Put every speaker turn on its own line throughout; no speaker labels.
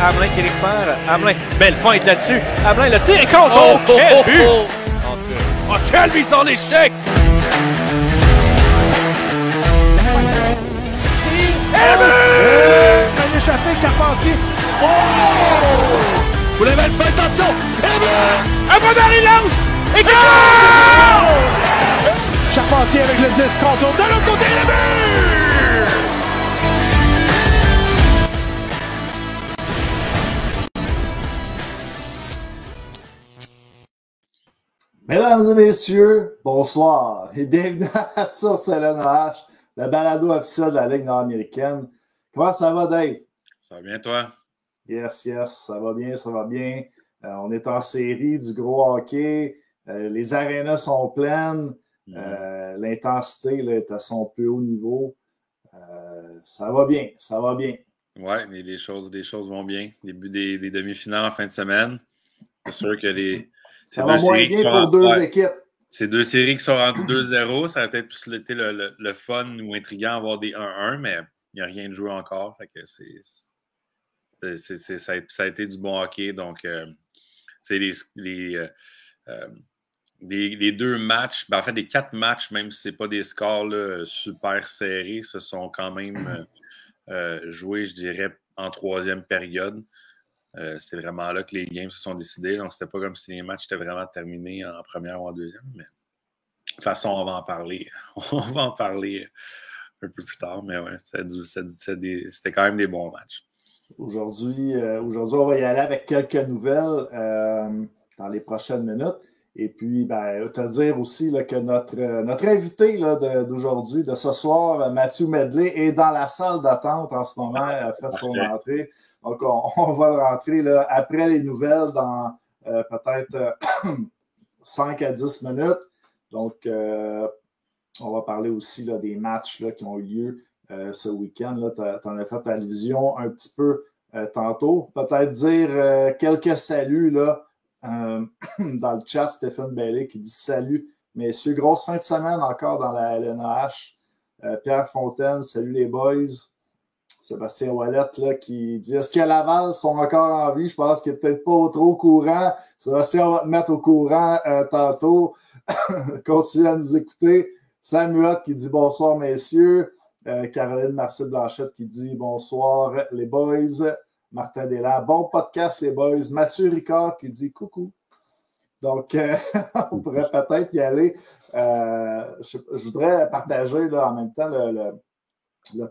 Hamelin qui récupère. Hamelin, belle feinte là-dessus. Hamelin le tire et contre. Oh, quel but! Oh, quelle mise en échec!
Un échappé, Carpentier. Oh!
Vous l'avez fait attention! Lance! Et
Charpentier avec le 10 contre de l'autre côté, le but!
Mesdames et messieurs, bonsoir et bienvenue à Source LNH, le balado officiel de la Ligue nord-américaine. Comment ça va, Dave?
Ça va bien, toi?
Yes, yes, ça va bien, ça va bien. Euh, on est en série du gros hockey. Euh, les arénas sont pleines. Mm-hmm. Euh, l'intensité est à son plus haut niveau. ça va bien, ça va bien.
Oui, les choses, les choses vont bien. Début des, des demi-finales en fin de semaine. C'est sûr que les,
ça va moins bien pour deux équipes.
C'est deux séries qui sont rendues 2-0. Ça a peut-être plus été le, le, fun ou intriguant d'avoir des 1-1, mais il n'y a rien de joué encore. Fait que c'est, ça, a, été du bon hockey. Donc, euh, c'est les, les, euh, euh, les, deux matchs, ben, en fait, les quatre matchs, même si ce n'est pas des scores super serrés, se sont quand même joués, je dirais, en troisième période. Euh, c'est vraiment là que les games se sont décidés. Donc, c'était pas comme si les matchs étaient vraiment terminés en première ou en deuxième. Mais de toute façon, on va en parler. on va en parler un peu plus tard. Mais ouais, c'était quand même des bons matchs.
Aujourd'hui, euh, aujourd'hui, on va y aller avec quelques nouvelles euh, dans les prochaines minutes. Et puis, ben, te dire aussi là, que notre, notre invité d'aujourd'hui, de, ce soir, Mathieu Medley, est dans la salle d'attente en ce moment, a fait son entrée. Donc, on, va rentrer là, après les nouvelles dans euh, peut-être 5 à 10 minutes. Donc, euh, on va parler aussi là, des matchs là, qui ont eu lieu euh, ce week-end. Tu en as fait allusion un petit peu tantôt. Peut-être dire quelques saluts là, dans le chat. Stéphane Bailey qui dit salut, messieurs. Grosse fin de semaine encore dans la LNH. Pierre Fontaine, salut les boys. Sébastien Wallet là, qui dit Est-ce que Laval sont encore en vie? Je pense qu'il n'est peut-être pas trop au courant. Sébastien, on va te mettre au courant euh, tantôt. Continuez à nous écouter. Samuel qui dit Bonsoir, messieurs. Euh, Caroline Marcel Blanchette qui dit Bonsoir, les boys. Martin Delan, bon podcast, les boys. Mathieu Ricard qui dit Coucou. Donc, euh, on pourrait peut-être y aller. Je, voudrais partager là, en même temps le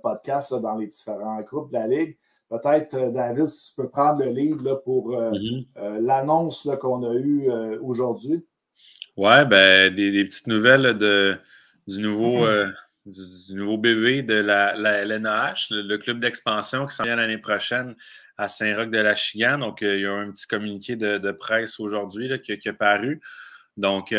podcast dans les différents groupes de la Ligue. Peut-être, euh, David, si tu peux prendre le lead là, pour euh, mm-hmm. euh, l'annonce qu'on a eue aujourd'hui.
Oui, ben, des, petites nouvelles de, du, nouveau, mm-hmm. du, nouveau bébé de la, la LNAH, le, club d'expansion qui s'en vient l'année prochaine à Saint-Roch-de-la-Chigan. Donc, il y a un petit communiqué de, presse aujourd'hui qui, qui, a paru. Donc,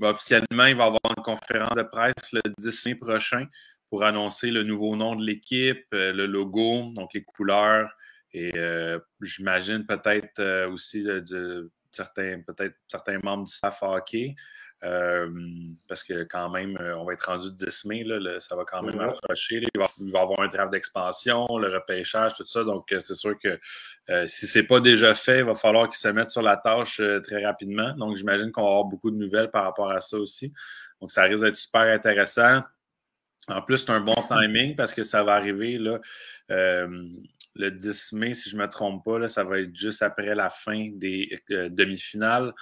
officiellement, il va y avoir une conférence de presse le 10 mai prochain pour annoncer le nouveau nom de l'équipe, euh, le logo, donc les couleurs, et euh, j'imagine peut-être euh, aussi de, certains, peut-être certains membres du staff hockey. parce que quand même, on va être rendu 10 mai, là, ça va quand même approcher. Il, va, y avoir un draft d'expansion, le repêchage, tout ça. Donc, c'est sûr que si ce n'est pas déjà fait, il va falloir qu'ils se mettent sur la tâche très rapidement. Donc, j'imagine qu'on va avoir beaucoup de nouvelles par rapport à ça aussi. Donc, ça risque d'être super intéressant. En plus, c'est un bon timing parce que ça va arriver là, euh, le 10 mai, si je ne me trompe pas. Là, ça va être juste après la fin des euh, demi-finales.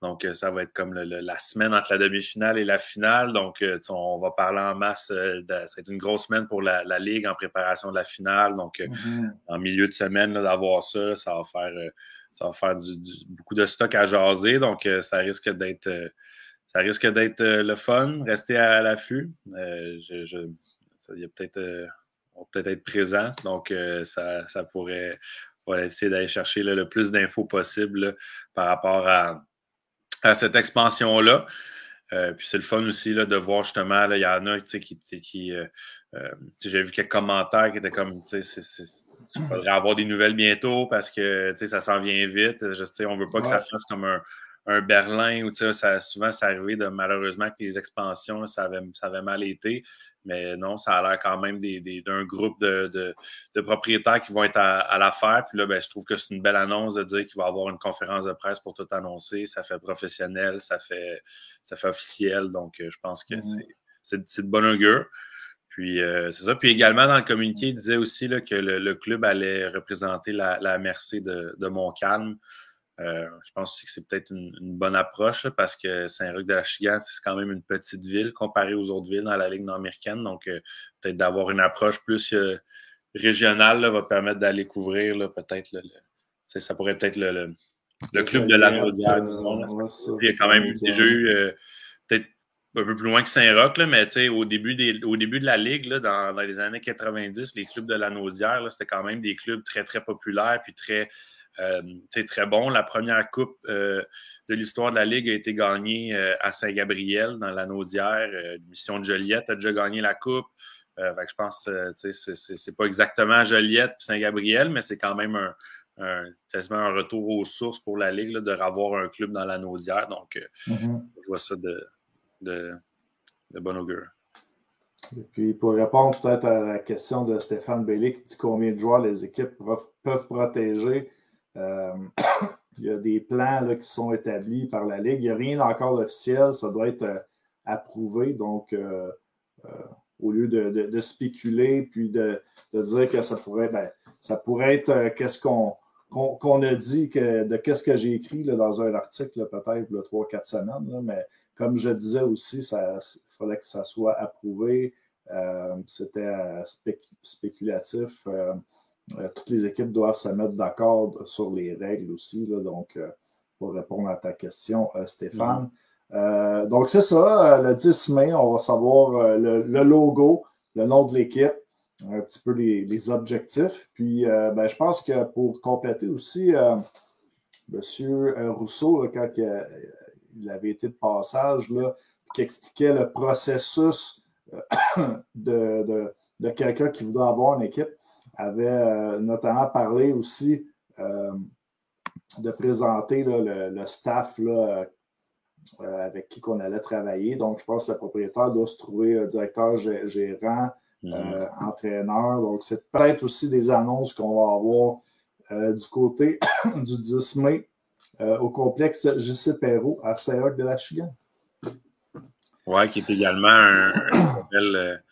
Donc, euh, ça va être comme la semaine entre la demi-finale et la finale. Donc, on va parler en masse. ça va être une grosse semaine pour la, Ligue en préparation de la finale. Donc, mm-hmm. en milieu de semaine, d'avoir ça, ça va faire, ça va faire beaucoup de stock à jaser. Donc, ça risque d'être ça risque d'être euh, le fun, rester à, l'affût. Euh, peut-être, euh, on va peut-être être présent, donc ça, pourrait. On va essayer d'aller chercher le plus d'infos possible par rapport à, cette expansion-là. puis c'est le fun aussi là, de voir justement, il y en a qui. qui J'ai vu quelques commentaires qui étaient comme il faudrait avoir des nouvelles bientôt parce que ça s'en vient vite. Je, on ne veut pas que ça fasse comme un, un Berlin où ça, souvent c'est arrivé de malheureusement que les expansions, ça, avait, ça avait mal été. Mais non, ça a l'air quand même d'un groupe de, propriétaires qui vont être à, l'affaire. Puis là, ben, je trouve que c'est une belle annonce de dire qu'il va y avoir une conférence de presse pour tout annoncer. Ça fait professionnel, ça fait, ça fait officiel. Donc, euh, je pense que mmh. c'est de bon augure. Puis euh, c'est ça. Puis également, dans le communiqué, il disait aussi là, que le, club allait représenter la, la MRC de, de Montcalm. Euh, je pense que c'est peut-être une, bonne approche parce que Saint-Roch-de-la-Chigan, c'est quand même une petite ville comparée aux autres villes dans la Ligue nord-américaine. Donc, euh, peut-être d'avoir une approche plus euh, régionale va permettre d'aller couvrir peut-être le, ça pourrait peut-être le, club de la Naudière, disons. il y a quand même eu peut-être un peu plus loin que Saint-Roch, mais au début, des, au début de la Ligue, dans, les années 90, les clubs de la Naudière, c'était quand même des clubs très, très populaires puis très c'est euh, très bon. La première coupe euh, de l'histoire de la Ligue a été gagnée euh, à Saint-Gabriel, dans la Naudière. Mission de Joliette a déjà gagné la coupe. je pense que c'est pas exactement Joliette et Saint-Gabriel, mais c'est quand même un, un retour aux sources pour la Ligue de revoir un club dans la. Donc, mm-hmm. je vois ça de, de, de bon augure.
Et puis, pour répondre peut-être à la question de Stéphane Bailey qui dit combien de joueurs les équipes peuvent protéger, il y a des plans qui sont établis par la Ligue. Il n'y a rien encore d'officiel. Ça doit être euh, approuvé. Donc, euh, au lieu de, spéculer puis de, dire que ça pourrait, ben, ça pourrait être qu'est-ce qu'on a dit de qu'est-ce que j'ai écrit dans un article, peut-être le 3-4 semaines. mais comme je disais aussi, il fallait que ça soit approuvé. C'était spéculatif. Euh, toutes les équipes doivent se mettre d'accord sur les règles aussi. donc, euh, pour répondre à ta question, euh, Stéphane. Mm-hmm. donc, c'est ça. le 10 mai, on va savoir le, logo, le nom de l'équipe, un petit peu les, objectifs. Puis, ben, je pense que pour compléter aussi, M. Rousseau, quand il, avait été de passage, là, qui expliquait le processus de, de quelqu'un qui voudrait avoir une équipe avait euh, notamment parlé aussi euh, de présenter le, staff là, euh, avec qui on allait travailler. Donc, je pense que le propriétaire doit se trouver directeur, gérant, entraîneur. Donc, c'est peut-être aussi des annonces qu'on va avoir du côté du 10 mai au complexe JC Perrault à Saint-Roch de la Chigan.
Oui, qui est également un, un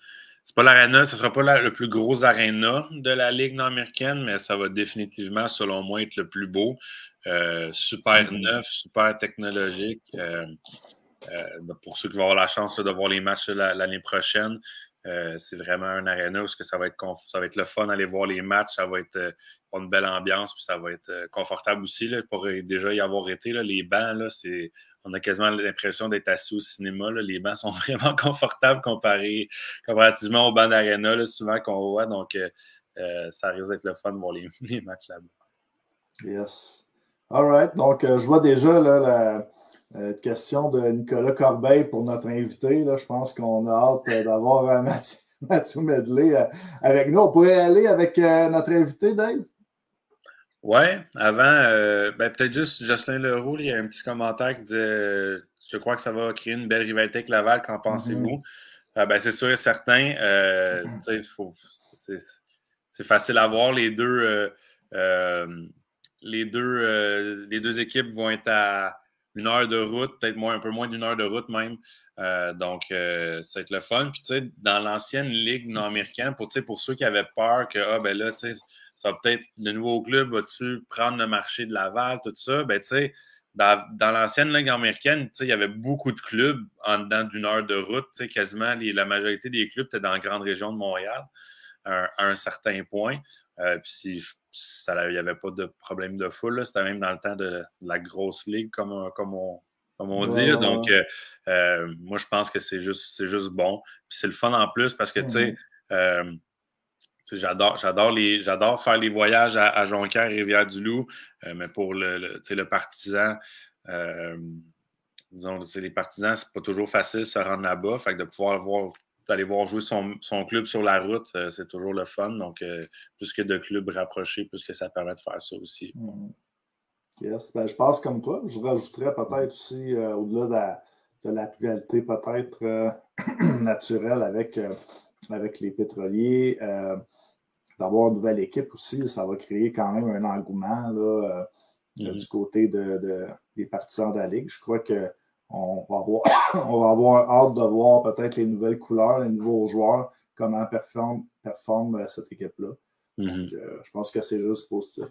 c'est pas l'aréna, ce sera pas le plus gros aréna de la Ligue nord-américaine, mais ça va définitivement, selon moi, être le plus beau. Euh, super mm-hmm. neuf, super technologique. Euh, euh, pour ceux qui vont avoir la chance de voir les matchs l'année prochaine, c'est vraiment un aréna où ça va, être ça va être le fun d'aller voir les matchs. Ça va être une belle ambiance, puis ça va être confortable aussi. Là, pour déjà y avoir été. Là, les bancs, c'est on a quasiment l'impression d'être assis au cinéma. Les bancs sont vraiment confortables comparé, comparativement aux bancs d'arena, souvent qu'on voit. Donc, euh, euh, ça risque d'être le fun de voir les, matchs là-bas.
Yes. All right. Donc, euh, je vois déjà la question de Nicolas Corbeil pour notre invité. Je pense qu'on a hâte d'avoir Mathieu Medley avec nous. On pourrait aller avec notre invité, Dave?
Oui, avant, euh, ben, peut-être juste Jocelyn Leroux, il y a un petit commentaire qui disait euh, Je crois que ça va créer une belle rivalité avec Laval, qu'en pensez-vous? Mm-hmm. ben, C'est sûr et certain. Euh, mm-hmm. c'est facile à voir. Les deux, les, deux, les deux équipes vont être à une heure de route, peut-être moins, un peu moins d'une heure de route même. donc, ça va être le fun. Puis, tu sais, dans l'ancienne ligue nord-américaine, pour, pour ceux qui avaient peur que, ah, ben là, tu sais, ça va peut-être, le nouveau club va-tu prendre le marché de Laval, tout ça? Ben, tu sais, dans, l'ancienne ligue américaine, il y avait beaucoup de clubs en dedans d'une heure de route. Quasiment la majorité des clubs étaient dans la grande région de Montréal à un, certain point. Euh, puis si, il n'y avait pas de problème de foule, c'était même dans le temps de, la grosse ligue, comme, comme on, comme on dit. Donc, euh, euh, moi, je pense que c'est juste, juste bon. Puis c'est le fun en plus parce que, tu sais, mm-hmm. J'adore, faire les voyages à, Jonquière et Rivière-du-Loup, euh, mais pour le, le, partisan, euh, disons, les partisans, c'est pas toujours facile de se rendre là-bas. Fait que de pouvoir voir, d'aller voir jouer son, son, club sur la route, euh, c'est toujours le fun. Donc, plus que de clubs rapprochés, plus que ça permet de faire ça aussi.
Mmh. Yes. Ben, je pense comme toi. Je rajouterais peut-être aussi, euh, au-delà de la, rivalité peut-être euh, naturelle avec, euh, avec les pétroliers, d'avoir une nouvelle équipe aussi, ça va créer quand même un engouement là, mm-hmm. du côté de, des partisans de la Ligue. Je crois qu'on va, avoir, on va avoir hâte de voir peut-être les nouvelles couleurs, les nouveaux joueurs, comment performe, performe cette équipe-là. Mm-hmm. je pense que c'est juste positif.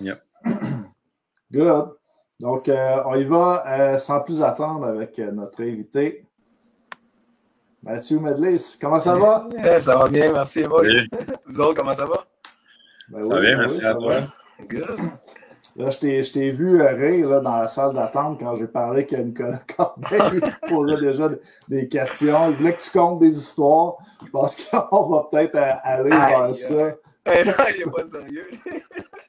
Yep.
Good. Donc, euh, on y va euh, sans plus attendre avec euh, notre invité. Mathieu Medley, comment ça va?
ça va bien, merci. Moi. Vous autres, comment ça va?
Ben ça va bien, ben merci à toi.
Good.
Là, je t'ai vu rire là, dans la salle d'attente quand j'ai parlé que Nicolas Corbeil posait déjà des questions. Il voulait que tu comptes des histoires. Je pense qu'on va peut-être aller vers ça.
Eh non, il n'est pas sérieux.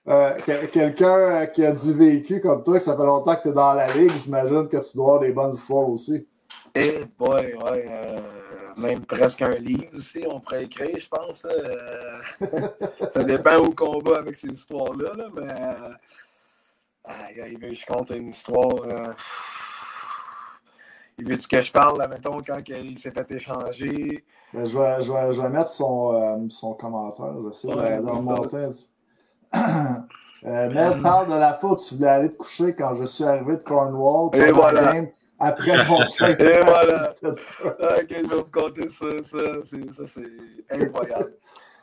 Euh, quelqu'un euh, qui a du vécu comme toi, que ça fait longtemps que tu es dans la ligue, j'imagine que tu dois avoir des bonnes histoires aussi.
Eh boy, ouais. Euh, même presque un livre aussi, on pourrait écrire, je pense. ça dépend où qu'on va avec ces histoires-là, là, mais il veut que je compte une histoire. il veut que je parle, là, mettons, quand il s'est fait échanger?
Ben, je, vais, je, vais, je, vais, mettre son, son commentaire, je sais, dans mon texte. Euh, Mel parle de la où tu voulais aller te coucher quand je suis arrivé de Cornwall.
Et voilà.
Après mon
Et voilà. ok, je vais vous compter ça. Ça, c'est incroyable.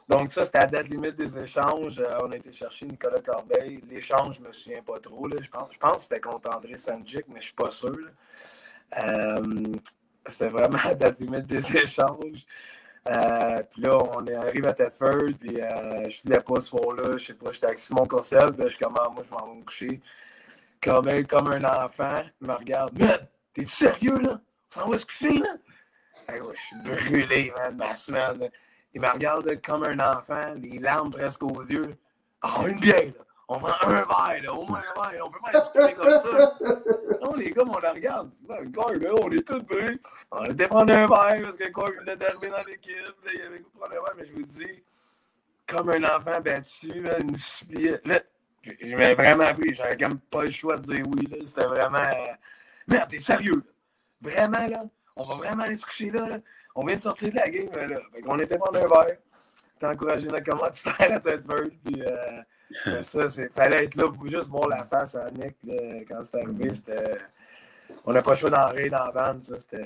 Donc, ça, c'était à date limite des échanges. Euh, on a été chercher Nicolas Corbeil. L'échange, je ne me souviens pas trop. Là. Je, pense, je pense que c'était contre André Sanjic, mais je ne suis pas sûr. Euh, c'était vraiment à date limite des échanges. Euh, puis là, on est arrivé à Tedford, puis euh, je voulais pas ce soir-là, je sais pas, j'étais avec Simon Courcelle, puis je suis comme, ah, moi, je m'en vais me coucher. Comme, comme un enfant, il me regarde, t'es-tu sérieux, là? On s'en va se coucher, là? je suis brûlé, man, ma semaine. Il me regarde comme un enfant, les larmes presque aux yeux. Ah, une bière, là on prend un verre, là, au moins un verre, on peut pas discuter comme ça. Non, les gars, on la regarde. Là, on est tous pris. On était prendre un verre parce que Corp venait d'arriver dans l'équipe. Il avait goût de prendre un verre, mais je vous dis, comme un enfant battu, une suppliette. Là, je m'ai vraiment pris. J'avais quand même pas le choix de dire oui. Là. C'était vraiment. Merde, t'es sérieux, là? Vraiment, là? On va vraiment aller se coucher là, là? On vient de sortir de la game, là. Fait qu'on était prendre un verre. T'as encouragé notre commanditaire à Tedford, puis. Euh ça, c'est fallait être là pour juste voir la face à Nick quand c'est arrivé. C'était. On n'a pas le choix d'en rire dans la bande, ça. C'était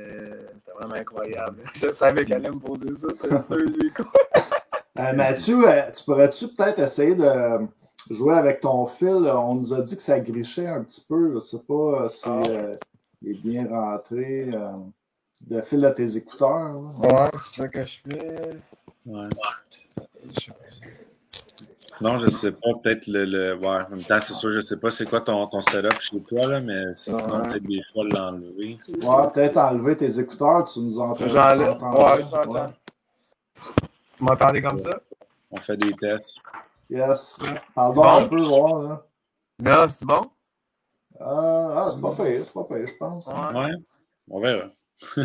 vraiment incroyable. Je savais qu'elle allait me poser ça, c'était sûr, lui, quoi.
Euh, Mathieu, euh, tu pourrais-tu peut-être essayer de jouer avec ton fil? On nous a dit que ça grichait un petit peu. Je ne sais pas si ah. euh, il est bien rentré. le fil de tes écouteurs.
Ouais, c'est ça que je fais.
Ouais. Non, je sais pas. Peut-être le, le. Ouais, en même temps, c'est sûr, je sais pas c'est quoi ton, ton setup chez toi, là, mais sinon, peut-être des fois l'enlever.
Ouais, peut-être enlever tes écouteurs, tu nous entends.
J'enlève. Ouais, je t'entends. Vous m'entendez comme ça?
On fait des tests.
Yes. Pardon, bon? un peu, voir, là.
Non, c'est bon?
Euh, ah, c'est pas pire, c'est pas pire, je pense.
Ouais. ouais. On verra.
ouais.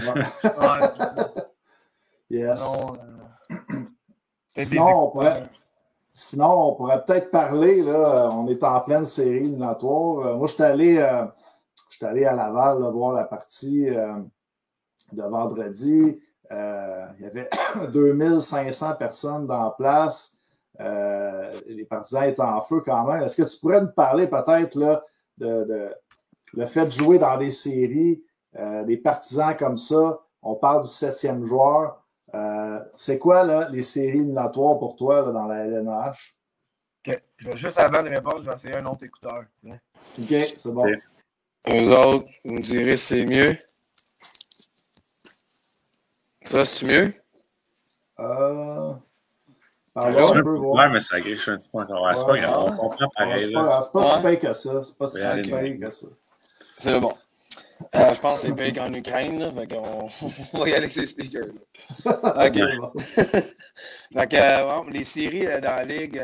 yes. Non, euh... Sinon, on pourrait. Sinon, on pourrait peut-être parler, là, on est en pleine série éliminatoire. Euh, moi, je suis allé, euh, allé à Laval voir la partie euh, de vendredi. il y avait 2500 personnes dans la place. Les partisans étaient en feu quand même. Est-ce que tu pourrais nous parler peut-être de, de, le fait de jouer dans des séries, des partisans comme ça? On parle du septième joueur. Euh, c'est quoi là, les séries éliminatoires pour toi là, dans la LNH?
OK. Je vais juste avant de répondre, je vais essayer un autre écouteur.
OK, c'est bon.
Eux autres, vous me direz si c'est mieux. Ça, c'est mieux?
Euh.
Peu, ouais, mais ça griche un petit peu encore. c'est pas grave, on comprend pareil.
c'est pas, si pire que ça. C'est pas si pire que ça.
C'est bon. Euh, je pense que c'est pire qu'en Ukraine, là, fait on... on va y aller avec ces speakers. OK. fait que, euh, les séries euh, dans la ligue,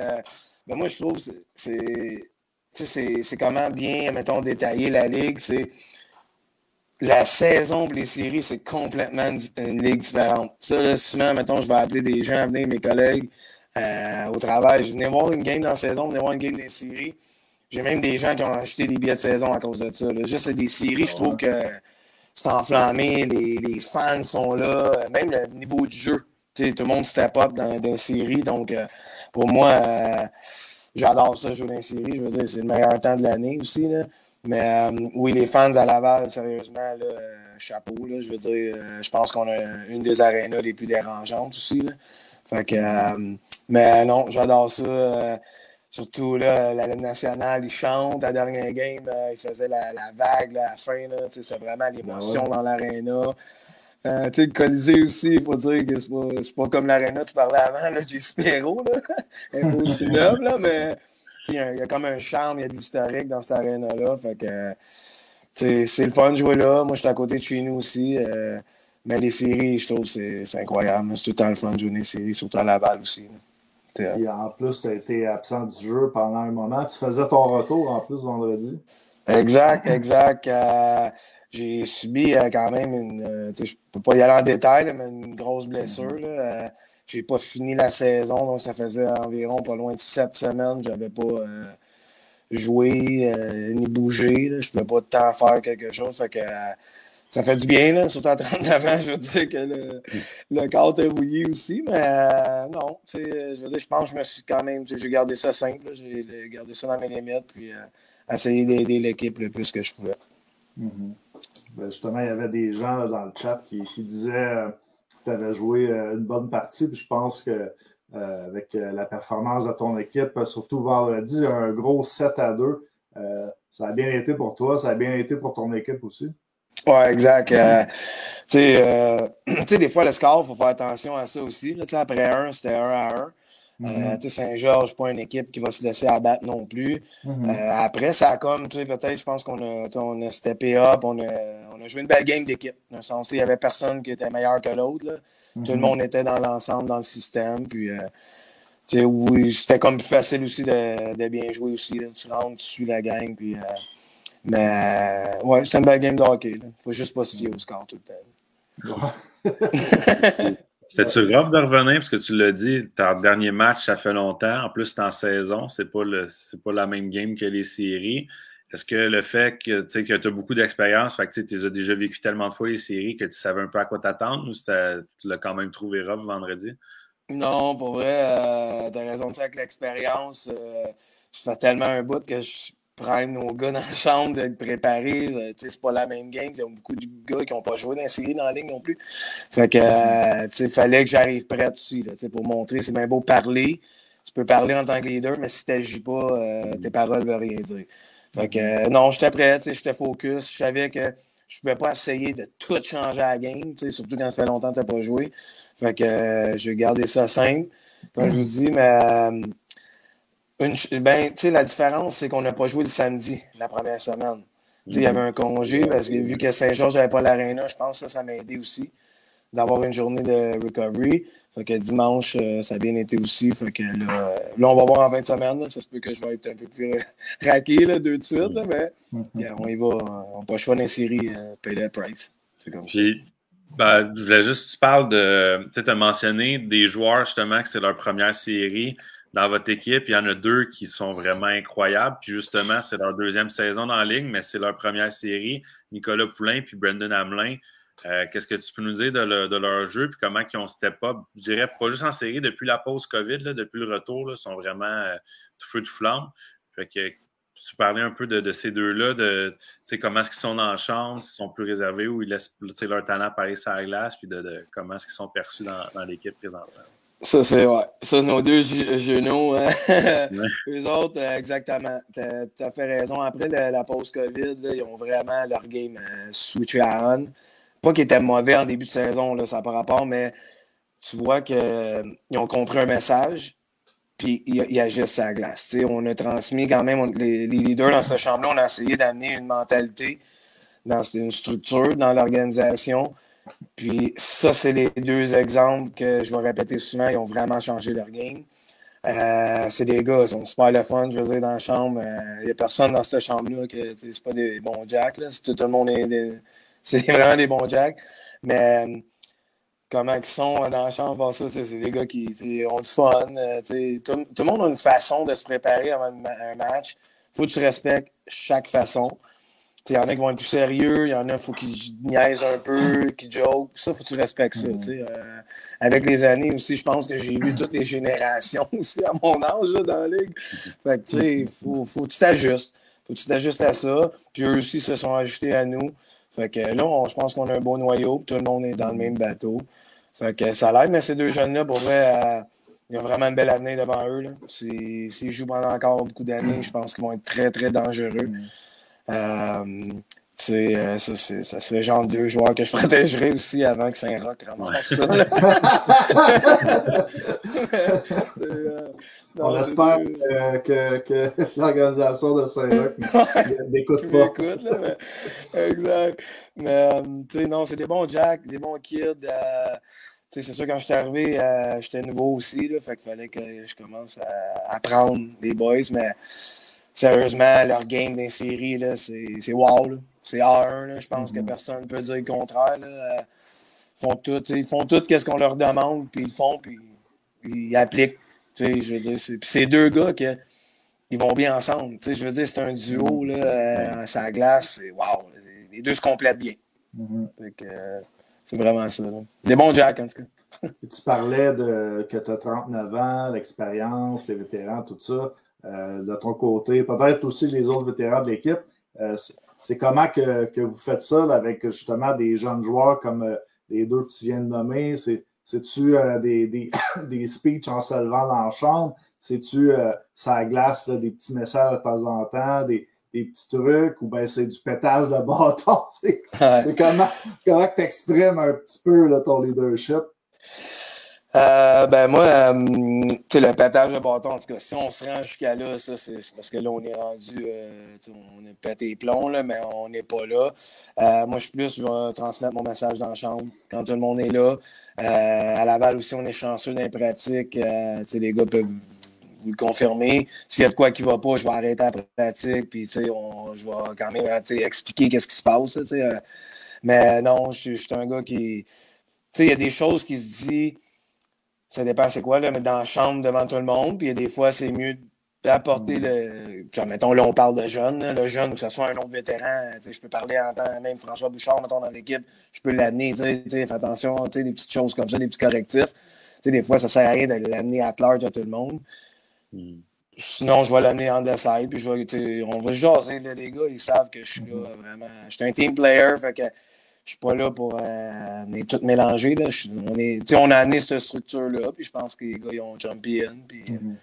ben moi, je trouve que c'est, c'est comment bien, mettons, détailler la ligue. C'est la saison pour les séries, c'est complètement une ligue différente. Ça, là, souvent, mettons, je vais appeler des gens à venir, mes collègues, au travail. Je venais voir une game dans la saison, je venais voir une game des séries J'ai même des gens qui ont acheté des billets de saison à cause de ça. Juste des séries, je trouve que c'est enflammé, les, les, fans sont là, même le niveau du jeu. tout le monde step up dans, des séries. Donc, euh, pour moi, euh, j'adore ça, jouer dans les séries. Je veux dire, c'est le meilleur temps de l'année aussi. Là. Mais euh, oui, les fans à Laval, sérieusement, là, chapeau. Là, je veux dire, je pense qu'on a une des arénas les plus dérangeantes aussi. Là. Fait que, mais non, j'adore ça. Surtout là, la Ligue nationale, ils chantent. La dernière game, euh, ils faisaient la, la vague à la fin. C'est vraiment l'émotion ben dans l'aréna. Euh, le Colisée aussi, il faut dire que c'est pas, pas comme l'aréna tu parlais avant, là, du Spiro, là. noble, là, mais il y, a comme un charme, il y a de l'historique dans cette aréna-là. Fait que c'est le fun de jouer là. Moi, je suis à côté de chez nous aussi. Euh, mais les séries, je trouve c'est incroyable. C'est tout le temps le fun de jouer les séries, surtout à Laval aussi.
Et en plus, tu as été absent du jeu pendant un moment. Tu faisais ton retour en plus vendredi.
Exact, exact. Euh, j'ai subi euh, quand même une. Euh, je ne peux pas y aller en détail, mais une grosse blessure. Je j'ai pas fini la saison, donc ça faisait environ pas loin de sept semaines. Je n'avais pas joué ni bougé. Je ne pouvais pas de temps faire quelque chose. Fait que ça fait du bien, là, surtout à 39 ans, je veux dire que le, le corps est rouillé aussi, mais euh, non, je veux dire, je pense que je me suis quand même, j'ai gardé ça simple, j'ai gardé ça dans mes limites, puis euh, essayé d'aider l'équipe le plus que je pouvais.
Mm-hmm. ben justement, il y avait des gens dans le chat qui, disaient euh, que tu avais joué une bonne partie, puis je pense que avec la performance de ton équipe, surtout vendredi, un gros 7 à 2, ça a bien été pour toi, ça a bien été pour ton équipe aussi.
Ouais, exact. Euh, euh, tu sais, des fois, le score, il faut faire attention à ça aussi. Là, après un, c'était un à un. Euh, mm-hmm. Saint-Georges, pas une équipe qui va se laisser abattre non plus. Mm-hmm. après, ça a comme, peut-être, je pense qu'on a, on a steppé up, on a, on a joué une belle game d'équipe. Dans le sens il n'y avait personne qui était meilleur que l'autre. Tout le mm-hmm. monde était dans l'ensemble, dans le système. Puis, oui, c'était comme plus facile aussi de, de bien jouer aussi. Tu rentres, tu suis la gang, puis mais ouais, c'est une belle game de hockey. Il faut juste pas se fier au score tout le temps.
C'était-tu grave de revenir? Parce que tu l'as dit, ton dernier match, ça fait longtemps. En plus, c'est en saison. C'est pas, pas la même game que les séries. Est-ce que le fait que tu as beaucoup d'expérience, fait que tu as déjà vécu tellement de fois les séries que tu savais un peu à quoi t'attendre ou tu l'as quand même trouvé rough vendredi?
Non, pour vrai, euh, tu as raison de ça avec l'expérience. Euh, je fais tellement un bout que je prendre nos gars dans la chambre, d'être préparés. Euh, c'est pas la même game. Il y a beaucoup de gars qui n'ont pas joué dans dans la ligne non plus. Fait que, euh, il fallait que j'arrive prêt aussi là, pour montrer. C'est bien beau parler. Tu peux parler en tant que leader, mais si tu n'agis pas, euh, tes paroles ne veulent rien dire. Fait que, non, j'étais prêt, j'étais focus. Je savais que je ne pouvais pas essayer de tout changer à la game, surtout quand ça fait longtemps que tu n'as pas joué. Fait que, j'ai gardé ça simple. Comme je vous dis, mais ben, la différence, c'est qu'on n'a pas joué le samedi, la première semaine. Il y avait un congé parce que vu que Saint-Georges n'avait pas l'aréna, je pense que ça, ça m'a aidé aussi d'avoir une journée de recovery. Fait que dimanche, euh, ça a bien été aussi. Fait que là, on va voir en fin de semaine. Ça se peut que je vais être un peu plus raqué là, deux de suite, mais mm-hmm. on y va. On n'a pas le choix d'une série, euh, pay the price. C'est comme ça.
Ben, je voulais juste, tu parles de, tu as mentionné des joueurs justement que c'est leur première série dans votre équipe, il y en a deux qui sont vraiment incroyables. Puis justement, c'est leur deuxième saison dans la ligne, mais c'est leur première série. Nicolas Poulain puis Brendan Hamelin. Euh, qu'est-ce que tu peux nous dire de, leur jeu puis comment ils ont step up? Je dirais pas juste en série, depuis la pause COVID, depuis le retour, ils sont vraiment euh, tout feu, tout flamme. Fait que tu parlais un peu de, ces deux-là, de comment est-ce qu'ils sont dans la chambre, s'ils sont plus réservés ou ils laissent leur talent apparaître sur la glace, puis de, comment est-ce qu'ils sont perçus dans, dans l'équipe présentement.
Ça, c'est ouais. Ça, nos deux genoux. Hein. Eux autres, euh, exactement. Tu as, fait raison. Après la, pause COVID, ils ont vraiment leur game euh, switché à on. Pas qu'ils étaient mauvais en début de saison, là, ça pas rapport, mais tu vois qu'ils euh, ont compris un message, puis ils, agissent à la glace. on a transmis quand même, les, leaders dans cette chambre-là, on a essayé d'amener une mentalité dans une structure, dans l'organisation puis ça, c'est les deux exemples que je vais répéter souvent. Ils ont vraiment changé leur game. Euh, c'est des gars, ils sont super le fun, je veux dire, dans la chambre. Il euh, n'y a personne dans cette chambre-là que c'est pas des bons jacks. Là. Tout, le monde est C'est vraiment des bons jacks. Mais euh, comment ils sont dans la chambre, ça, c'est des gars qui ont du fun. Tout, tout, le monde a une façon de se préparer avant un match. faut que tu respectes chaque façon. Il y en a qui vont être plus sérieux, il y en a, il faut qu'ils niaisent un peu, qu'ils joke. Ça, faut que tu respectes ça. Euh, avec les années aussi, je pense que j'ai vu toutes les générations aussi à mon âge là, dans la ligue. Fait que, tu sais, faut, faut que tu t'ajustes. Faut que tu t'ajustes à ça. Puis eux aussi se sont ajustés à nous. Fait que là, je pense qu'on a un beau noyau. Tout le monde est dans le même bateau. Fait que ça l'aide, mais ces deux jeunes-là, pour vrai, euh, il y a vraiment une belle avenir devant eux. S'ils jouent pendant encore beaucoup d'années, je pense qu'ils vont être très, très dangereux. Euh, euh, ça, ça serait le genre deux joueurs que je protégerais aussi avant que Saint-Roch ramasse ça.
Euh, On espère que, que l'organisation de Saint-Roch n'écoute pas.
Écoute, là, mais, exact. Mais, tu sais, non, c'est des bons Jack, des bons kids. c'est sûr, quand je suis arrivé, j'étais nouveau aussi. Là, fait qu'il fallait que je commence à apprendre les boys. Mais sérieusement, leur game des séries, c'est wow. C'est A1. Je pense que mm-hmm. personne ne peut dire le contraire. Euh, ils font tout, ils font tout ce qu'on leur demande, puis ils font, puis ils appliquent. Je veux dire, c'est deux gars qui ils vont bien ensemble. Je veux dire, c'est un duo là, euh, à glace. C'est wow. Les deux se complètent bien. Mm-hmm. Euh, c'est vraiment ça. Des bons Jack, en tout cas.
tu parlais de que tu as 39 ans, l'expérience, les vétérans, tout ça. Euh, de ton côté, peut-être aussi les autres vétérans de l'équipe. Euh, c'est comment que, vous faites ça avec justement des jeunes joueurs comme euh, les deux que tu viens de nommer? C'est-tu des, des, des, speeches en se levant dans la chambre? C'est-tu ça glace des petits messages de temps en temps, des, petits trucs, ou bien c'est du pétage de bâton? C'est comment, comment tu exprimes un petit peu ton leadership?
Euh, ben moi, euh, tu sais, le pétage de bâton, en tout cas, si on se rend jusqu'à là, ça, c'est parce que là, on est rendu, euh, on est pété les plombs, là, mais on n'est pas là. moi, je suis plus, je vais transmettre mon message dans la chambre quand tout le monde est là. à Laval aussi, on est chanceux dans les pratiques. les gars peuvent vous le confirmer. S'il y a de quoi qui ne va pas, je vais arrêter la pratique, puis je vais quand même expliquer qu'est-ce qui se passe. mais non, je suis un gars qui. Il y a des choses qui se disent ça dépend c'est quoi, là, mais dans la chambre devant tout le monde. Puis des fois, c'est mieux d'apporter le. Puis, mettons, là, on parle de jeunes. le jeune, que ce soit un autre vétéran, je peux parler en temps, même François Bouchard, mettons, dans l'équipe, je peux l'amener, fais attention, des petites choses comme ça, des petits correctifs. des fois, ça sert à rien de l'amener à large à tout le monde. Hmm. Sinon, je vais l'amener en side, puis je vais, on va jaser, les gars, ils savent que je suis là, hmm. vraiment. Je suis un team player, fait que je suis pas là pour euh, tout mélanger. Là. on, est, on a amené cette structure-là, puis je pense que les gars ils ont in. Puis, euh, mm-hmm.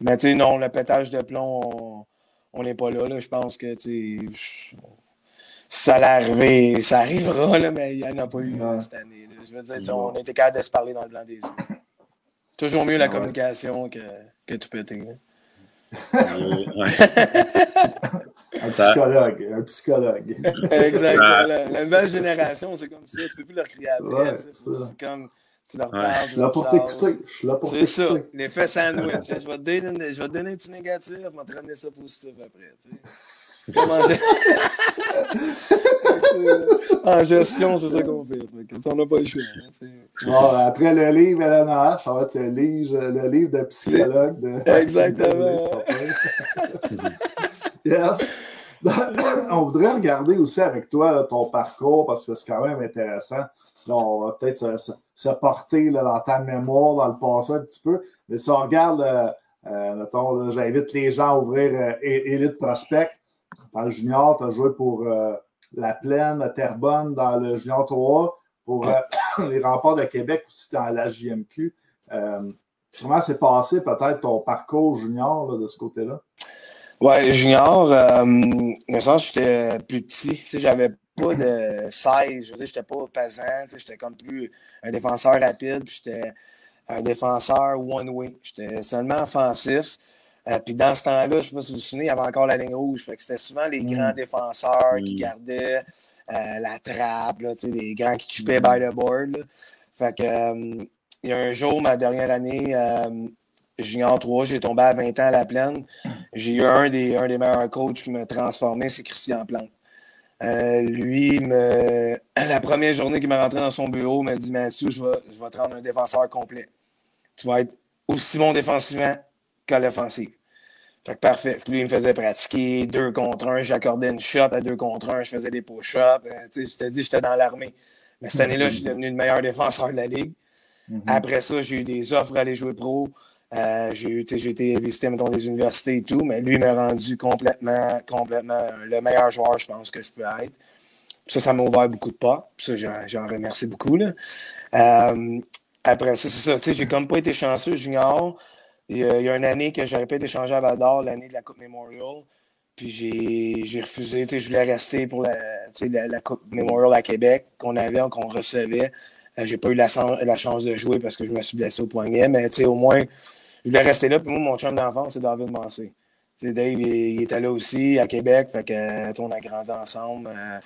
Mais tu sais, non, le pétage de plomb, on n'est pas là, là. Je pense que ça allait ça arrivera, là, mais il n'y en a pas eu cette année. Je veux dire, on était capable de se parler dans le blanc des yeux. Toujours mieux la communication que, que tout péter.
Un psychologue, un psychologue.
Exactement. La, nouvelle génération, c'est comme ça. Tu peux plus leur crier après. c'est comme tu leur parles.
je suis là pour t'écouter. Je suis là pour
t'écouter. C'est ça. L'effet sandwich. je, vais te donner, je vais te donner un petit négatif, je vais te ramener ça positif après. Tu sais. en gestion, c'est ça qu'on fait. On n'a pas le choix. Hein,
bon, après le livre LNH, ça va être le livre, le livre de psychologue. De...
Exactement.
Yes. on voudrait regarder aussi avec toi ton parcours parce que c'est quand même intéressant. on va peut-être se, porter dans ta mémoire dans le passé un petit peu. Mais si on regarde, euh, euh, j'invite les gens à ouvrir euh, Elite Prospect. Dans le junior, tu as joué pour La Plaine, Terrebonne, dans le junior 3, pour les remparts de Québec aussi dans la JMQ. comment s'est passé peut-être ton parcours junior de ce côté-là?
Ouais, junior, euh, le sens j'étais plus petit. Tu sais, j'avais pas de 16, je veux dire, j'étais pas pesant, tu sais, j'étais comme plus un défenseur rapide, puis j'étais un défenseur one-way. J'étais seulement offensif. Euh, puis dans ce temps-là, je ne sais pas si vous vous souvenez, il y avait encore la ligne rouge. Fait que c'était souvent les mm. grands défenseurs qui mm. gardaient euh, la trappe, là, les grands qui tupaient by the board. Fait que euh, il y a un jour, ma dernière année, junior 3, j'ai tombé à 20 ans à la plaine. J'ai eu un des, un des meilleurs coachs qui m'a transformé, c'est Christian Plante. Euh, lui, me, la première journée qu'il m'a rentré dans son bureau, m'a dit Mathieu, je vais, je vais te rendre un défenseur complet. Tu vas être aussi bon défensivement qu'à l'offensive. Fait que parfait. Fait que lui, il me faisait pratiquer deux contre un. J'accordais une shot à deux contre un. Je faisais des push-ups. Euh, je t'ai dit, j'étais dans l'armée. Mais cette année-là, je suis devenu le meilleur défenseur de la ligue. Mm-hmm. Après ça, j'ai eu des offres à aller jouer pro. Euh, j'ai été visiter, mettons, des universités et tout, mais lui m'a rendu complètement, complètement le meilleur joueur, je pense, que je peux être. Ça, ça m'a ouvert beaucoup de pas. Ça, j'en remercie beaucoup. Là. Euh, après ça, c'est ça. J'ai comme pas été chanceux junior. Il y, a, une année que j'aurais pas été changé à Val l'année de la Coupe Memorial. Puis j'ai refusé. Je voulais rester pour la, la, Coupe Memorial à Québec qu'on avait, qu'on recevait. Euh, j'ai pas eu la, la, chance de jouer parce que je me suis blessé au poignet. Mais au moins, je voulais rester là. Puis moi, mon chum d'enfance, c'est David Massé. Dave, il, était là aussi à Québec. Fait que, on a grandi ensemble. Euh,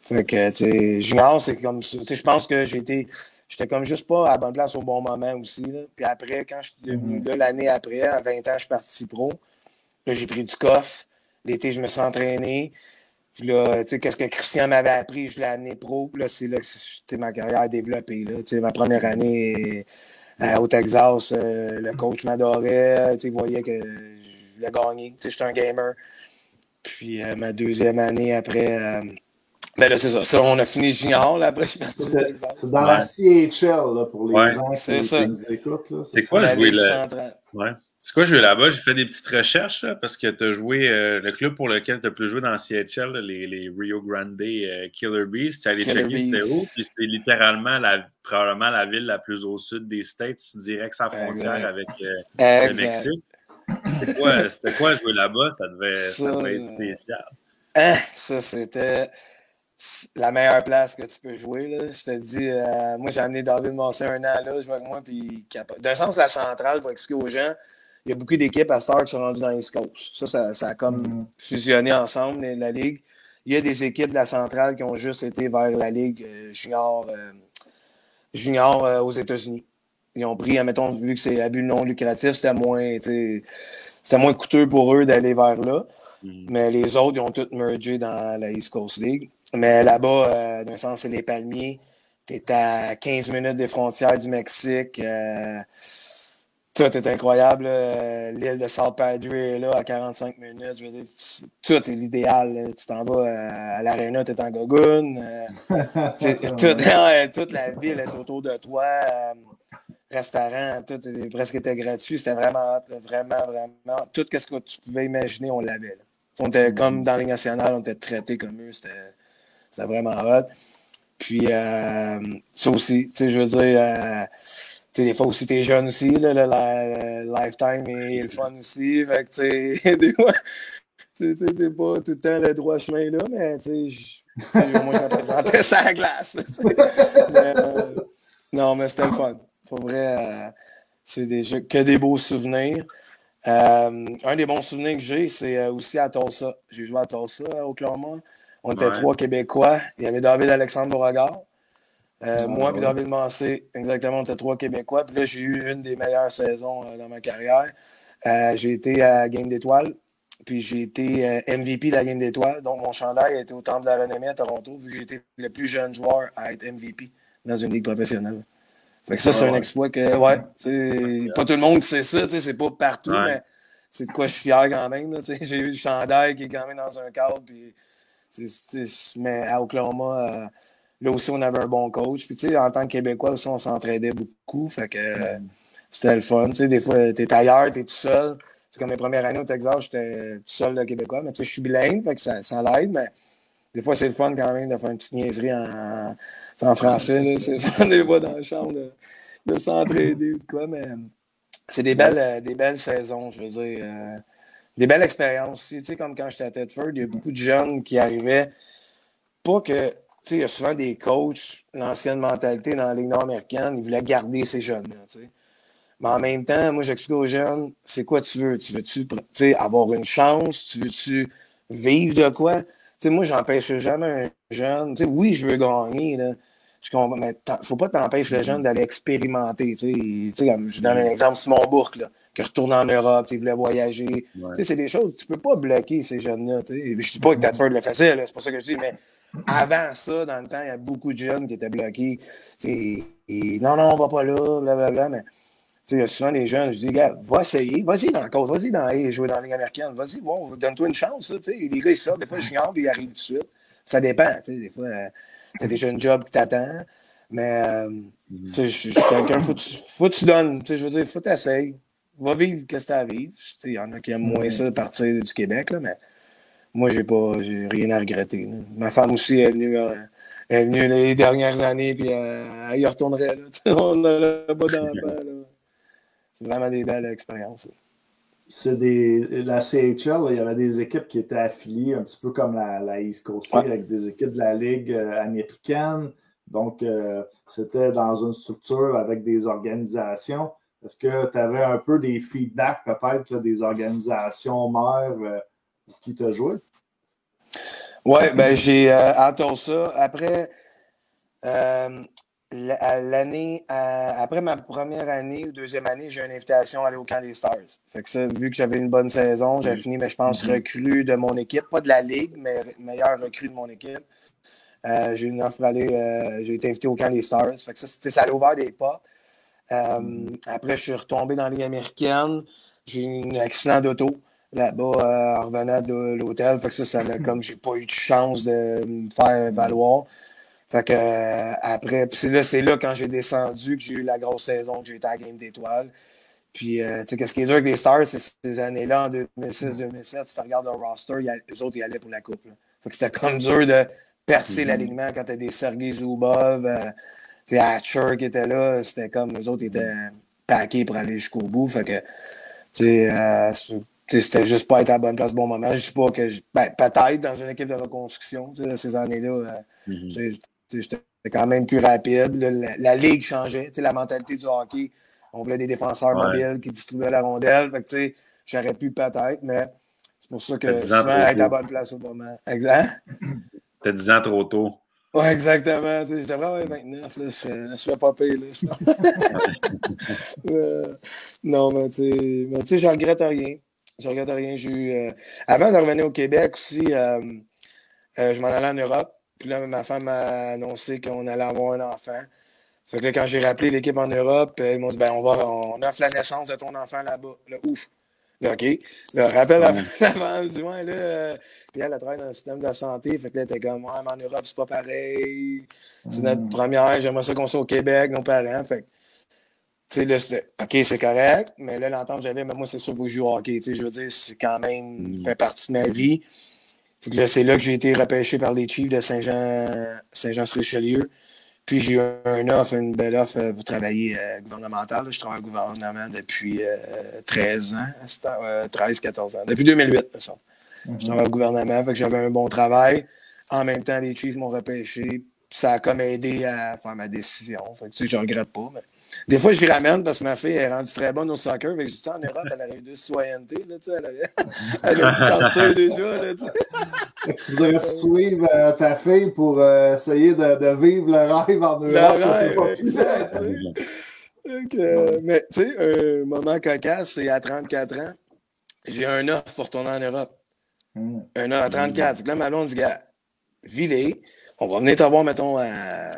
fait que, junior, c'est comme ça. Je pense que j'ai été j'étais comme juste pas à la bonne place au bon moment aussi. Là. Puis après, quand je suis devenu mm-hmm. là, l'année après, à 20 ans, je suis parti pro. Là, j'ai pris du coffre. L'été, je me suis entraîné. Puis là, tu sais, qu'est-ce que Christian m'avait appris, je l'ai amené pro. Puis là, c'est là que ma carrière a développé. Là. Tu sais, ma première année euh, au Texas, euh, le coach m'adorait. Il voyait que je voulais gagner. Tu sais, j'étais un gamer. Puis euh, ma deuxième année après ben là, c'est ça. On a fini junior, là, après je suis parti.
C'est dans la CHL, là, pour les gens qui, nous écoutent.
C'est quoi jouer là? Ouais. C'est quoi jouer là-bas? J'ai fait des petites recherches là, parce que tu as joué euh, le club pour lequel tu as pu jouer dans CHL, les, les, Rio Grande euh, Killer Bees. Tu allé checker c'était où, puis c'était littéralement la, probablement la ville la plus au sud des States, direct sa frontière avec euh, le Mexique. C'était quoi, quoi, jouer là-bas? Ça devait, ça, ça devait être spécial.
Hein, ça, c'était la meilleure place que tu peux jouer. Là. Je te dis, euh, moi, j'ai amené David Massé un an là, je vois avec moi. Puis, d'un sens, la centrale, pour expliquer aux gens, il y a beaucoup d'équipes à Star qui sont rendues dans East Coast. Ça, ça, a comme mm. fusionné ensemble, la Ligue. Il y a des équipes de la centrale qui ont juste été vers la Ligue euh, junior, euh, junior aux États-Unis. Ils ont pris, admettons, vu que c'est abus non lucratif, c'était moins, moins coûteux pour eux d'aller vers là. Mm. Mais les autres, ils ont tous mergé dans la East Coast League. Mais là-bas, euh, d'un sens, c'est les palmiers. Tu es à 15 minutes des frontières du Mexique. Euh, tout est incroyable. L'île de South Padre est là à 45 minutes. Je veux dire, tout est l'idéal. Tu t'en vas euh, à l'aréna, tu es en gogoune. toute, la ville est autour de toi. restaurant, tout presque était gratuit. C'était vraiment, vraiment, vraiment. Tout ce que tu pouvais imaginer, on l'avait. On était comme dans les nationales, on était traités comme eux. C'était vraiment hot. Puis, euh, ça aussi, tu sais, je veux dire, euh, des fois aussi, t'es jeune aussi, là, le, lifetime est le fun aussi. Fait que, des fois, t'es pas tout le temps le droit chemin là, mais, tu sais, au moins, je me présentais ça à glace. Euh, non, mais c'était le fun. Pour vrai, c'est que des beaux souvenirs. un des bons souvenirs que j'ai, c'est aussi à Tulsa. J'ai joué à Tulsa, au Oklahoma. On était trois Québécois. Il y avait David Alexandre Beauregard. Euh, ah, moi puis David Massé, exactement, on était trois Québécois. Puis là, j'ai eu une des meilleures saisons euh, dans ma carrière. Euh, j'ai été à Game d'Étoiles, puis j'ai été MVP de la Game d'Étoiles. Donc, mon chandail a été au Temple de la Renommée à Toronto, vu que j'ai été le plus jeune joueur à être MVP dans une ligue professionnelle. Fait que ça, c'est un exploit que, ouais, pas tout le monde sait ça, c'est pas partout, mais c'est de quoi je suis fier quand même. J'ai eu le chandail qui est quand même dans un cadre, puis mais à Oklahoma, là aussi, on avait un bon coach. Puis, en tant que Québécois aussi, on s'entraidait beaucoup. Fait que c'était le fun. des fois, tu es ailleurs, tu es tout seul. C'est comme mes premières années au Texas, j'étais tout seul le Québécois. Mais je suis bilingue, fait que ça, ça l'aide. Mais des fois, c'est le fun quand même de faire une petite niaiserie en, en français. C'est le fun des fois dans la chambre de, s'entraider ou quoi. Mais c'est des belles, des belles saisons, je veux dire. Euh, des belles expériences aussi. Tu sais, comme quand j'étais à Tedford, il y a beaucoup de jeunes qui arrivaient. Pas que, tu sais, il y a souvent des coachs, l'ancienne mentalité dans la Ligue nord-américaine, ils voulaient garder ces jeunes-là, tu. Mais en même temps, moi, j'explique aux jeunes, c'est quoi tu veux? Tu veux-tu avoir une chance? Tu veux-tu vivre de quoi? Tu sais, moi, j'empêche jamais un jeune. Tu sais, oui, je veux gagner, là. Je mais faut pas t'empêcher le jeune d'aller expérimenter. Tu sais, comme je donne un exemple, Simon Bourque, là qui retourne en Europe, il voulait voyager. C'est des choses, tu ne peux pas bloquer ces jeunes-là. Je ne dis pas que Tadford le faisait, c'est pas ça que je dis, mais avant ça, dans le temps, il y a beaucoup de jeunes qui étaient bloqués. Et, non, non, on va pas là, blablabla. Mais il y a souvent des jeunes, je dis, gars, va essayer, vas-y dans le code, vas-y dans et jouer dans la Ligue américaine, vas-y, bon, donne-toi une chance. Les gars, ils sortent, des fois, je junior, puis ils arrivent tout de suite. Ça dépend, des fois, euh, tu as déjà un job qui t'attend, mais euh, je suis quelqu'un, faut, faut que tu donnes, je veux dire, faut que tu essayes. Va vivre ce que tu as à vivre. Il y en a qui aiment moins ça de partir du Québec, là, mais moi, j'ai pas j'ai rien à regretter. Ma femme aussi est venue, euh, est venue les dernières années, puis elle y retournerait. Là, on n'aurait pas d'enfant. C'est vraiment des belles expériences.
C'est des. La CHL, il y avait des équipes qui étaient affiliées, un petit peu comme la, East Coast avec des équipes de la Ligue euh, américaine. Donc, euh, c'était dans une structure avec des organisations. Est-ce que tu avais un peu des feedbacks peut-être des organisations mères euh, qui te jouaient?
Oui, ben j'ai entendu ça. Après, l'année, après ma première année ou deuxième année, j'ai une invitation à aller au camp des Stars. Fait que ça, vu que j'avais une bonne saison, j'ai fini, mais je pense, mm-hmm. recrue de mon équipe, pas de la ligue, mais meilleur recrue de mon équipe. Euh, j'ai une offre aller, euh, j'ai été invité au camp des Stars. Fait que ça, ça a ouvert des portes. Euh, mm-hmm. après, je suis retombé dans la Ligue américaine. J'ai eu un accident d'auto là-bas en revenant de l'hôtel. Fait que ça, ça comme j'ai pas eu de chance de me faire valoir. Fait que euh, après, c'est là, c'est là quand j'ai descendu que j'ai eu la grosse saison, que j'ai été à la game d'étoiles. Puis, euh, tu sais, qu'est-ce qui est dur avec les Stars, c'est ces années-là, en 2006-2007, si tu regardes le roster, y a, eux autres, ils allaient pour la coupe. Fait que c'était comme dur de percer mm-hmm. l'alignement quand t'as des Sergei Zubov, euh, tu Hatcher qui était là, c'était comme, eux autres étaient paqués pour aller jusqu'au bout. Fait que, tu sais, c'était juste pas être à la bonne place au bon moment. Je dis pas que, ben, peut-être dans une équipe de reconstruction, ces années-là, mm-hmm. J'étais quand même plus rapide. La, ligue changeait. La mentalité du hockey, on voulait des défenseurs mobiles qui distribuaient la rondelle. j'aurais pu peut-être, mais c'est pour ça que souvent être à la bonne place au moment. Exact.
T'as 10 ans trop tôt.
Oui, exactement. J'étais vraiment 29, là, je ne suis pas payé. non, mais tu sais, je regrette rien. Je regrette rien. Eu, euh, avant de revenir au Québec aussi, euh, euh, je m'en allais en Europe. Puis là, ma femme m'a annoncé qu'on allait avoir un enfant. Fait que là, quand j'ai rappelé l'équipe en Europe, ils m'ont dit ben, on, va, on offre la naissance de ton enfant là-bas. Là, ouf. Là, OK. Là, rappelle la, femme, dit ouais, là. Euh, puis elle, elle travaille dans le système de la santé. Fait que là, elle était comme ouais, mais en Europe, c'est pas pareil. C'est notre hmm. première. J'aimerais ça qu'on soit au Québec, nos parents. Fait que, OK, c'est correct. Mais là, l'entente que j'avais, mais moi, c'est sûr que je joue au hockey. Tu sais, je veux dire, c'est quand même hmm. fait partie de ma vie c'est là que j'ai été repêché par les Chiefs de Saint-Jean, Saint-Jean-sur-Richelieu. Puis j'ai eu un offre, une belle offre euh, pour travailler euh, gouvernemental. Je travaille au gouvernement depuis 13 euh, ans, 13, 14 ans. Depuis 2008, ça. Je travaille au gouvernement, fait que j'avais un bon travail. En même temps, les Chiefs m'ont repêché. Ça a comme aidé à faire ma décision. Fait que, tu sais, je regrette pas. Mais... Des fois, je lui ramène parce que ma fille est rendue très bonne au soccer. Que je dis, en Europe, elle aurait eu deux citoyennetés. Là, elle, a déjà. Là,
tu devrais suivre euh, ta fille pour euh, essayer de, de, vivre le rêve en Europe. Le rêve, exact.
euh, mais tu sais, un moment cocasse, c'est à 34 ans. J'ai un offre pour tourner en Europe. Hmm. Un offre à 34. Fait là, ma blonde dit, gars, vilez on va venir te voir, mettons,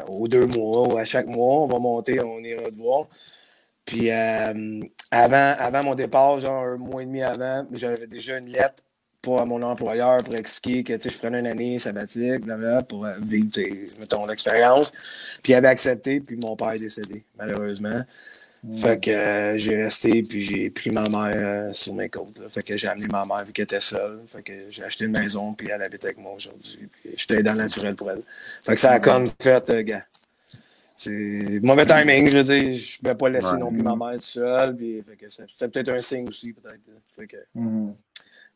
aux deux mois ou à chaque mois. On va monter, on ira te voir. Puis euh, avant, avant mon départ, genre un mois et demi avant, j'avais déjà une lettre pour mon employeur pour expliquer que je prenais une année sabbatique, blablabla, pour euh, vivre, mettons, l'expérience. Puis il avait accepté, puis mon père est décédé, malheureusement. Fait que euh, j'ai resté, puis j'ai pris ma mère euh, sur mes côtes. Fait que j'ai amené ma mère vu qu'elle était seule. Fait que j'ai acheté une maison, puis elle habite avec moi aujourd'hui. Puis j'étais dans le naturel pour elle. Fait que ça a comme fait, euh, gars. C'est mauvais timing, je veux dire. Je ne vais pas laisser non plus ma mère seule. Puis, fait que peut-être un signe aussi, peut-être. Fait que, mm-hmm.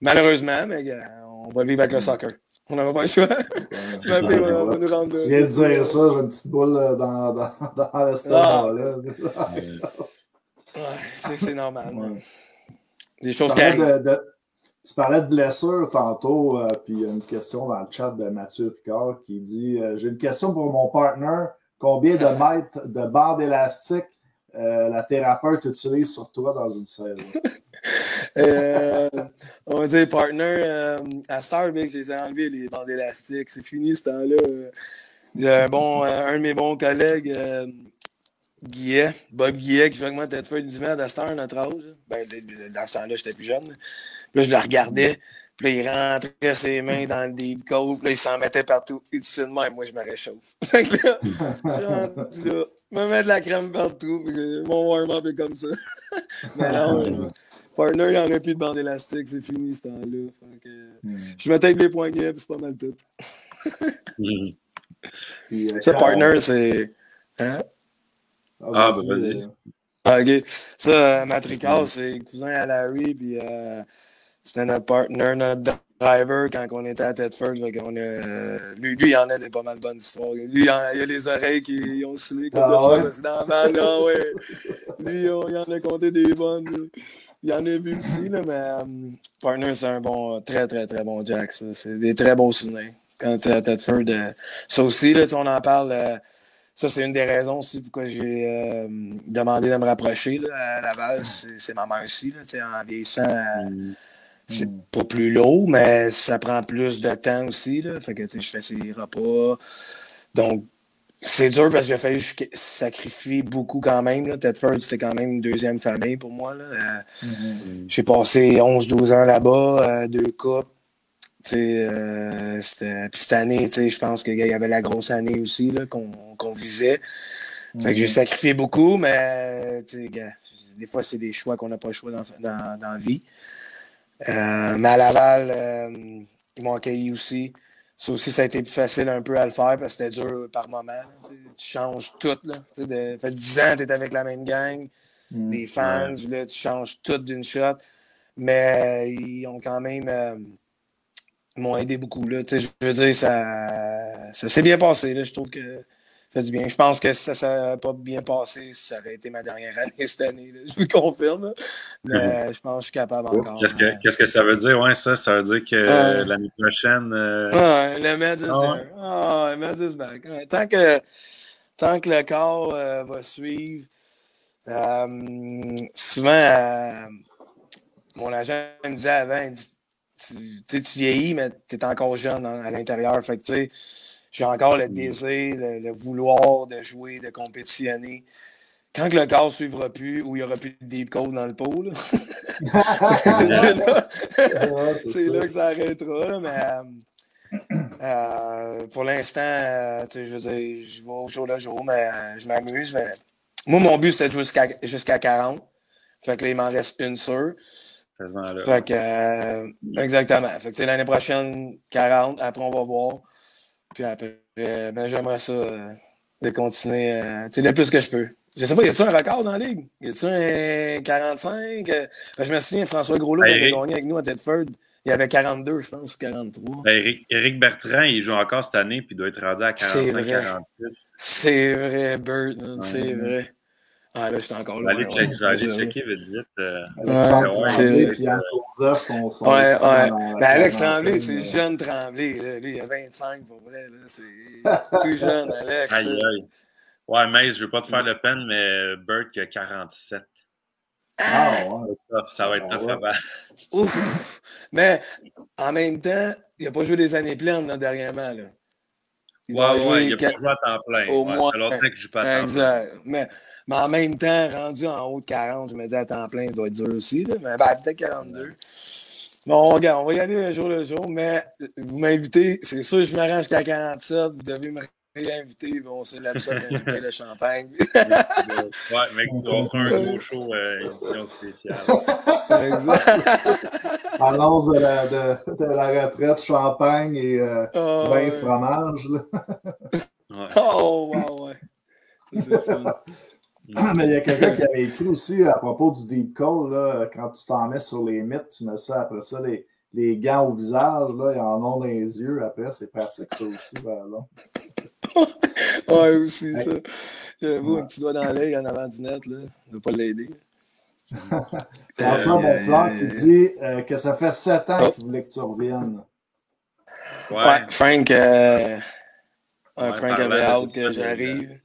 Malheureusement, mais gars, on va vivre avec le soccer. On n'avait pas le choix.
On va nous rendre. Tu viens de dire ça, j'ai une petite boule dans, dans, dans l'estomac. Ah.
Ouais, c'est normal. Des choses qui arrivent.
De, tu parlais de blessure tantôt, euh, puis il y a une question dans le chat de Mathieu Picard qui dit euh, J'ai une question pour mon partner. Combien de mètres de bande élastique euh, la thérapeute utilise sur toi dans une saison
euh, on va dire partner euh, à Starbucks, je les ai enlevés les bandes élastiques. C'est fini ce temps-là. Il y a un, bon, un de mes bons collègues, Guillet, Bob Guillet, qui moi, Tedford, mais à cette notre âge. Ben, dans ce temps-là, j'étais plus jeune. Puis là, je le regardais. Puis là, il rentrait ses mains dans le deep coat. Puis là, il s'en mettait partout. Il dit, de même, moi, je me réchauffe. Fait que là, je me mets de la crème partout. Puis mon warm-up est comme ça. Mais non, partner, il en a plus de bande élastique. C'est fini, ce temps-là. Hmm. Je me tape les poignets, puis c'est pas mal tout. Ce euh, partner, c'est. Hein?
Ah, ah ben vas-y.
Euh, ah, ok. Ça, Matrical, c'est cousin à Larry, puis euh, c'était notre partner, notre driver quand on était à Tedford. On a, lui, lui, il en a des pas mal bonnes histoires. Lui, il, a, il a les oreilles qui ont scellé comme ah, ouais? dans la ah, ouais. Lui, il en a compté des bonnes. Il en a vu aussi, là, mais um, Partner, c'est un bon, très, très, très bon Jack. C'est des très beaux souvenirs. Quand tu es à Tedford. Euh, ça aussi, là, on en parle. Euh, ça, c'est une des raisons aussi pourquoi j'ai euh, demandé de me rapprocher là, à Laval. C'est ma mère aussi. Là, en vieillissant, mm. c'est pas plus lourd, mais ça prend plus de temps aussi. Là. Fait que je fais ses repas. Donc, c'est dur parce que j'ai fallu sacrifier beaucoup quand même. Là. Tedford, c'était quand même une deuxième famille pour moi. Là. Mm-hmm. J'ai passé 11-12 ans là-bas, deux coupes. Euh, puis cette année, je pense qu'il y avait la grosse année aussi qu'on visait. Fait que j'ai mhm. sacrifié beaucoup, mais des fois, c'est des choix qu'on n'a pas le choix dans, dans, la vie. Euh, mais à Laval, euh, ils m'ont accueilli aussi. Ça aussi, ça a été plus facile un peu à le faire parce que c'était dur par moment. Tu changes tout. Là, de, fait 10 ans, tu es avec la même gang. Les fans, là, tu changes tout d'une shot. Mais ils ont quand même m'ont aidé beaucoup. Là. Je veux dire, ça, ça s'est bien passé. Là. Je trouve que fait du bien. Je pense que ça ne pas bien passé, ça aurait été ma dernière année cette année. Je vous confirme. Mais mhm. je pense que je suis capable encore.
Qu'est-ce que, ça veut dire? Ouais, ça, ça veut dire que l'année prochaine. Euh...
le Med is ah, le Med is back. Tant, que, tant que le corps euh, va suivre, euh, souvent, euh, mon agent me disait avant, il dit tu, tu vieillis, mais tu es encore jeune à l'intérieur. Fait que, j'ai encore le désir, le, vouloir de jouer, de compétitionner. Quand le corps ne suivra plus ou il n'y aura plus de deep code dans le pot, c'est là, que ça arrêtera. mais euh, pour l'instant, euh, je veux dire, je vais au jour le jour, mais euh, je m'amuse. Mais... Moi, mon but, c'est de jouer jusqu'à 40. Fait que là, il m'en reste une sur. Fait que, euh, exactement. Fait que l'année prochaine, 40. Après, on va voir. Puis après, ben, j'aimerais ça euh, de continuer euh, le plus que je peux. Je sais pas, y a-tu un record dans la ligue? Y a-tu un 45? Ben, je me souviens, François Groslot qui avait gagné avec nous à Tedford. Il y avait 42, je pense, 43.
Ben, Eric, Bertrand, il joue encore cette année, puis il doit être rendu à 45-46.
C'est vrai, Bert, c'est vrai. Ah là, j'étais encore là.
Je vais aller checker vite vite. Euh,
ouais, puis Ouais, ouais. Ben, Alex Tremblay, c'est jeune Tremblay. Là. Lui, il a 25 pour vrai. C'est tout jeune, Alex. Aïe, aïe.
Ouais, mais je ne veux pas te faire le peine, mais Burt qui a 47.
Ah, ouais.
Ça va être ah, top ouais.
Ouf! Mais en même temps, il n'a pas joué des années pleines là, dernièrement. Là.
Il ouais, ouais, il n'a pas joué à temps plein. Au ouais, moins. Ça fait longtemps que je pas à temps
exact. plein. Mais mais en même temps, rendu en haut de 40, je me dis à temps plein, ça doit être dur aussi. Là. Mais ben, peut-être 42. Bon, regarde, on va y aller un jour le jour, mais vous m'invitez, c'est sûr, je m'arrange jusqu'à 47, vous devez me réinviter, bon, c'est la seule le champagne.
ouais, mec, tu vas faire un gros show, euh, édition spéciale. exact.
Annonce de la, de, de la retraite, champagne et euh, oh, vin fromage. Là.
Ouais. Oh, wow, ouais. c'est fun.
Mais il y a quelqu'un qui avait écrit aussi à propos du deep call, là, quand tu t'en mets sur les mythes, tu mets ça après ça, les, les gants au visage, là, ils en ont dans les yeux après, c'est pratique ça aussi, pardon.
ouais, aussi ça. J'avoue, un petit doigt dans l'œil en avant du net, là, ne pas l'aider.
François euh, Bonflant qui dit euh, que ça fait sept ans oh. qu'il voulait que tu reviennes.
Ouais, Frank, euh... ouais, Frank avait hâte que j'arrive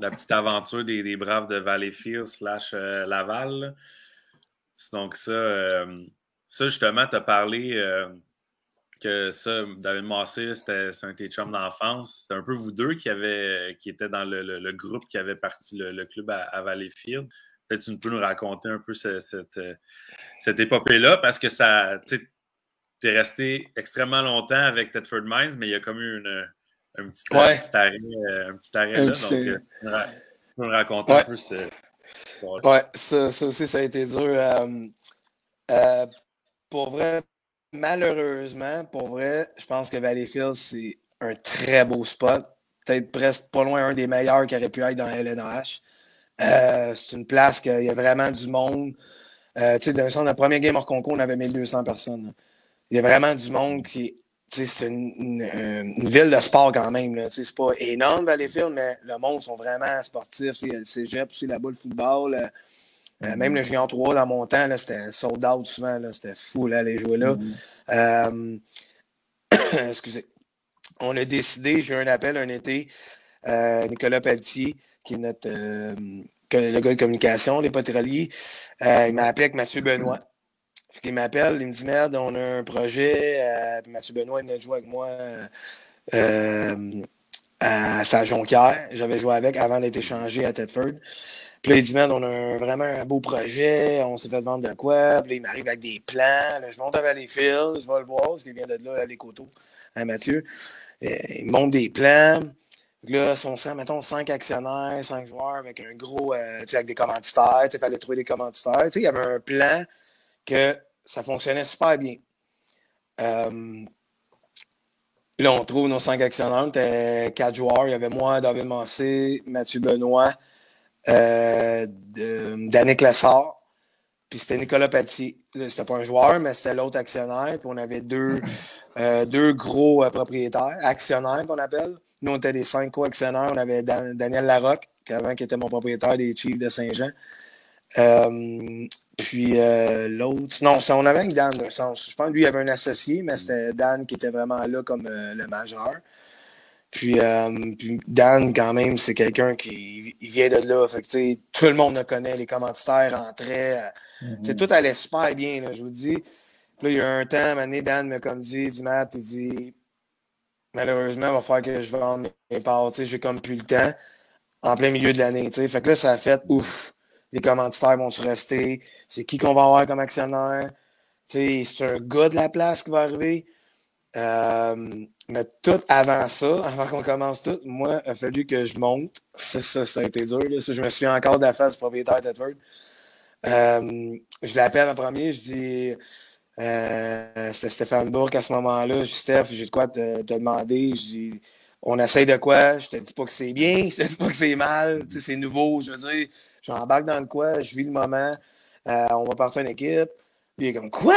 la petite aventure des, des Braves de Valleyfield slash euh, Laval. Donc ça, euh, ça justement, tu as parlé, euh, que ça, David Massé, c'était un de tes chums d'enfance. C'était un peu vous deux qui, avait, qui étaient dans le, groupe qui avait parti le, club à, Valleyfield. Peut-être tu peux nous raconter un peu cette, cette, épopée-là parce que ça, tu es resté extrêmement longtemps avec Tedford Mines, mais il y a comme eu une, un, petit, arrêt, un petit arrêt là. Donc, euh, tu peux nous raconter un peu ce.
Ouais, ça, ça, aussi, ça a été dur. Euh, euh, pour vrai, malheureusement, pour vrai, je pense que Valleyfield, c'est un très beau spot. Peut-être presque pas loin un des meilleurs qui aurait pu être dans LNH. Euh, c'est une place qu'il y a vraiment du monde. Euh, tu sais, dans le premier game hors concours, on avait 1200 personnes. Il y a vraiment du monde qui. C'est une, ville de sport quand même. C'est pas énorme, Valleyfield, mais le monde sont vraiment sportifs. Y a le cégep, là-bas, le football. Euh, euh, même le Junior 3, dans mon temps, c'était sold out souvent. C'était fou là, aller jouer là. Euh, excusez. On a décidé, j'ai eu un appel un été, euh, Nicolas Pelletier, qui est notre le gars de communication, les pétroliers. il m'a appelé avec Mathieu Benoît. Il m'appelle, il me dit Merde, on a un projet. Mathieu Benoît il venait de jouer avec moi à Saint-Jonquière. J'avais joué avec avant d'être échangé à Tedford. Puis là, il dit, man, on a vraiment un beau projet, on s'est fait vendre de quoi? Puis là, il m'arrive avec des plans. Je monte avec les fils, je vais le voir, parce qu'il vient de là, à les coteaux, à Mathieu. Et, il monte des plans. Là, son sang, mettons, cinq actionnaires, cinq joueurs avec un gros, euh, avec des commanditaires. Il fallait trouver des commanditaires. Il y avait un plan que ça fonctionnait super bien. Euh, puis là, on trouve nos cinq actionnaires. On quatre joueurs. Il y avait moi, David Massé, Mathieu Benoît, euh, d'Annick Lessard. Puis c'était Nicolas Petit. C'était pas un joueur, mais c'était l'autre actionnaire. Puis on avait deux, euh, deux gros euh, propriétaires, actionnaires qu'on appelle. Nous, on était des cinq co-actionnaires. On avait Daniel Larocque, qui, avant, qui était mon propriétaire des Chiefs de Saint-Jean. puis l'autre. Non, on avait un Dan d'un sens. Je pense que lui, il avait un associé, mais c'était Dan qui était vraiment là comme le majeur. Euh, puis, Dan, quand même, c'est quelqu'un qui vient de là. Fait que, tout le monde le connaît, les commentaires entraient. Euh, mm Tout allait super bien, là, je vous dis. Puis là, il y a un temps, année, Dan m'a comme dit, il dit Matt, il dit malheureusement, il va falloir que je vende mes parts. J'ai comme plus le temps en plein milieu de l'année. Fait que là, ça a fait ouf. Les commentaires vont se rester. C'est qui qu'on va avoir comme actionnaire? C'est un gars de la place qui va arriver. Euh, mais tout avant ça, avant qu'on commence tout, moi, il a fallu que je monte. Ça, ça, ça a été dur. je me suis encore de la face propriétaire d'Edward. Euh, je l'appelle en premier, je dis euh, c'était Stéphane Bourque à ce moment-là. Steph, j'ai de quoi te, demander. Je dis on essaye de quoi? Je te dis pas que c'est bien, je te dis pas que c'est mal, c'est nouveau. Je veux dire, j'embarque dans le quoi, je vis le moment. on va partir en équipe. Puis il est comme Quoi?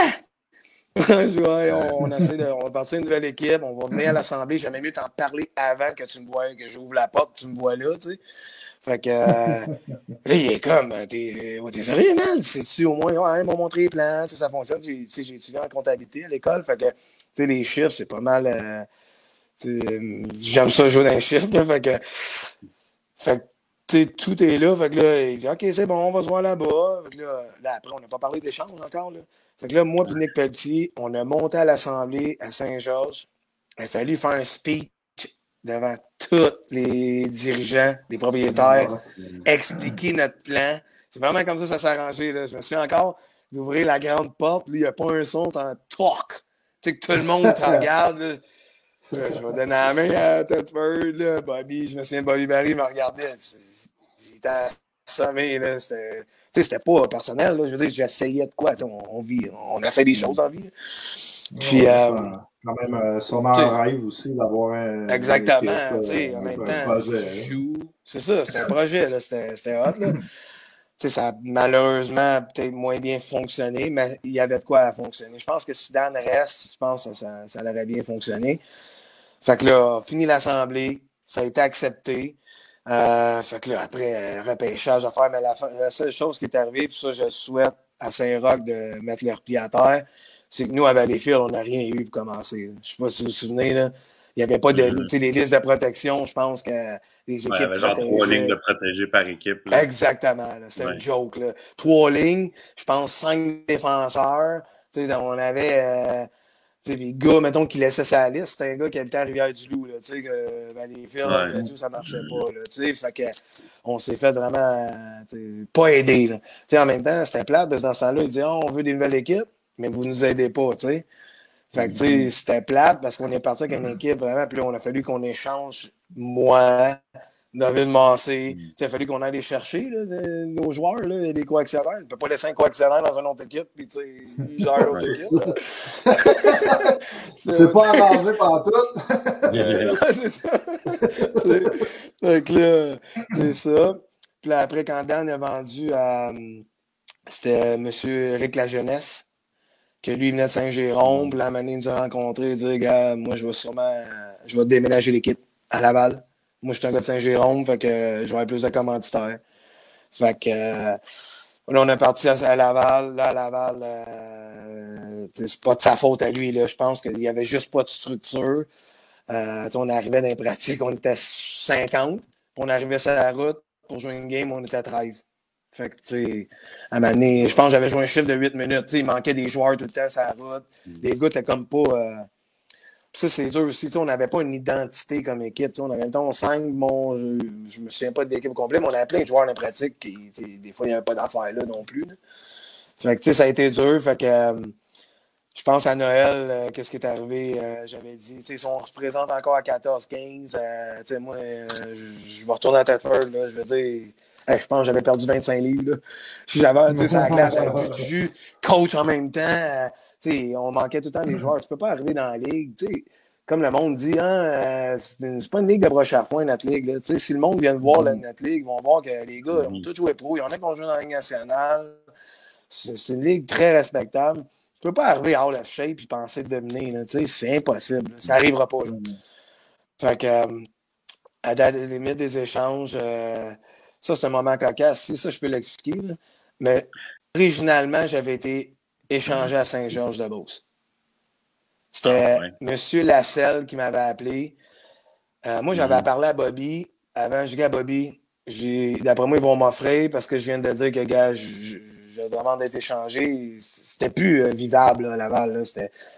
on, essaie de, on va partir une nouvelle équipe, on va venir à l'Assemblée. J'aimais mieux t'en parler avant que tu me vois, que j'ouvre la porte, tu me vois là, tu sais. Fait que euh, là, il est comme, euh, t'es es sérieux, man? C'est-tu au moins, ils m'ont montré les plans, ça, ça fonctionne. J'ai étudié en comptabilité à l'école, fait que, tu sais, les chiffres, c'est pas mal. Euh, J'aime ça jouer dans les chiffres, fait que. Fait que tout est là. Fait que là, il dit OK, c'est bon, on va se voir là-bas. Là, là, après, on n'a pas parlé d'échange encore. Là. Fait que là, moi et Nick Petit, on a monté à l'Assemblée à Saint-Georges. Il a fallu faire un speech devant tous les dirigeants, les propriétaires, expliquer notre plan. C'est vraiment comme ça que ça s'est arrangé. Là. Je me suis encore d'ouvrir la grande porte. il n'y a pas un son, t'en talk. Tu sais que tout le monde te regarde. je vais donner la main à Tedford, Bobby. Je me souviens, Bobby Barry me regardait. J'étais assommé. C'était c'était pas personnel. Là. Je veux dire, j'essayais de quoi. On, on, vit, on essaie des choses en vie. Puis. Euh,
quand même, euh, sûrement un rêve aussi d'avoir un.
Exactement. sais, en même temps, joue. C'est ça, c'était un projet. C'était hot. Là. ça a malheureusement peut-être moins bien fonctionné, mais il y avait de quoi fonctionner. Je pense que si Dan reste, je pense que ça, ça aurait bien fonctionné. Fait que là, fini l'Assemblée, ça a été accepté. Euh, fait que là, après, euh, repêchage à faire, mais la, seule chose qui est arrivée, puis ça, je souhaite à Saint-Roch de mettre leurs pieds à terre, c'est que nous, à Valleyfield, on n'a rien eu pour commencer. Je ne sais pas si vous vous souvenez, là. Il n'y avait pas de mm. les listes de protection, je pense que les équipes. Ouais, il y avait
genre trois lignes de protégés par équipe.
Exactement. C'était une joke. Là. Trois lignes, je pense cinq défenseurs. on avait. Euh, les gars, mettons, qui laissaient sa liste, c'était un gars qui habitait à Rivière-du-Loup, là, tu sais, que ben, les films, ouais. ça marchait pas, là, tu sais, fait que on s'est fait vraiment, pas aider, là. Tu sais, en même temps, c'était plate, parce que dans ce temps-là, ils disaient, oh, on veut des nouvelles équipes, mais vous nous aidez pas, tu sais. Fait que, tu sais, c'était plate parce qu'on est parti avec une équipe vraiment, puis là, on a fallu qu'on échange, moi, David Massé. Mm. Il a fallu qu'on aille les chercher, là, nos joueurs, là, les coactionnaires. On ne peut pas laisser un coactionnaire dans une autre équipe, puis tu sais, équipe.
C'est pas arrangé par tout.
fait que là, c'est ça. Puis là, après, quand Dan a vendu à. C'était M. Eric La Jeunesse, que lui, venait de Saint-Jérôme. Puis la manière nous a rencontrés, il dit Gars, moi, je vais sûrement. Je vais déménager l'équipe à Laval. Moi, je suis un gars de Saint-Jérôme, fait que j'aurais plus de commanditaires. Fait que là, on est parti à, Laval. Là, à Laval, euh, c'est pas de sa faute à lui. Là. Je pense qu'il n'y avait juste pas de structure. Euh, on arrivait dans les pratiques, on était 50. On arrivait sur la route pour jouer une game, on était 13. Fait que, tu sais, à je pense que j'avais joué un chiffre de 8 minutes. il manquait des joueurs tout le temps sur la route. Mm. Les gars étaient comme pas. Euh, ça, c'est dur aussi. on n'avait pas une identité comme équipe. On avait temps cinq, bon, je ne me souviens pas de l'équipe complète, mais on avait plein de joueurs en pratique qui, des fois, il n'y avait pas d'affaires là non plus. Fait que, ça a été dur. Fait que, euh, je pense à Noël, euh, qu'est-ce qui est arrivé? Euh, j'avais dit, si on se présente encore à 14-15, moi, je vais retourner à Thetford. Là, je veux dire, je pense que j'avais perdu 25 livres. J'avais, ça a du jus, coach en même temps on manquait tout le temps des joueurs. Tu ne peux pas arriver dans la ligue. Comme le monde dit, hein, euh, c'est pas une ligue de broche à foin, notre ligue. Si le monde vient voir la, notre ligue, ils vont voir que les gars ont tous joué pro. Il y en a qui ont joué dans la Ligue nationale. C'est une ligue très respectable. Tu ne peux pas arriver à out of shape et penser de dominer. C'est impossible. Ça n'arrivera pas. Fait que, euh, à la limite des échanges, euh, ça, c'est un moment cocasse. ça, je peux l'expliquer. Mais originalement, j'avais été échangé à Saint-Georges-de-Beauce. C'était ah, M. Lasselle qui m'avait appelé. Euh, moi, j'avais mm-hmm. parlé à Bobby. Avant, je dis à Bobby, d'après moi, ils vont m'offrir parce que je viens de dire que, gars, je, demande d'être échangé. C'était plus euh, vivable, à Laval.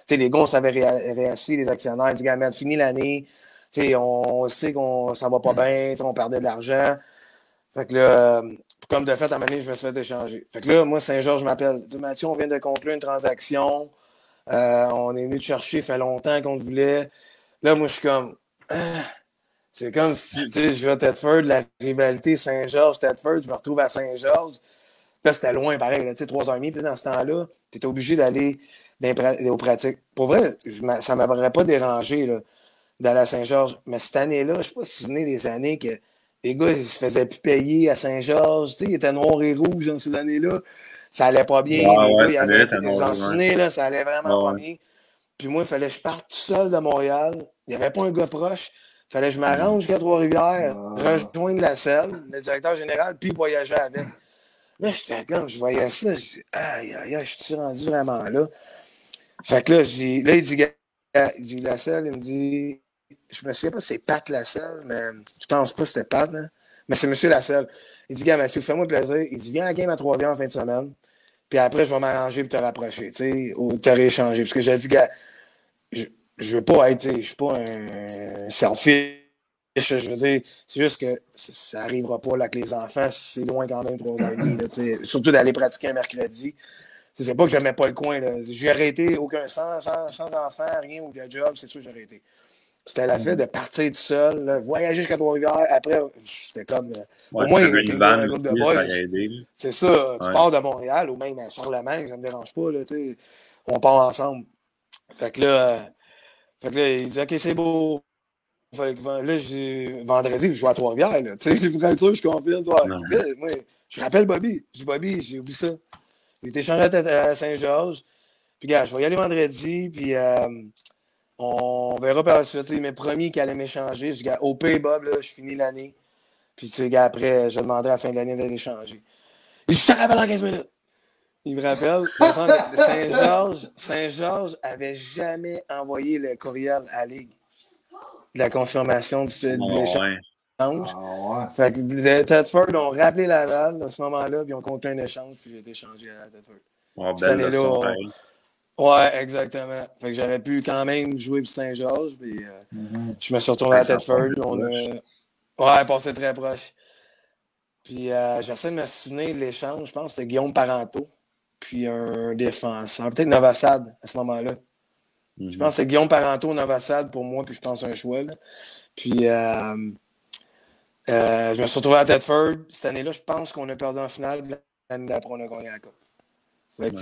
les gars, on s'avait réassis, les actionnaires. Ils disaient, fini l'année. On, sait que ça va pas bien, on perdait de l'argent. Fait que là, euh, comme de fait, à moment je me suis fait échanger. Fait que là, moi, Saint-Georges m'appelle. Mathieu, on vient de conclure une transaction. Euh, on est venu te chercher, ça fait longtemps qu'on te voulait. Là, moi, je suis comme. Ah, c'est comme si, tu sais, je vais à Tedford, la rivalité Saint-Georges-Tedford, je me retrouve à Saint-Georges. Là, c'était loin, pareil, tu sais, trois heures et demie. Puis dans ce temps-là, tu étais obligé d'aller aux pratiques. Pour vrai, ça ne m'aurait pas dérangé d'aller à Saint-Georges. Mais cette année-là, je ne sais pas si vous vous des années que les gars, ils se faisaient plus payer à Saint-Georges. Ils étaient noirs et rouges dans ces années-là. Ça allait pas bien.
Ah, les
gars,
ouais,
avaient là, ça allait vraiment pas bien. Puis moi, il fallait que je parte tout seul de Montréal. Il n'y avait pas un gars proche. Il fallait que je m'arrange jusqu'à Trois-Rivières, ah. rejoindre la selle, le directeur général, puis voyager avec. Là, j'étais comme, je voyais ça, je dis, aïe, aïe, aïe, je suis rendu vraiment là. Fait que là, là, il dit, il dit, la selle, il me dit, je me souviens pas si c'est Pat Lasselle, mais je pense pas que c'était Pat, mais c'est M. Lasselle. Il dit, gars, Mathieu, fais-moi plaisir. Il dit, viens à la game à trois en fin de semaine. Puis après, je vais m'arranger pour te rapprocher, tu sais, ou te rééchanger. Parce que j'ai dit, gars, je, je veux pas être, je suis pas un selfish. Je veux dire, c'est juste que ça n'arrivera pas là, avec les enfants, c'est loin quand même trois Surtout d'aller pratiquer un mercredi. C'est pas que je n'aimais pas le coin. J'ai arrêté aucun sans, sans, sans rien ou de job, c'est sûr que j'ai arrêté. C'était la fait de partir tout seul, voyager jusqu'à Trois-Rivières. Après, c'était comme. Euh, au moins, il y a un groupe de boys. C'est ça. Tu pars de Montréal ou même à Charlemagne, ça ne me dérange pas. Là, on part ensemble. Fait que là, euh, fait que là il dit OK, c'est beau. Fait que là, vendredi, je joue à Trois-Rivières. J'ai pour être sûr, je confirme. Moi, je rappelle Bobby. Je dis Bobby, j'ai oublié ça. Il était échangé à Saint-Georges. Puis, gars, je vais y aller vendredi. Puis, euh, on verra par la suite. Mes premiers qui allaient m'échanger, je dis, au Pays Bob, là, je finis l'année. Puis, tu sais, après, je demanderai à la fin de l'année échangé. Il dit, je te rappelle en 15 minutes. Il me rappelle, Saint-Georges Saint-Georges avait jamais envoyé le courriel à la Ligue de la confirmation du, de l'échange. Ah, ouais. Fait que Tedford ont rappelé Laval à ce moment-là, puis ils ont conclu un échange, puis j'ai été échangé à Tedford.
Oh, belle
Ouais, exactement. Fait que j'aurais pu quand même jouer pour Saint-Georges. Puis, euh, mm-hmm. Je me suis retourné à Tedford. On a... Ouais, passé très proche. Puis euh, j'essaie de me souvenir de l'échange. Je pense que c'était Guillaume Paranto. Puis un défenseur. Peut-être Novasad à ce moment-là. Je pense que c'était Guillaume Paranto, Novasad pour moi. Puis je pense un choix. Là. Puis euh, je me suis retrouvé à Tedford. Cette année-là, je pense qu'on a perdu en finale. L'année d'après, on a gagné la Coupe.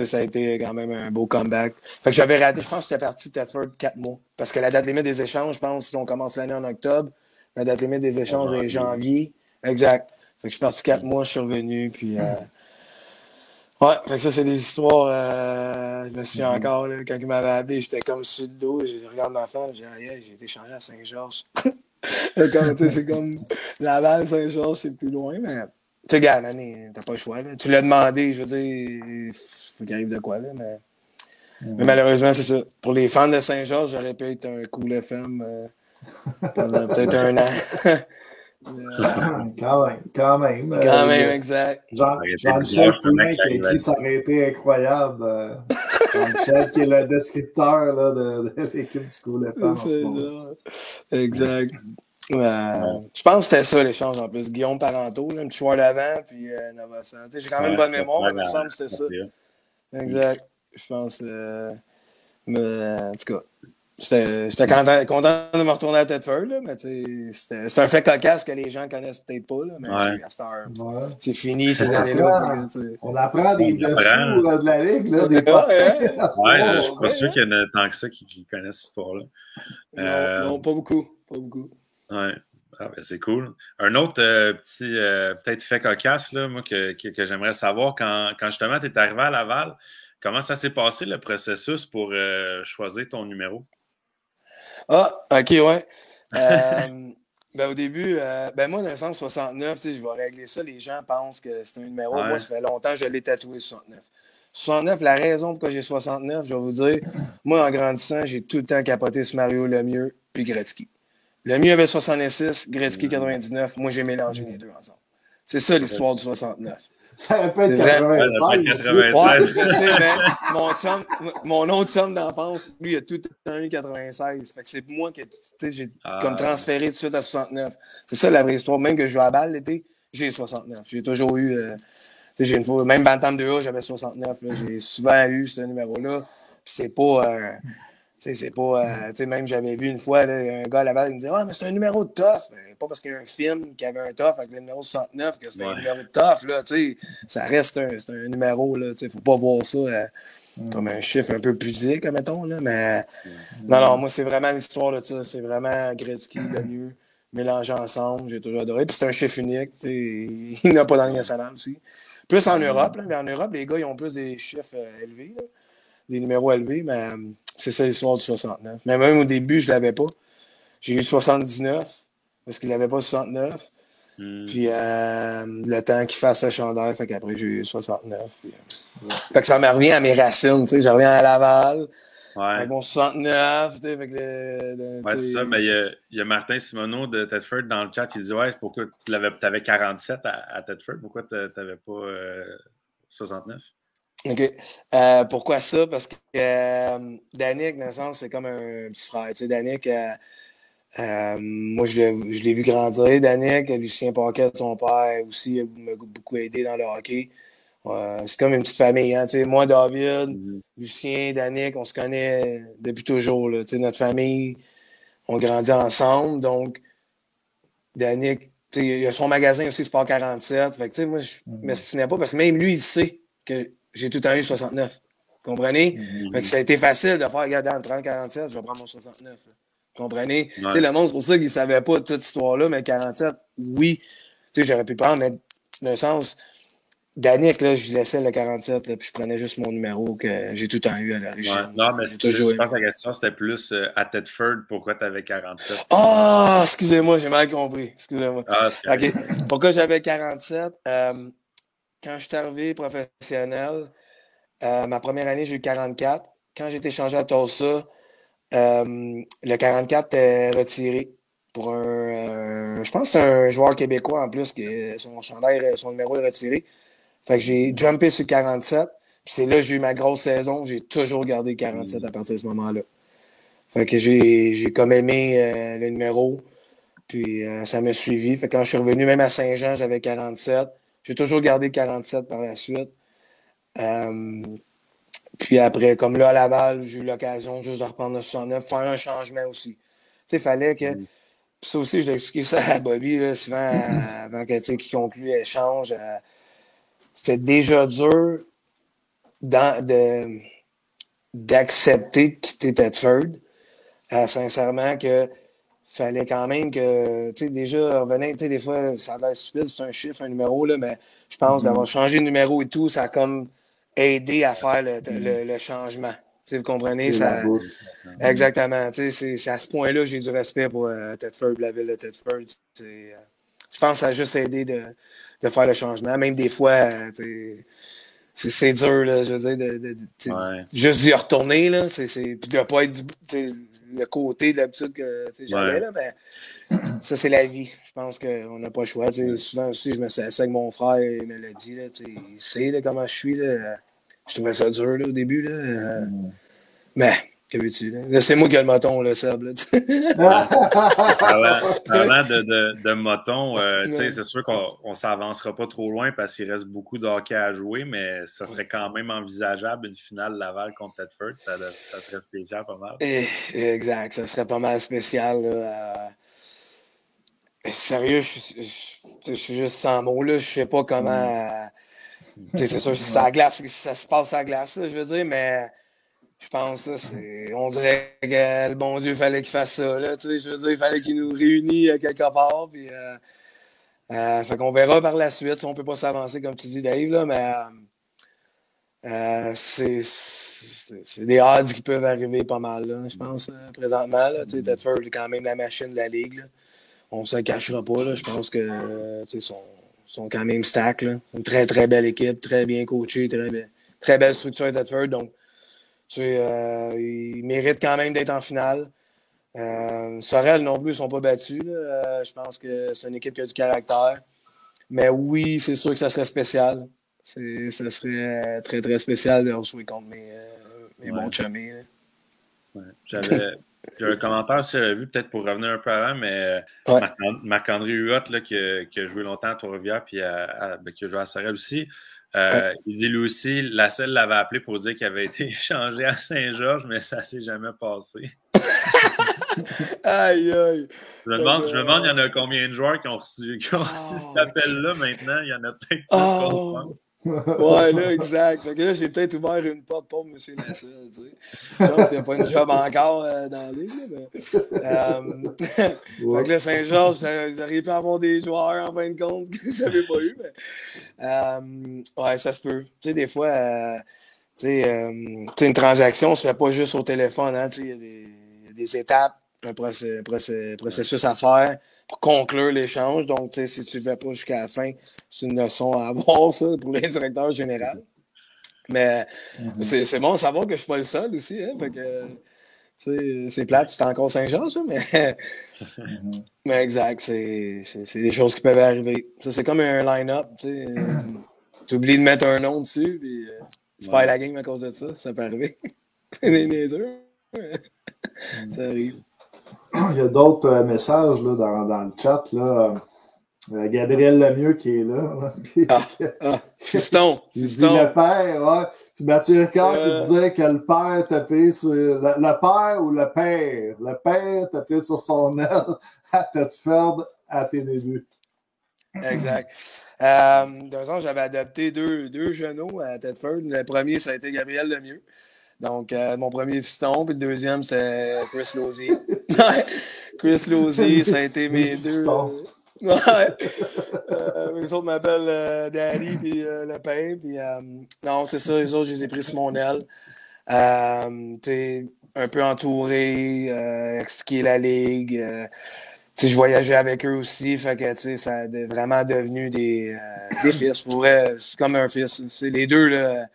Ça a été quand même un beau comeback. Fait que j'avais raté, je pense que j'étais parti de Tedford quatre mois. Parce que la date limite des échanges, je pense, si on commence l'année en octobre, la date limite des échanges est janvier. Exact. Fait que je suis parti quatre mois, je suis revenu, puis. Euh... Ouais, fait que ça, c'est des histoires. Euh... Je me suis mm-hmm. encore, là, quand il m'avait appelé, j'étais comme sur le dos, je regarde ma femme, j'ai dit, j'ai été changé à Saint-Georges. c'est comme Laval, Saint-Georges, c'est plus loin, mais. Tu sais, gars, t'as pas le choix. Là. Tu l'as demandé, je veux dire faut qu'il arrive de quoi, là, mais... mais malheureusement, c'est ça. Pour les fans de Saint-Georges, j'aurais pu être un cool FM euh, pendant peut-être un an.
quand même, quand même.
Quand euh, même, exact.
Jean-Michel Poulin qui a écrit Ça aurait été incroyable. Euh, Jean-Michel qui est le descripteur là, de, de l'équipe du Cool FM.
Exact. Je pense que c'était ça l'échange en plus. Guillaume Paranto, un petit joueur d'avant, puis euh, J'ai quand même ouais, bonne mémoire, mais il me semble que c'était ça. Exact. Je pense. Euh, mais, en tout cas, j'étais content, content, de me retourner à Tedford, là, mais c'est un fait cocasse que les gens connaissent peut-être pas. Là, mais ouais. c'est fini ces années-là.
On apprend des dessous de la ligue. Là, des
ouais, je suis pas sûr qu'il y en a tant que ça qui, qui connaissent cette histoire-là.
Non, euh... non, pas beaucoup. Pas beaucoup.
Ouais. Ah, ben c'est cool. Un autre euh, petit, euh, peut-être fait cocasse, là, moi, que, que, j'aimerais savoir, quand, quand justement tu es arrivé à Laval, comment ça s'est passé le processus pour euh, choisir ton numéro?
Ah, OK, ouais. ben, au début, ben moi, sens 69, je vais régler ça. Les gens pensent que c'est un numéro. Moi, ça fait longtemps que je l'ai tatoué 69. 69, la raison pourquoi j'ai 69, je vais vous dire, moi, en grandissant, j'ai tout le temps capoté sur Mario Lemieux puis Gretzky. Le mieux avait 66, Gretzky 99. Moi, j'ai mélangé les deux ensemble. C'est ça l'histoire du 69.
Ça aurait pu être 96. Ouais,
je sais, mais mon, chum, mon autre chum d'enfance, lui, il a tout eu 96. Fait que c'est moi qui j'ai ah. comme transféré tout de suite à 69. C'est ça la vraie histoire. Même que je joue à balle l'été, j'ai 69. J'ai toujours eu. Euh, j'ai une fois, même Bantam 2A, j'avais 69. J'ai souvent eu ce numéro-là. Puis c'est pas. Euh, c'est pas. Euh, même j'avais vu une fois là, un gars à Laval qui me disait Ah, mais c'est un numéro de tough. pas parce qu'il y a un film qui avait un tough avec le numéro 69 que c'était un numéro de tough. Là, ça reste un, un numéro. Il ne faut pas voir ça euh, comme un chiffre un peu pudique, mettons. Là, mais non, non, moi, c'est vraiment l'histoire de ça. C'est vraiment Gretzky le mieux mélangé ensemble. J'ai toujours adoré. Puis c'est un chiffre unique. Il n'y en a pas dans le national aussi. Plus en Europe. Là, mais en Europe, les gars, ils ont plus des chiffres euh, élevés, des numéros élevés. Mais c'est ça l'histoire du 69. Mais même au début, je ne l'avais pas. J'ai eu 79 parce qu'il n'avait pas 69. Hmm. Puis euh, le temps qu'il fasse le chandail, fait qu'après j'ai eu 69. Puis, euh, Fait que ça me revient à mes racines, tu sais. Je reviens à Laval. Ouais. Avec mon 69, tu sais, avec le.
ouais, c'est ça. Mais il y, a Martin Simoneau de Tedford dans le chat qui dit Ouais, pourquoi tu avais, 47 à, à Tedford, pourquoi tu n'avais pas 69 euh,
OK. Euh, pourquoi ça? Parce que euh, Danick, dans le sens, c'est comme un petit frère. Tu sais, Danick, euh, moi, je l'ai vu grandir. Danick, Lucien Paquet, son père, aussi, m'a beaucoup aidé dans le hockey. c'est comme une petite famille. Hein? Tu sais, moi, David, mm-hmm. Lucien, Danick, on se connaît depuis toujours. Là. Tu sais, notre famille, on grandit ensemble. Donc, Danick, tu sais, il a son magasin aussi, Sport 47. Fait que, tu sais, moi, je ne mm-hmm. m'estimais pas parce que même lui, il sait que j'ai tout le temps eu 69. Comprenez? Fait ça a été facile de faire, regarder en 30-47, je vais prendre mon 69. Comprenez? Tu sais, le monde, c'est pour ça qu'il ne savait pas toute cette histoire-là, mais 47, oui. J'aurais pu prendre, mais d'un sens, Danick, là, je laissais le 47, là, puis je prenais juste mon numéro que j'ai tout le temps eu à l'origine.
non, mais toujours je pense que la question, c'était plus euh, à Tedford, pourquoi tu avais 47?
Ah, oh, excusez-moi, j'ai mal compris. Excusez-moi. Ah, OK. Pourquoi j'avais 47? Euh, quand je suis arrivé professionnel, euh, ma première année, j'ai eu 44. Quand j'ai été changé à Tulsa, euh, le 44 est retiré pour un. je pense que c'est un joueur québécois en plus, que son chandail, son numéro est retiré. Fait que j'ai jumpé sur 47. c'est là que j'ai eu ma grosse saison. J'ai toujours gardé 47 à partir de ce moment-là. Fait que j'ai comme aimé euh, le numéro. Puis euh, ça m'a suivi. Fait que quand je suis revenu même à Saint-Jean, j'avais 47. J'ai toujours gardé 47 par la suite. Euh, puis après, comme là à Laval, j'ai eu l'occasion juste de reprendre le 69, faire un changement aussi. Tu sais, il fallait que. Mm. ça aussi, je l'ai expliqué ça à Bobby, là, souvent, avant qu'il conclue l'échange. C'était déjà dur d'accepter de quitter Tedford. Euh, sincèrement, que fallait quand même que, tu sais, déjà, revenir, tu sais, des fois, ça a l'air stupide, c'est un chiffre, un numéro, là, mais je pense mm-hmm. d'avoir changé de numéro et tout, ça a comme aidé à faire le, mm-hmm. changement. Tu vous comprenez? Ça... Exactement. Tu sais, c'est à ce point-là j'ai du respect pour euh, Tedford, la ville de Tedford. Euh, je pense que ça a juste aidé de, de faire le changement. Même des fois, c'est dur, là, je veux dire, de, de, juste d'y retourner, là, c'est, puis de ne pas être le côté d'habitude que j'avais, là, mais ça, c'est la vie. Je pense qu'on n'a pas le choix. Souvent aussi, je me suis assis avec mon frère, il me l'a dit, là, il sait là, comment je suis. Là. Je trouvais ça dur là, au début. Là. Euh, mais que veux-tu? C'est moi qui ai le moton, le Seb.
parlant, de, de, de moton, euh, c'est sûr qu'on ne s'avancera pas trop loin parce qu'il reste beaucoup de hockey à jouer, mais ça serait quand même envisageable une finale Laval contre Tedford. Ça, ça serait spécial pas mal.
Eh, exact, ça serait pas mal spécial. Là, Sérieux, je, suis juste sans mots. Là. Je sais pas comment. C'est sûr, ça, glace, ça se passe à la glace, je veux dire, mais je pense c'est. On dirait que le bon Dieu fallait qu'il fasse ça. Là, je veux dire, il fallait qu'il nous réunisse quelque part. Puis, euh, euh, fait qu'on verra par la suite si on ne peut pas s'avancer, comme tu dis, Dave, là, mais euh, c'est, des odds qui peuvent arriver pas mal, là, je pense, présentement. Là, Tedford est quand même la machine de la Ligue. On ne se cachera pas. Là, je pense que sont, sont quand même stack. Là. Une très, très belle équipe, très bien coachée, très, très belle structure Tedford. Donc, euh, ils méritent quand même d'être en finale. Euh, Sorel non plus, ils ne sont pas battus. Euh, je pense que c'est une équipe qui a du caractère. Mais oui, c'est sûr que ça serait spécial. Ça serait très, très spécial de jouer contre mes, mes bons chummies.
J'avais un commentaire sur la vue, peut-être pour revenir un peu avant, mais Marc-André Huot, qui, a joué longtemps à Trois-Rivières, puis ben, qui a joué à Sorel aussi, euh, il dit lui aussi, la selle l'avait appelé pour dire qu'il avait été échangé à Saint-Georges, mais ça ne s'est jamais passé.
aïe, aïe.
Je me, demande, je me demande, il y en a combien de joueurs qui ont reçu, qui ont reçu cet oh, appel-là maintenant? Il y en a peut-être plus qu'on
pense. Ouais, là, exact. Fait que là, j'ai peut-être ouvert une porte pour M. Nassel. Tu sais. Je pense qu'il n'y a pas une job encore euh, dans l'île. Mais... Euh... fait que là, Saint-Georges, vous auriez pu avoir des joueurs en fin de compte que vous n'avez pas eu. Mais... Euh, ouais, ça se peut. Tu sais, des fois, euh, tu sais, une transaction ne se fait pas juste au téléphone. Hein, il y, y, a des étapes, un processus à faire pour conclure l'échange. Donc, si tu ne vas pas jusqu'à la fin, c'est une leçon à avoir, ça, pour les directeurs généraux. Mais mm-hmm. c'est bon de savoir que je ne suis pas le seul aussi. Hein, c'est plate, c'est encore Saint-Jean, mais. Mm-hmm. mais exact, c'est des choses qui peuvent arriver. Ça, c'est comme un line-up. Tu oublies de mettre un nom dessus, puis euh, tu perds la game à cause de ça. Ça peut arriver. c'est des ça arrive.
Il y a d'autres euh, messages là, dans, dans, le chat. Là. Euh, Gabriel Lemieux qui est là.
ah, ah, fiston.
Il dit le père, ouais. Puis Mathieu Ricard qui euh. disait que le père tapait sur. Le, le, père ou le père? Le père tapait sur son aile à Tedford à tes débuts.
Exact. De j'avais adopté deux, deux genoux à Tedford. Le premier, ça a été Gabriel Lemieux. Donc, euh, mon premier fiston, puis le deuxième, c'était Chris Lozier. Chris Lozier, ça a été mes deux. Ouais. Euh, les autres m'appellent euh, Daddy puis le pain. Puis, non, c'est ça, les autres, je les ai pris sur mon aile. un peu entouré, expliquer la ligue. je voyageais avec eux aussi, fait que ça a vraiment devenu des, des fils. Pour c'est comme un fils. C'est les deux, là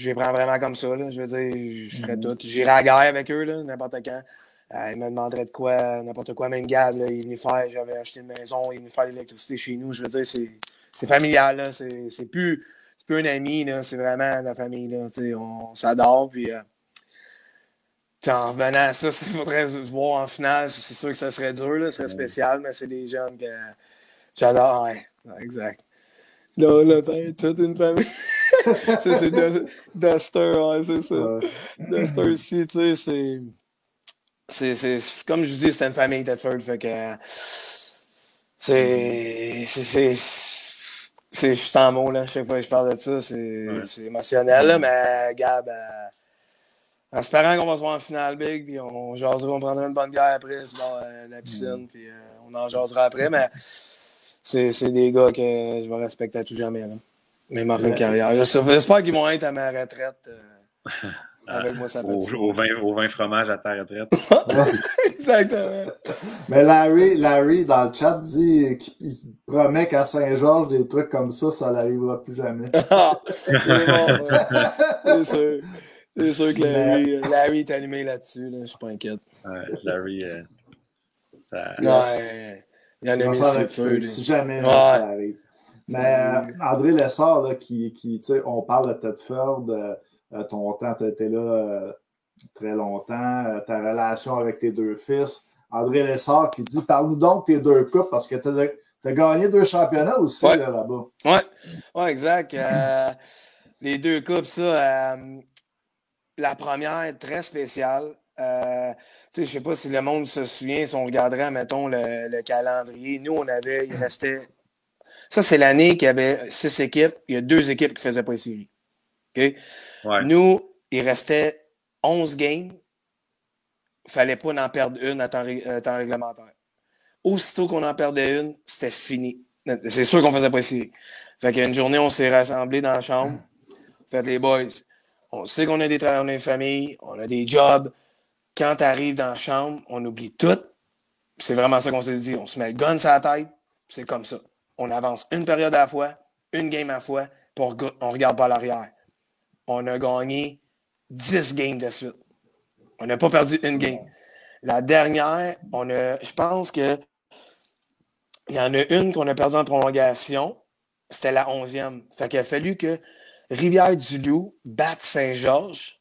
je les prends vraiment comme ça. Là. Je veux dire, je ferais mhm. tout. J'irai à la guerre avec eux, n'importe quand. Euh, ils me demanderaient de quoi, n'importe quoi. Même Gab, là, il venait faire, j'avais acheté une maison, il venait faire l'électricité chez nous. Je veux dire, c'est familial. C'est plus, plus un ami, c'est vraiment la famille. Là, on s'adore. Puis, euh, en revenant à ça, il faudrait se voir en finale. C'est sûr que ça serait dur, là, ce serait spécial, mais c'est des jeunes que j'adore. Ouais, exact. Là, là, ben, toute une famille. c'est Duster, ouais, c'est ça. Duster aussi, tu sais, c'est. C'est comme je vous dis, c'est une famille Tedford, fait que. C'est. C'est. Je suis sans mots, là. Chaque fois que je parle de ça, c'est émotionnel, là, mais Gab. Euh, en espérant qu'on va se voir en finale big, puis on jasera, on prendra une bonne bière après, c'est bon, euh, la piscine, puis euh, on en jasera après, mais c'est des gars que je vais respecter à tout jamais. Là. Même en fin de carrière. J'espère qu'ils vont être à ma retraite. Euh, avec moi, ça
au, au, vin, au vin fromage à ta retraite.
Exactement.
Mais Larry, Larry, dans le chat, dit qu'il promet qu'à Saint-Georges, des trucs comme ça, ça n'arrivera plus jamais.
c'est sûr. C'est sûr que Larry, Larry est animé là-dessus. Là. Je suis pas inquiète.
Ouais, Larry, euh, ça...
Ouais. Il y en a mis
Si jamais ça arrive. Mais euh, André Lessard, là, qui, qui on parle de Tedford, euh, euh, ton temps, tu étais là très longtemps, ta relation avec tes deux fils. André Lessard qui dit Parle-nous donc de tes deux coupes parce que tu as, gagné deux championnats aussi là-bas.
oui, ouais, exact. les deux coupes, ça. la première, très spéciale. Je ne sais pas si le monde se souvient, si on regarderait, mettons, le, calendrier. Nous, on avait, il restait. Ça, c'est l'année qu'il y avait six équipes. Il y a deux équipes qui ne faisaient pas les séries. Nous, il restait 11 games. Il ne fallait pas en perdre une à temps, euh, réglementaire. Aussitôt qu'on en perdait une, c'était fini. C'est sûr qu'on ne faisait pas les séries. Fait qu'une journée, on s'est rassemblés dans la chambre. Fait les boys, on sait qu'on a des travailleurs, on a une famille, on a des jobs quand tu arrives dans la chambre, on oublie tout. C'est vraiment ça qu'on s'est dit. On se met le gun sur la tête. C'est comme ça. On avance une période à la fois, une game à la fois, on ne regarde pas l'arrière. On a gagné 10 games de suite. On n'a pas perdu une game. La dernière, on a, je pense que il y en a une qu'on a perdue en prolongation. C'était la 11e. Fait qu'il a fallu que Rivière-du-Loup batte Saint-Georges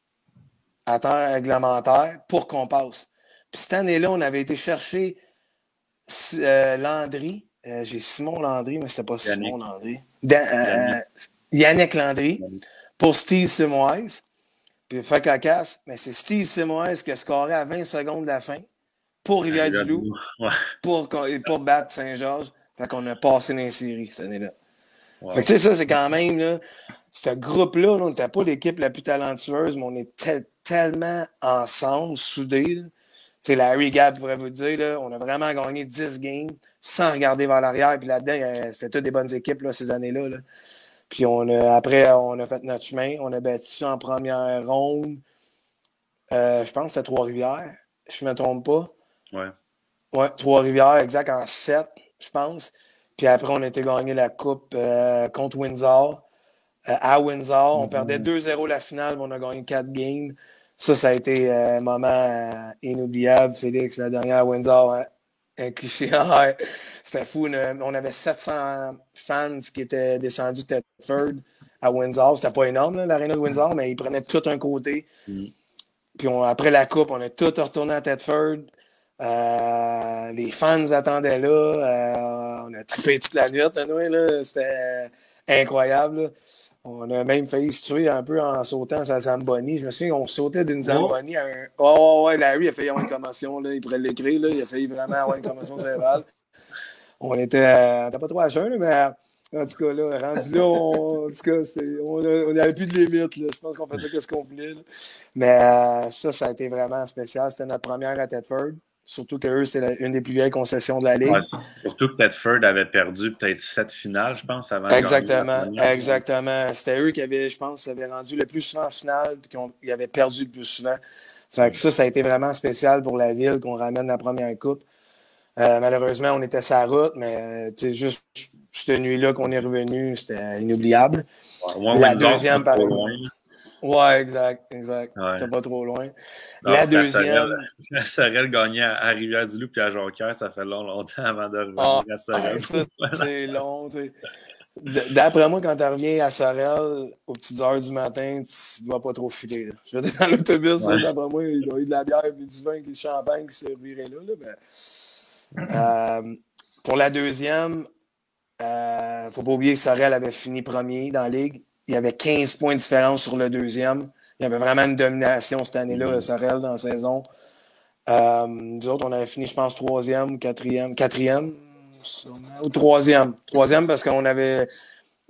à temps réglementaire pour qu'on passe. Puis cette année-là, on avait été chercher euh, Landry. Euh, j'ai Simon Landry, mais c'était pas Simon Landry. Euh, Yannick. Landry pour Steve Simoise. Puis fait casse, mais c'est Steve Simoise qui a scoré à 20 secondes de la fin pour Rivière-du-Loup, pour, pour battre Saint-Georges. Fait qu'on a passé dans les séries cette année-là. Fait que tu sais, ça, c'est quand même, là, ce groupe-là, on n'était pas l'équipe la plus talentueuse, mais on était tellement ensemble, soudés. C'est Larry Gab pourrait vous dire, là, on a vraiment gagné 10 games sans regarder vers l'arrière. Puis là-dedans, c'était toutes des bonnes équipes là, ces années-là. Puis on a, après, on a fait notre chemin. On a battu en première ronde. Euh, je pense que c'était Trois-Rivières. Je ne me trompe pas.
Ouais.
Ouais, Trois-Rivières, exact, en 7, je pense. Puis après, on a été gagné la coupe euh, contre Windsor. Euh, à Windsor, on mm-hmm. perdait 2-0 la finale, mais on a gagné 4 games. Ça, ça a été un moment euh, inoubliable, Félix, la dernière à Windsor. Hein? Un cliché. C'était fou. On avait 700 fans qui étaient descendus de Tedford à Windsor. C'était pas énorme, l'aréna de Windsor, mais ils prenaient tout un côté. Mm. Puis après la coupe, on a tout retourné à Tedford. Euh, les fans attendaient là. Euh, on a trippé toute la nuit, là. C'était incroyable. On a même failli se tuer un peu en sautant sa Zamboni. Je me souviens, on sautait d'une Zamboni à un. Oh, ouais, Larry a failli avoir une commotion. Là. Il pourrait l'écrire. Il a failli vraiment avoir une commotion cérébrale. On était. Euh, pas trop à jeun, mais. En tout cas, là, rendu là, on, en tout cas, on n'avait plus de limite. Là. Je pense qu'on faisait ce qu'on voulait. Mais euh, ça, ça a été vraiment spécial. C'était notre première à Tedford. Surtout qu'eux, c'est une des plus vieilles concessions de la Ligue.
surtout que Tedford avait perdu peut-être sept finales, je pense, avant
Exactement, exactement. C'était eux qui avaient, je pense, avaient rendu le plus souvent en finale, qui avaient perdu le plus souvent. Fait que ça, ça a été vraiment spécial pour la ville qu'on ramène la première coupe. Euh, malheureusement, on était sa route, mais euh, juste cette nuit-là qu'on est revenu, c'était inoubliable. la deuxième, par exemple. Ouais, exact, exact. C'est pas trop loin. la deuxième.
La Sorel gagnait à, Rivière-du-Loup puis à Jonquière, ça fait long, longtemps avant de revenir ah, à Sorel.
c'est long, tu sais. D'après moi, quand tu reviens à Sorel aux petites heures du matin, tu ne dois pas trop filer. Je veux dire, dans l'autobus, d'après moi, il doit y avoir de la bière, puis du vin, du champagne qui servirait là. là euh, pour la deuxième, il euh, ne faut pas oublier que Sorel avait fini premier dans la ligue. Il y avait 15 points de différence sur le deuxième. Il y avait vraiment une domination cette année-là, mm Sorel, dans la saison. Euh, nous autres, on avait fini, je pense, troisième, quatrième, quatrième, ou troisième. Troisième parce qu'on avait,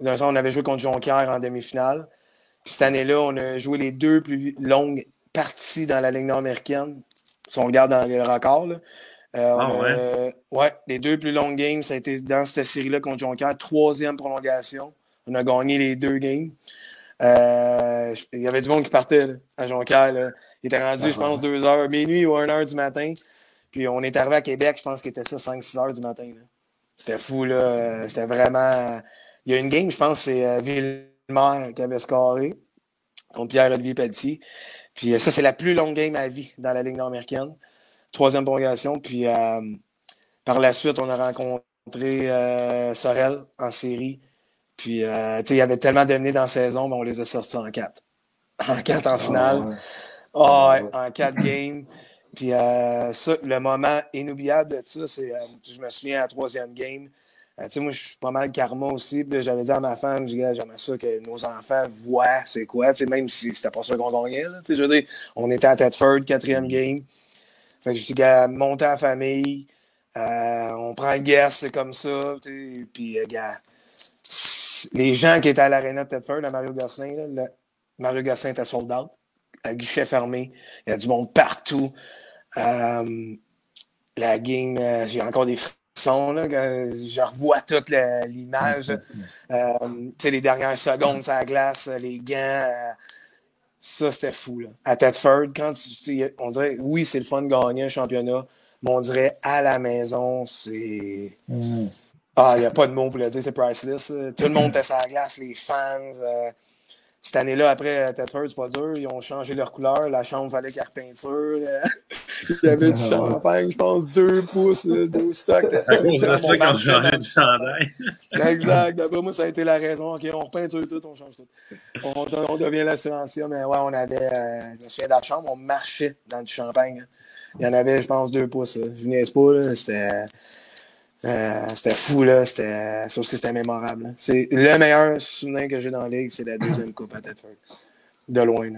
on avait joué contre Jonquière en demi-finale. Puis cette année-là, on a joué les deux plus longues parties dans la Ligue nord-américaine. Si on regarde dans les records, là. Euh, ah, ouais. les deux plus longues games, ça a été dans cette série-là contre Jonquière. Troisième prolongation. On a gagné les deux games. Euh, il y avait du monde qui partait à Jonquière. Il était rendu, je pense, 2 h minuit ou 1 h du matin. Puis on est arrivé à Québec, je pense qu'il était ça 5-6 h du matin. C'était fou, là. C'était vraiment. Il y a une game, je pense, c'est euh, Villemer qui avait scoré contre Pierre-Olivier Pelletier. Puis euh, ça, c'est la plus longue game à vie dans la Ligue nord-américaine. Troisième prolongation. Puis euh, par la suite, on a rencontré Sorel en série. Puis, tu sais, il y avait tellement dominé dans la saison, mais on les a sortis en quatre. En quatre en finale. Ah, en quatre games. Puis euh, ça, le moment inoubliable de ça, c'est, euh, je me souviens à la troisième game. Euh, tu sais, moi, je suis pas mal karma aussi. Puis j'avais dit à ma femme, j'aimerais ça que nos enfants voient c'est quoi, tu sais, même si c'était pas ça qu'on gagnait. Tu sais, je veux dire, on était à Tedford, quatrième game. Fait que je dis, monter la famille, on prend le guest, c'est comme ça. Puis, gars, les gens qui étaient à l'aréna de Tedford, à Mario Gosselin, là, Mario Gosselin était sold out à guichet fermé. Il y a du monde partout. Euh, la game, euh, j'ai encore des frissons. Là, je revois toute l'image. Euh, les dernières secondes sur la glace, les gants. ça, c'était fou. Là. À Tedford, quand tu, on dirait, oui, c'est le fun de gagner un championnat, mais on dirait à la maison, c'est. Mm. Ah, il n'y a pas de mots pour le dire, c'est priceless. Tout le monde était sur la glace, les fans. Cette année-là, après Tedford, c'est pas dur. Ils ont changé leur couleur. La chambre fallait qu'elle repeinture. Il y avait du champagne, je pense, deux pouces, deux stocks.
C'est ça quand j'ai changé du chandail.
exact. D'après moi, ça a été la raison. OK, on repeinture tout, on change tout. On, devient l'assurantiel. Mais ouais, on avait, euh, je me souviens de la chambre, on marchait dans du champagne. Il y en avait, je pense, deux pouces. Je ne pas. C'était. Euh, c'était fou, là. C'était, ça aussi, c'était mémorable. C'est le meilleur souvenir que j'ai dans la ligue, c'est la deuxième coupe à Tedford. De loin.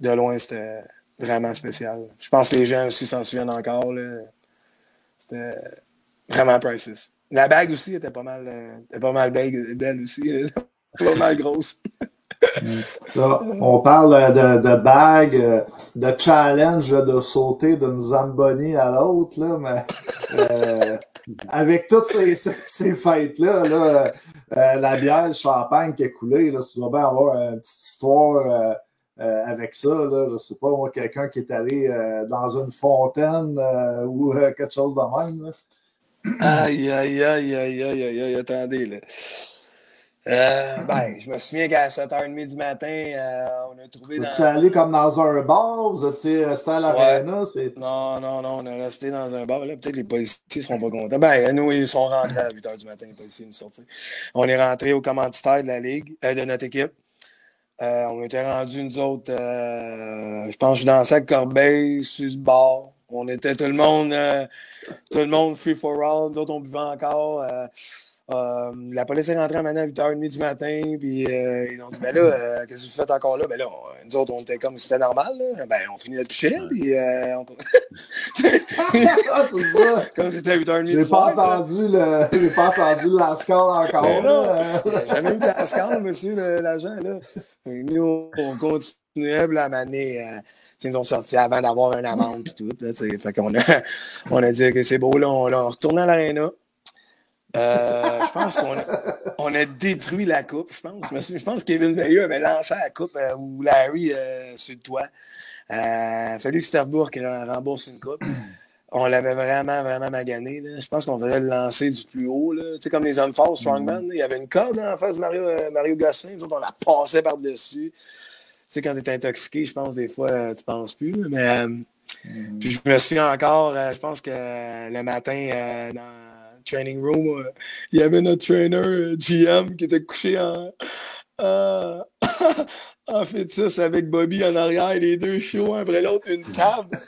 De loin, c'était vraiment spécial. Je pense que les gens aussi s'en souviennent encore. Là. C'était vraiment priceless. La bague aussi était pas mal, euh, pas mal belle, belle aussi. pas mal grosse.
on parle de, de bague, de challenge de sauter d'une Zamboni à l'autre, là, mais euh, avec toutes ces, fêtes-là, là, euh, la bière, le champagne qui est coulé, là, tu dois bien avoir une petite histoire euh, euh, avec ça. Là, je sais pas, moi, quelqu'un qui est allé dans une fontaine ou quelque chose de même.
Aïe, aïe, aïe, aïe, aïe, aïe, aïe, attendez, là. Euh, ben, je me souviens qu'à 7h30 du matin, euh, on a trouvé.
Dans... allé comme dans un bar? Vous étiez resté à l'aréna?
Non, non, non, on est resté dans un bar. Là, peut-être les policiers ne seront pas contents. Ben, nous, ils sont rentrés à 8h du matin, les policiers nous sortent. On est rentré au commanditaire de la Ligue, euh, de notre équipe. Euh, on était rendus, nous autres, je pense que je dansais Corbeil sur ce bar. On était tout le monde, tout le monde free for all. Nous autres, on buvait encore. Euh, la police est rentrée à à 8h30 du matin, puis euh, ils ont dit Ben là, euh, qu'est-ce que vous faites encore là? Ben là, nous autres, on était comme si c'était normal. Là. Ben, on finit de toucher, puis on. comme si c'était à 8h30
du soir. Pas entendu le... J'ai pas entendu le lascar encore. Ben
là, jamais eu de lascar, monsieur l'agent. Là. Nous, on continuait, la manée. ils ont sorti avant d'avoir une amende, puis tout. Là, fait qu'on a, on a dit que c'est beau, là, on, on retourne à l'aréna. Euh, je pense qu'on a, on a détruit la coupe, je pense. Je pense que Kevin Veilleux avait lancé la coupe euh, ou Larry euh, sur le toit. il a fallu que Sterbourg rembourse une coupe. On l'avait vraiment, vraiment magané. Je pense qu'on faisait le lancer du plus haut. Là. Tu sais, comme les hommes forts, Strongman. Il y avait une corde en face de Mario, Mario Gosselin. Nous autres, on la passait par-dessus. Tu sais, quand tu es intoxiqué, je pense, des fois, tu penses plus. Mais puis je me souviens encore, je pense que le matin, dans training room, euh, il y avait notre trainer GM qui était couché en, en fœtus avec Bobby en arrière, les deux chauds un après l'autre, une table,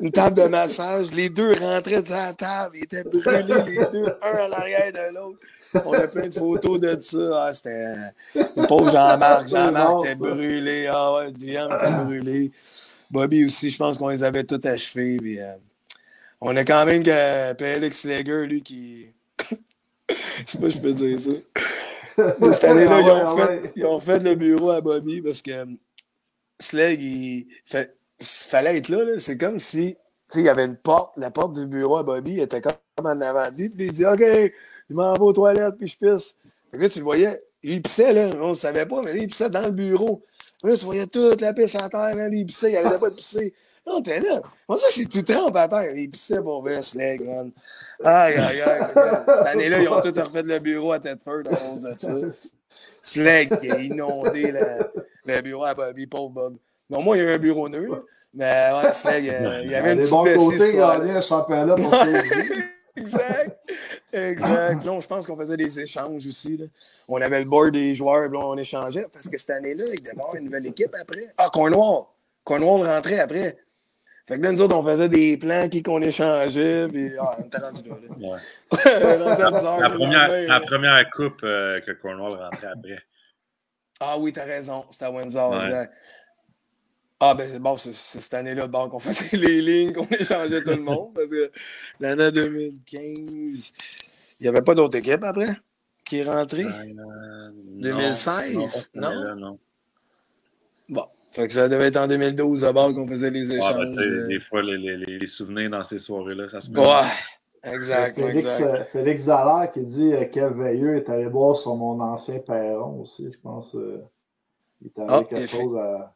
une table de massage. Les deux rentraient dans la table, ils étaient brûlés, les deux, un en arrière de l'autre. On a plein de photos de ça. Ah, c'était le pauvre Jean-Marc. Jean-Marc était brûlé. Ah ouais, GM était brûlé. Bobby aussi, je pense qu'on les avait tous achevés. Puis, euh, on a quand même que Slager, lui, qui. je sais pas si je peux dire ça. cette année-là, ils, ont fait, ils ont fait le bureau à Bobby parce que Slag, il fait, fallait être là. C'est comme si il y avait une porte, la porte du bureau à Bobby était comme en avant de lui, puis il dit OK, je m'en vais aux toilettes, puis je pisse. Fait que là, tu le voyais, il pissait, là, on ne savait pas, mais là, il pissait dans le bureau. Là, tu voyais toute la pisse à terre, là, il pissait, il n'arrêtait pas de pisser. Non, t'es là. Comment ça, c'est tout trempe à terre? Il pissait pour Slag, man. Aïe, aïe, aïe. Cette année-là, ils ont tout refait le bureau à Tedford à cause de ça. Slag, il a inondé le, le bureau à Bobby, pauvre Bob. Non, moi, il y a eu un bureau neuf. Mais ouais, Slag, il y avait une petite
bons côtés, gagner un championnat pour
exact. Exact. Non, je pense qu'on faisait des échanges aussi. Là. On avait le board des joueurs, là, on échangeait parce que cette année-là, il avoir une nouvelle équipe après. Ah, Cornwall. Cornwall rentrait après. Fait que là, nous autres, on faisait des plans qui qu'on échangeait, puis ah, on était rendu là. là.
Ouais. la, première, la première coupe euh, que Cornwall rentrait après.
Ah oui, t'as raison. C'était à Windsor, ouais. exact. Ah, ben c'est bon, c'est cette année-là bon, qu'on faisait les lignes, qu'on échangeait tout le monde. Parce que l'année 2015, il n'y avait pas d'autre équipe après qui est rentrée? Euh, 2016? Non? Non, non? Bon. Fait que ça devait être en 2012 d'abord qu'on faisait les échanges. Ouais, ben,
des fois, les, les, les, souvenirs dans ces soirées-là, ça se
met. Ouais, exact.
Félix,
exact.
Euh, Félix Dallaire qui dit euh, Kev Veilleux est allé boire sur mon ancien perron aussi, je pense. Euh, il est arrivé ah, quelque chose à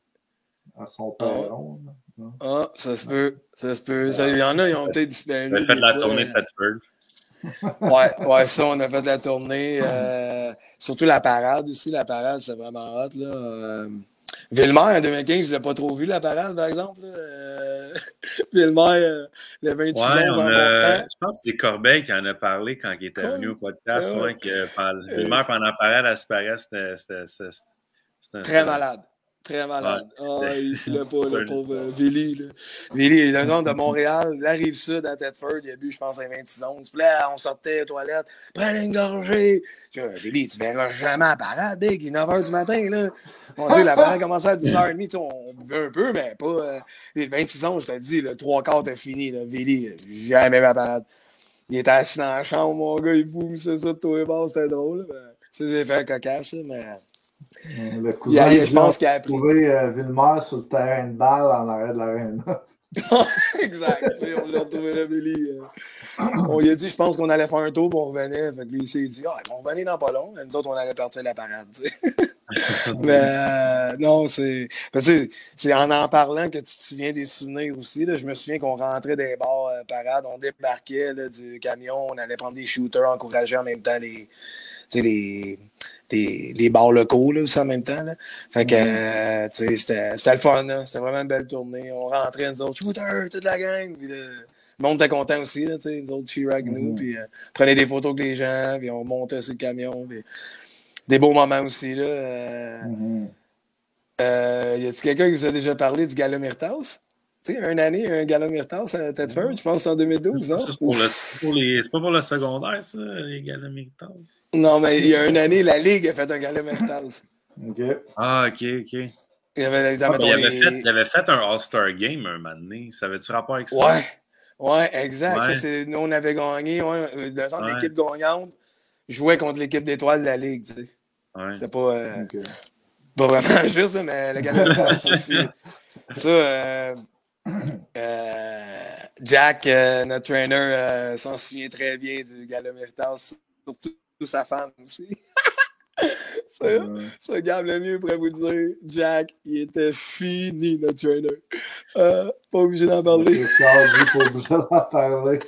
à son ah. perron.
Ah, ah, ça se peut. Ça se peut. Il y en a, ils ont peut-être disparu.
On a fait de la tournée de Thetford.
ouais, ouais, ça, on a fait de la tournée. Euh, surtout la parade ici. La parade, c'est vraiment hot. Là. Euh, Villemer, en 2015, je l'ai pas trop vu, la parade, par exemple. Euh, Villemer, euh, le 26 ouais,
a, Je pense que c'est Corbeil qui en a parlé quand il était cool. venu au podcast. Ouais, ouais. que, Villemer, pendant la parade, à parade, c'était...
Très malade. Très malade. Ah, oh, il filait pas, le pauvre Vili. Vili est un homme de Montréal, la rive sud à Tedford. Il a bu, je pense, un 26 11 Puis là, on sortait aux toilettes. Prends une gorgée. Vili, tu verras jamais à parade, big. Il est 9 h du matin. Là. On dit, la parade commençait à 10h30. On buvait un peu, mais pas. Euh, les 26 11 je te dis, le trois quarts est fini. Vili, jamais ma parade. Il était assis dans la chambre, mon gars, il boum, c'est ça, de tous les bords, c'était drôle. C'est des effets cocasses, mais.
Le cousin, il a, je pense qu'il a trouvé euh, Villemar sur le terrain de balle en arrêt de l'arène.
exact. on l'a retrouvé là, Billy. Euh. On lui a dit, je pense qu'on allait faire un tour pour on revenait. Fait que lui, il s'est dit, ah, ils vont revenir dans pas long. Et nous autres, on allait partir la parade. Mais euh, non, c'est. C'est en en parlant que tu te souviens des souvenirs aussi. Là. Je me souviens qu'on rentrait des bars euh, parades, on débarquait là, du camion, on allait prendre des shooters, encourager en même temps les. les les, les bars locaux là, aussi en même temps. Là. Fait que euh, c'était le fun. C'était vraiment une belle tournée. On rentrait, nous autres, shooter, toute la gang. Puis, le monde était content aussi, là, nous autres, Chirac, nous. Mm-hmm. Puis euh, prenait des photos avec les gens, puis on montait sur le camion. Puis, des beaux moments aussi. Là. Euh, mm -hmm. y a-t-il quelqu'un qui vous a déjà parlé du Gala Myrtaus? Tu sais, une année, un Gala Myrtaus à Tedford, je pense c'est en 2012, non?
C'est pas pour le secondaire, ça, les Gala Myrtaus.
Non, mais il y a une année, la Ligue a fait un Myrtaus.
OK.
Ah, OK, OK.
Il avait,
ah, il, avait fait, il, avait fait, un All-Star Game un moment donné. Ça avait-tu rapport avec ça?
Ouais. Ouais, exact. Ouais. Ça, nous, on avait gagné. Ouais, le centre ouais. l'équipe gagnante jouait contre l'équipe d'étoiles de la Ligue. Tu sais. ouais. C'était pas, euh, okay. pas vraiment juste, mais le Myrtaus aussi. Ça, euh, euh, Jack, euh, notre trainer, euh, s'en souvient très bien du Gala Meritas, surtout sa femme aussi. ça, ça le mieux pourrait vous dire, Jack, il était fini, notre trainer. Pas obligé d'en parler.
pas obligé d'en parler.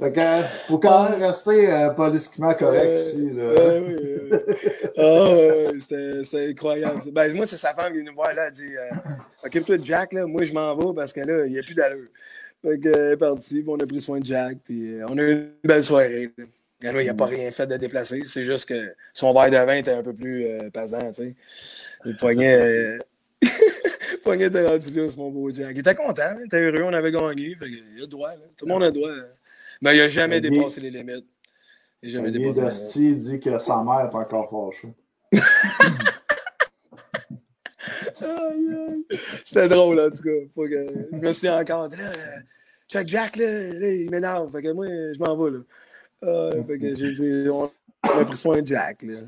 Il faut quand même rester euh, politiquement correct ici. Là.
oh, c'était incroyable. Ben, moi, c'est sa femme qui nous voir là. Elle dit euh, Occupe-toi de Jack, là. moi je m'en vais parce que là, il n'y a plus d'allure. Fait que, est parti, on a pris soin de Jack, puis euh, on a eu une belle soirée. il n'a pas rien fait de déplacer. C'est juste que son verre de vin était un peu plus euh, pesant, tu sais. Le poignet. Euh... poignet était rendu là, mon beau Jack. Il était content, il était heureux, on avait gagné. il a le droit, Tout le monde a le droit. Mais il n'a jamais dépassé les limites.
Il n'a jamais dépassé les limites. dit que sa mère est encore fâchée.
C'était drôle, en tout cas. Je me suis encore dit, là, Jack, Jack, là, il m'énerve. Fait que moi, je m'en vais, là. Euh, fait que j'ai, on a pris soin de Jack, là.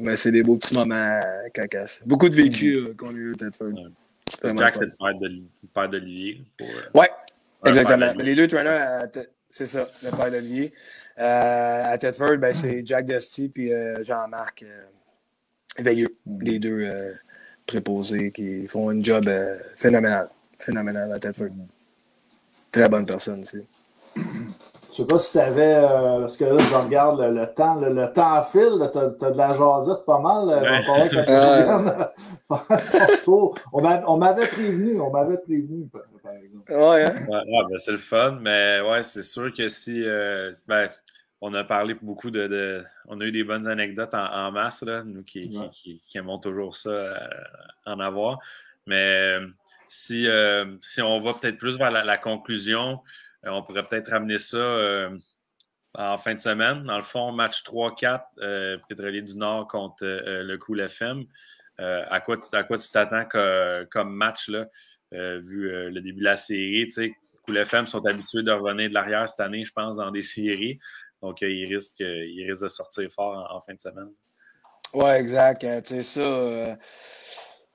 mais c'est des beaux petits moments cacasse. Beaucoup de vécu euh, qu'on a eu peut-être fait.
Jack, c'est le père d'Olivier.
Euh, ouais, exactement. Les deux trainers, c'est ça, le père d'Olivier. à Tedford, ben, c'est Jack Dusty et Jean-Marc Veilleux. Les deux préposés qui font un job phénoménal. Phénoménal à Tedford. Très bonne personne aussi.
Je sais pas si tu avais, euh, parce que là, je regarde le, temps, le, temps file, tu as, de la jasette pas mal. on m'avait prévenu, on m'avait prévenu, par exemple.
Ouais, hein?
ouais, ben, c'est le fun, mais ouais, c'est sûr que si. Euh, ben, on a parlé beaucoup de, On a eu des bonnes anecdotes en, masse, là, nous qui, qui, qui, aimons toujours ça euh, en avoir. Mais si, si on va peut-être plus vers la conclusion, euh, on pourrait peut-être ramener ça euh, en fin de semaine. Dans le fond, match 3-4, euh, Pétrolier du Nord contre le Cool FM. à, quoi, à quoi tu t'attends comme match, là, vu le début de la série? Cool FM sont habitués de revenir de l'arrière cette année, je pense, dans des séries. Donc, ils, risquent, ils risquent de sortir fort en, fin de semaine.
Oui, exact. Tu sais, ça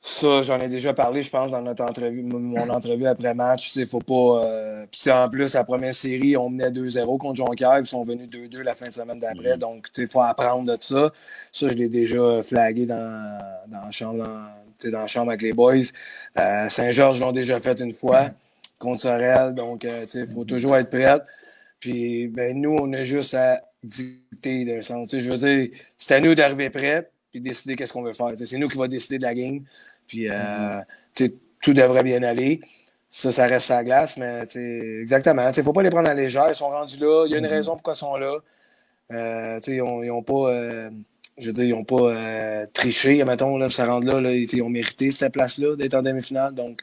ça, j'en ai déjà parlé, je pense, dans notre entrevue, mon entrevue après match. Il faut pas. Euh, puis en plus, la première série, on menait 2-0 contre Jonquière. Ils sont venus 2-2 la fin de semaine d'après. Mm. Donc, il faut apprendre de ça. Ça, je l'ai déjà flagué dans, dans, la chambre, dans, dans la chambre avec les boys. Euh, Saint-Georges l'ont déjà fait une fois contre Sorel. Donc, euh, il faut toujours être prêt. Puis, ben, nous, on a juste à dicter d'un sens. Je veux dire, c'est à nous d'arriver prêt puis décider qu'est-ce qu'on veut faire. C'est nous qui va décider de la game. Puis, euh, tout devrait bien aller. Ça, ça reste à la glace, mais exactement. Il ne faut pas les prendre à la légère. Ils sont rendus là. Il y a une mm-hmm. raison pourquoi ils sont là. Euh, ils n'ont pas, euh, je veux dire, ils ont pas triché, mettons, là, ça rendre là, là ils ont mérité cette place-là d'être en demi-finale. Donc,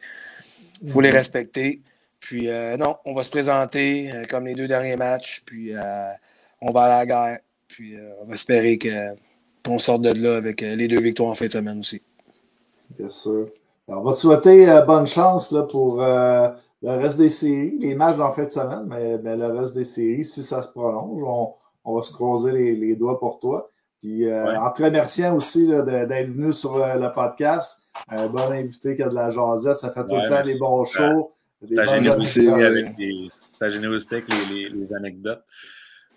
il faut les mm-hmm. respecter. Puis, non, on va se présenter comme les deux derniers matchs. Puis, on va à la guerre. Puis, on va espérer qu'on sorte de là avec les deux victoires en fin de semaine aussi.
Bien sûr. on va te souhaiter euh, bonne chance là, pour euh, le reste des séries, les matchs en fin de semaine, mais, le reste des séries, si ça se prolonge, on, va se croiser les, doigts pour toi. Puis euh, en te remerciant aussi d'être venu sur le, podcast. Un bon invité qui a de la jasette, ça fait tout le temps des bons shows.
ta, générosité avec les, ta générosité avec les, anecdotes.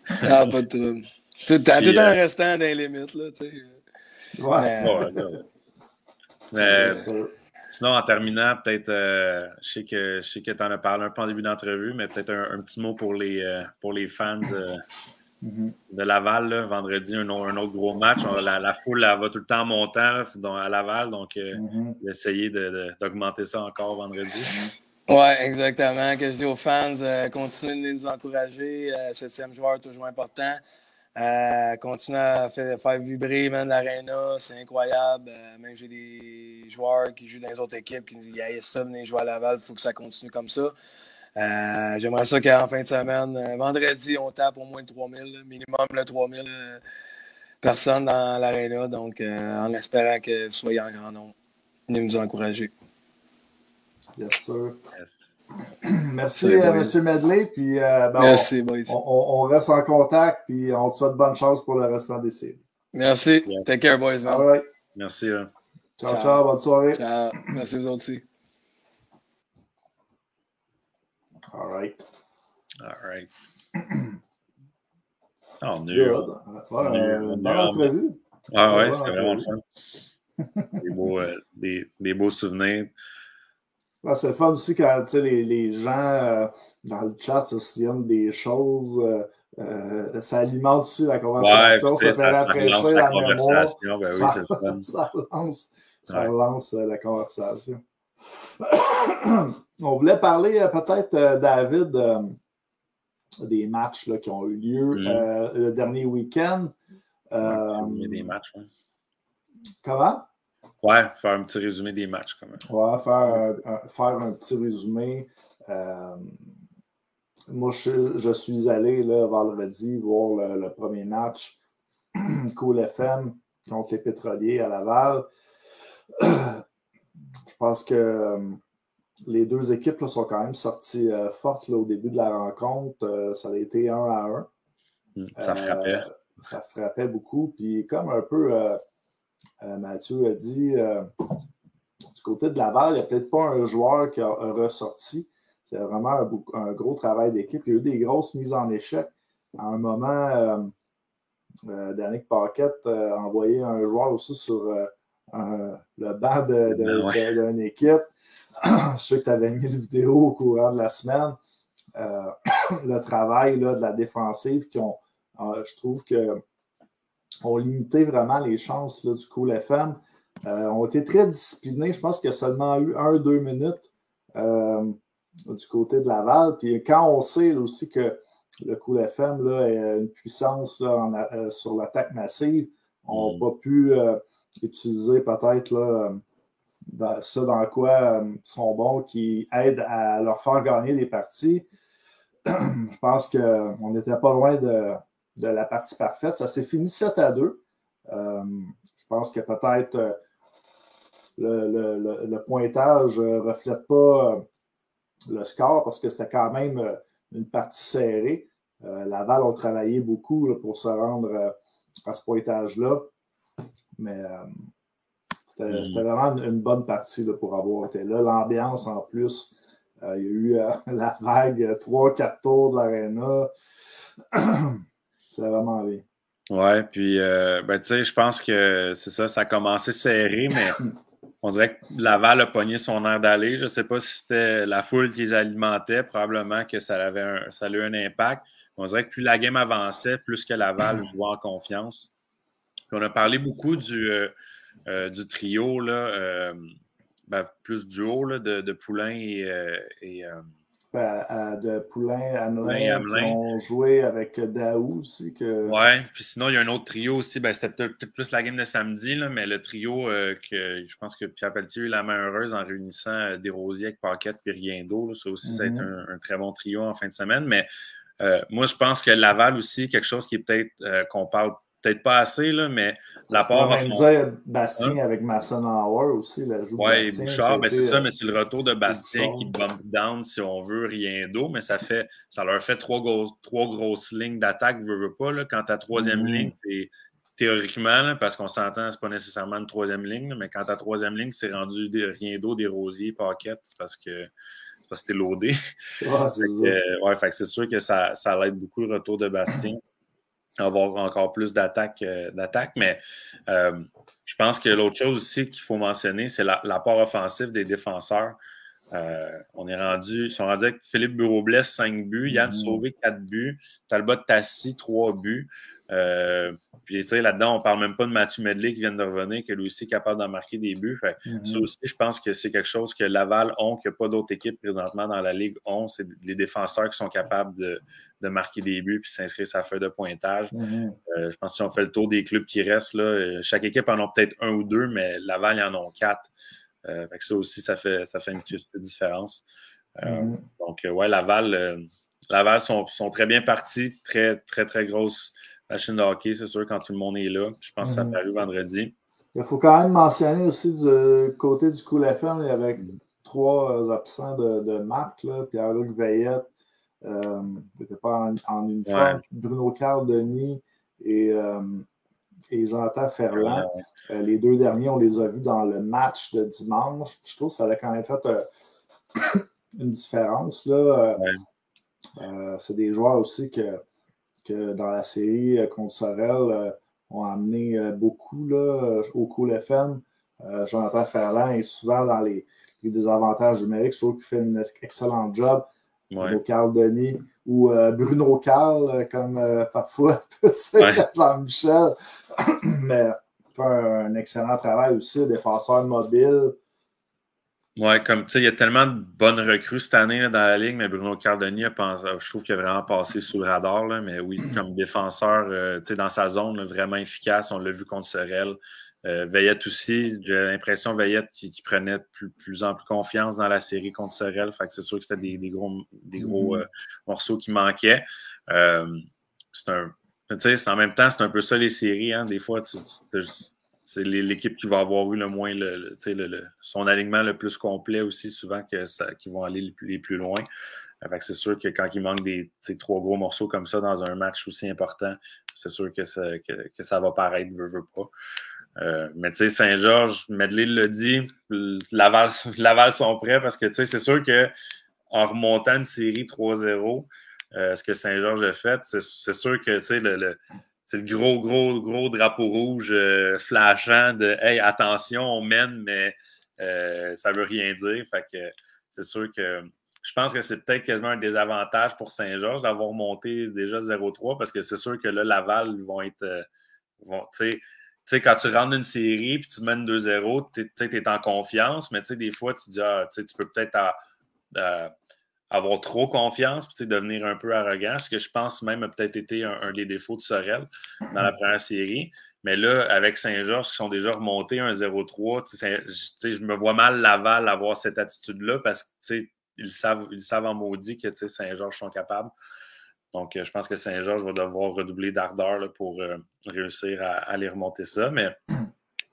Ah, pas de trouble. Tout, tout en restant dans les limites, là, tu sais.
ouais
sinon, en terminant, peut-être, euh, je sais que, que tu en as parlé un peu en début d'entrevue, mais peut-être un, petit mot pour les, euh, pour les fans mm-hmm. de Laval. vendredi, un, autre gros match. la, foule va tout le temps montant à Laval, donc euh, mm-hmm. essayer d'augmenter ça encore vendredi.
Oui, exactement. Que je dis aux fans, continuez de nous encourager. septième joueur, toujours important. Euh, continue à faire, vibrer l'arena, c'est incroyable. Euh, même j'ai des joueurs qui jouent dans les autres équipes qui disent ça, venez jouer à Laval, il faut que ça continue comme ça. Euh, j'aimerais ça qu'en fin de semaine, euh, vendredi, on tape au moins 3000, minimum le 3000 personnes dans l'aréna. Donc, en espérant que vous soyez en grand nombre, venez nous encourager.
Bien sûr. Merci, euh, M. Medley. Puis, euh, ben,
Merci,
on, on, reste en contact, puis on te souhaite bonne chance pour le restant des séries.
Merci. Take care, boys. Man.
All right.
Merci. Hein.
Ciao, ciao, Bonne soirée.
Ciao. Merci, vous aussi.
All right.
All right. Oh, nul.
Ouais, euh, bonne entrevue.
Ah ouais, c'était vraiment le fun. des, beaux, euh, des, des beaux souvenirs
c'est le fun aussi quand les, les gens euh, dans le chat se souviennent des choses. Euh, euh, ça alimente aussi la conversation, ça fait rafraîchir la, mémoire. Ben oui, ça, fun. ça, lance, ça lance la conversation. On voulait parler peut-être, David, des matchs là, qui ont eu lieu mm. le dernier week-end.
des matchs,
Comment?
Ouais, faire un petit résumé des matchs quand même.
Ouais, faire, un, faire un petit résumé. moi, je, suis allé là, vendredi voir le, le premier match Cool FM contre les pétroliers à Laval. Je pense que euh, les deux équipes sont quand même sorties euh, fortes au début de la rencontre. Euh, ça a été un à un.
Ça frappait.
ça frappait beaucoup. Puis comme un peu Mathieu a dit, du côté de Laval, il n'y a peut-être pas un joueur qui a, ressorti. C'est vraiment un, un, gros travail d'équipe. Il y a eu des grosses mises en échec. À un moment, euh, Danick Paquette a envoyé un joueur aussi sur euh, le banc d'une équipe. Je sais que tu avais mis une vidéo au courant de la semaine. Euh, le travail là, de la défensive qui ont, je trouve que ont limité vraiment les chances du Cool FM. ont été très disciplinés. Je pense qu'il y a seulement eu un, deux minutes du côté de Laval. Puis quand on sait aussi que le Cool FM là, a une puissance là, euh, sur l'attaque massive. On n'a mm. pas pu euh, utiliser peut-être là, ça dans quoi euh, ils sont bons, qui aide à leur faire gagner des parties. Je pense qu'on n'était pas loin de, la partie parfaite. Ça s'est fini 7 à 2. je pense que peut-être le, le, pointage ne reflète pas le score parce que c'était quand même une partie serrée. Euh, Laval ont travaillé beaucoup pour se rendre euh, à ce pointage-là. Mais euh, mm. c'était vraiment une, bonne partie pour avoir été là. L'ambiance en plus, il y a eu la vague 3-4 tours de l'aréna. C'était vraiment.
Ouais, puis ben, tu sais, je pense que c'est ça, ça a commencé serré, mais on dirait que Laval a pogné son air d'aller. Je ne sais pas si c'était la foule qui les alimentait, probablement que ça avait un, ça a eu un impact. On dirait que plus la game avançait, plus que Laval jouait en confiance. on a parlé beaucoup du, euh, euh, du trio, là, euh, ben, plus du haut de, de, Poulain et. et
de Poulain, Amelin, qui ont joué avec Daou aussi. Que...
Ouais, puis sinon, il y a un autre trio aussi. Ben, C'était peut-être plus la game de samedi, là, mais le trio que je pense que Pierre Pelletier a eu la main heureuse en réunissant Desrosiers avec Paquette et Riendo. Ça aussi, ça a été un, un, très bon trio en fin de semaine. Mais euh, moi, je pense que Laval aussi, quelque chose qui est peut-être euh, qu'on parle peut-être pas assez, là, mais l'apport
va dire Bastien hein? avec Massenauer aussi, la joue
Oui, Bouchard, ben, c'est ça, euh, mais c'est le retour de Bastien qui bump down, si on veut, rien d'eau, mais ça fait ça leur fait trois, trois grosses lignes d'attaque, veux, veux pas. Là, quand ta troisième mm-hmm. ligne, c'est théoriquement, parce qu'on s'entend, c'est pas nécessairement une troisième ligne, mais quand ta troisième ligne, c'est rendu des, rien d'eau, des rosiers, paquettes, c'est parce que parce que c'était loadé. c'est sûr que ça, ça l'aide beaucoup le retour de Bastien. Avoir encore plus d'attaques, euh, mais euh, je pense que l'autre chose aussi qu'il faut mentionner, c'est l'apport offensif des défenseurs. Euh, on est rendu, ils sont rendus avec Philippe Bureau-Blesse, 5 buts, Yann mm-hmm. Sauvé, 4 buts, Talbot Tassi, 3 buts. Euh, puis, tu sais, là-dedans, on parle même pas de Mathieu Medley qui vient de revenir, que lui aussi est capable d'en marquer des buts. Fait, mm-hmm. Ça aussi, je pense que c'est quelque chose que Laval ont, que pas d'autres équipes présentement dans la Ligue ont. C'est les défenseurs qui sont capables de, de marquer des buts puis s'inscrire sa feuille de pointage.
Mm-hmm.
euh, je pense que si on fait le tour des clubs qui restent, là, euh, chaque équipe en a peut-être un ou deux, mais Laval, il y en a quatre. Euh, fait que ça aussi, ça fait, ça fait une petite différence. Mm-hmm. Donc, ouais, Laval, Laval sont, sont très bien partis. Très, très, très grosse la chaîne de hockey, c'est sûr, quand tout le monde est là. Je pense que ça mhm. arriver vendredi.
Il faut quand même mentionner aussi du côté du Cool FM, il y avait trois absents de, de marque. Pierre-Luc Veillette euh, n'était pas en, uniforme. Bruno Carl Denis et, euh, et Jonathan Ferland. Euh, les deux derniers, on les a vus dans le match de dimanche. Je trouve que ça a quand même fait euh, une différence. Là. c'est des joueurs aussi que que dans la série euh, contre Sorel euh, ont amené euh, beaucoup là, au Cool FM. Jonathan Ferland est souvent dans les, désavantages numériques. Je trouve qu'il fait un excellent job. Ouais. Carl Denis ou Bruno Carl, comme parfois Jean-Michel. Mais fait un, excellent travail aussi, défenseur mobile.
Ouais, comme tu sais, il y a tellement de bonnes recrues cette année dans la ligue, mais Bruno Cardoni, je trouve qu'il a vraiment passé sous le radar. Là, mais oui, comme défenseur, euh, tu sais, dans sa zone, vraiment efficace. On l'a vu contre Sorel. Euh, Veillette aussi, j'ai l'impression Veillette qui, prenait de plus, en plus confiance dans la série contre Sorel. Fait que c'est sûr que c'était des, gros, des gros mm-hmm. euh, morceaux qui manquaient. c'est un. Tu sais, en même temps, c'est un peu ça les séries. Hein. Des fois, tu, c'est l'équipe qui va avoir eu le moins le, son alignement le plus complet aussi, souvent que qui vont aller les plus, loin. c'est sûr que quand il manque des trois gros morceaux comme ça dans un match aussi important, c'est sûr que ça, que, ça va paraître, veut, veut pas. Euh, mais tu sais, Saint-Georges, Medley l'a dit, Laval, Laval sont prêts parce que tu sais, c'est sûr que en remontant une série 3-0, euh, ce que Saint-Georges a fait, c'est sûr que tu sais, le, c'est le gros, gros, gros drapeau rouge euh, flashant de Hey, attention, on mène, mais euh, ça veut rien dire. Fait que c'est sûr que je pense que c'est peut-être quasiment un désavantage pour Saint-Georges d'avoir monté déjà 0-3 parce que c'est sûr que là, Laval vont être. Euh, tu sais, quand tu rentres une série puis tu mènes 2-0, tu es, en confiance, mais des fois, tu dis, ah, tu peux peut-être avoir trop confiance, puis devenir un peu arrogant, ce que je pense même a peut-être été un, des défauts de Sorel dans la première série. Mais là, avec Saint-Georges, ils sont déjà remontés 1-0-3. Je me vois mal Laval avoir cette attitude-là parce qu'ils savent, ils savent en maudit que Saint-Georges sont capables. Donc, je pense que Saint-Georges va devoir redoubler d'ardeur pour euh, réussir à, aller remonter ça. Mais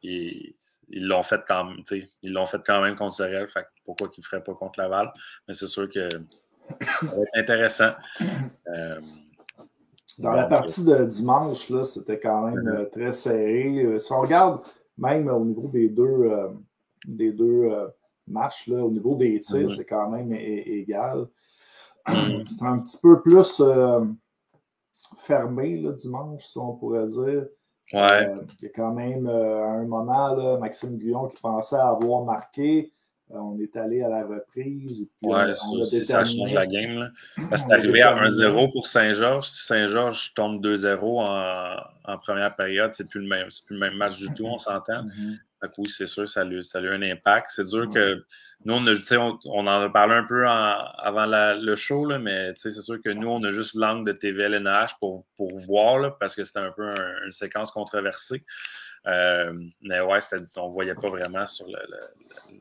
ils l'ont fait quand même, ils l'ont fait quand même contre Sorel. Fait pourquoi qu'ils ne feraient pas contre Laval? Mais c'est sûr que ça va être intéressant. Euh,
Dans la partie de dimanche, là, c'était quand même euh, très serré. Euh, si on regarde même au niveau des deux, des deux matchs, là, au niveau des tirs, c'est quand même égal. C'est un petit peu plus fermé le dimanche, si on pourrait dire.
Euh,
il y a quand même, euh, à un moment, là, Maxime Guyon qui pensait avoir marqué. Euh, on est allé à la reprise.
ouais, ça, change la game. Parce que c'est arrivé à 1-0 pour Saint-Georges. Si Saint-Georges tombe 2-0 en, en, première période, c'est plus, le même, plus le même match du tout, on s'entend. Mm-hmm oui, c'est sûr, ça a, eu, ça a eu un impact. C'est dur que nous, on, on, on, en a parlé un peu avant le show, là, mais c'est sûr que nous, on a juste l'angle de TVLNH pour, pour voir, parce que c'était un peu une séquence controversée. Euh, mais ouais, on ne voyait pas vraiment sur le,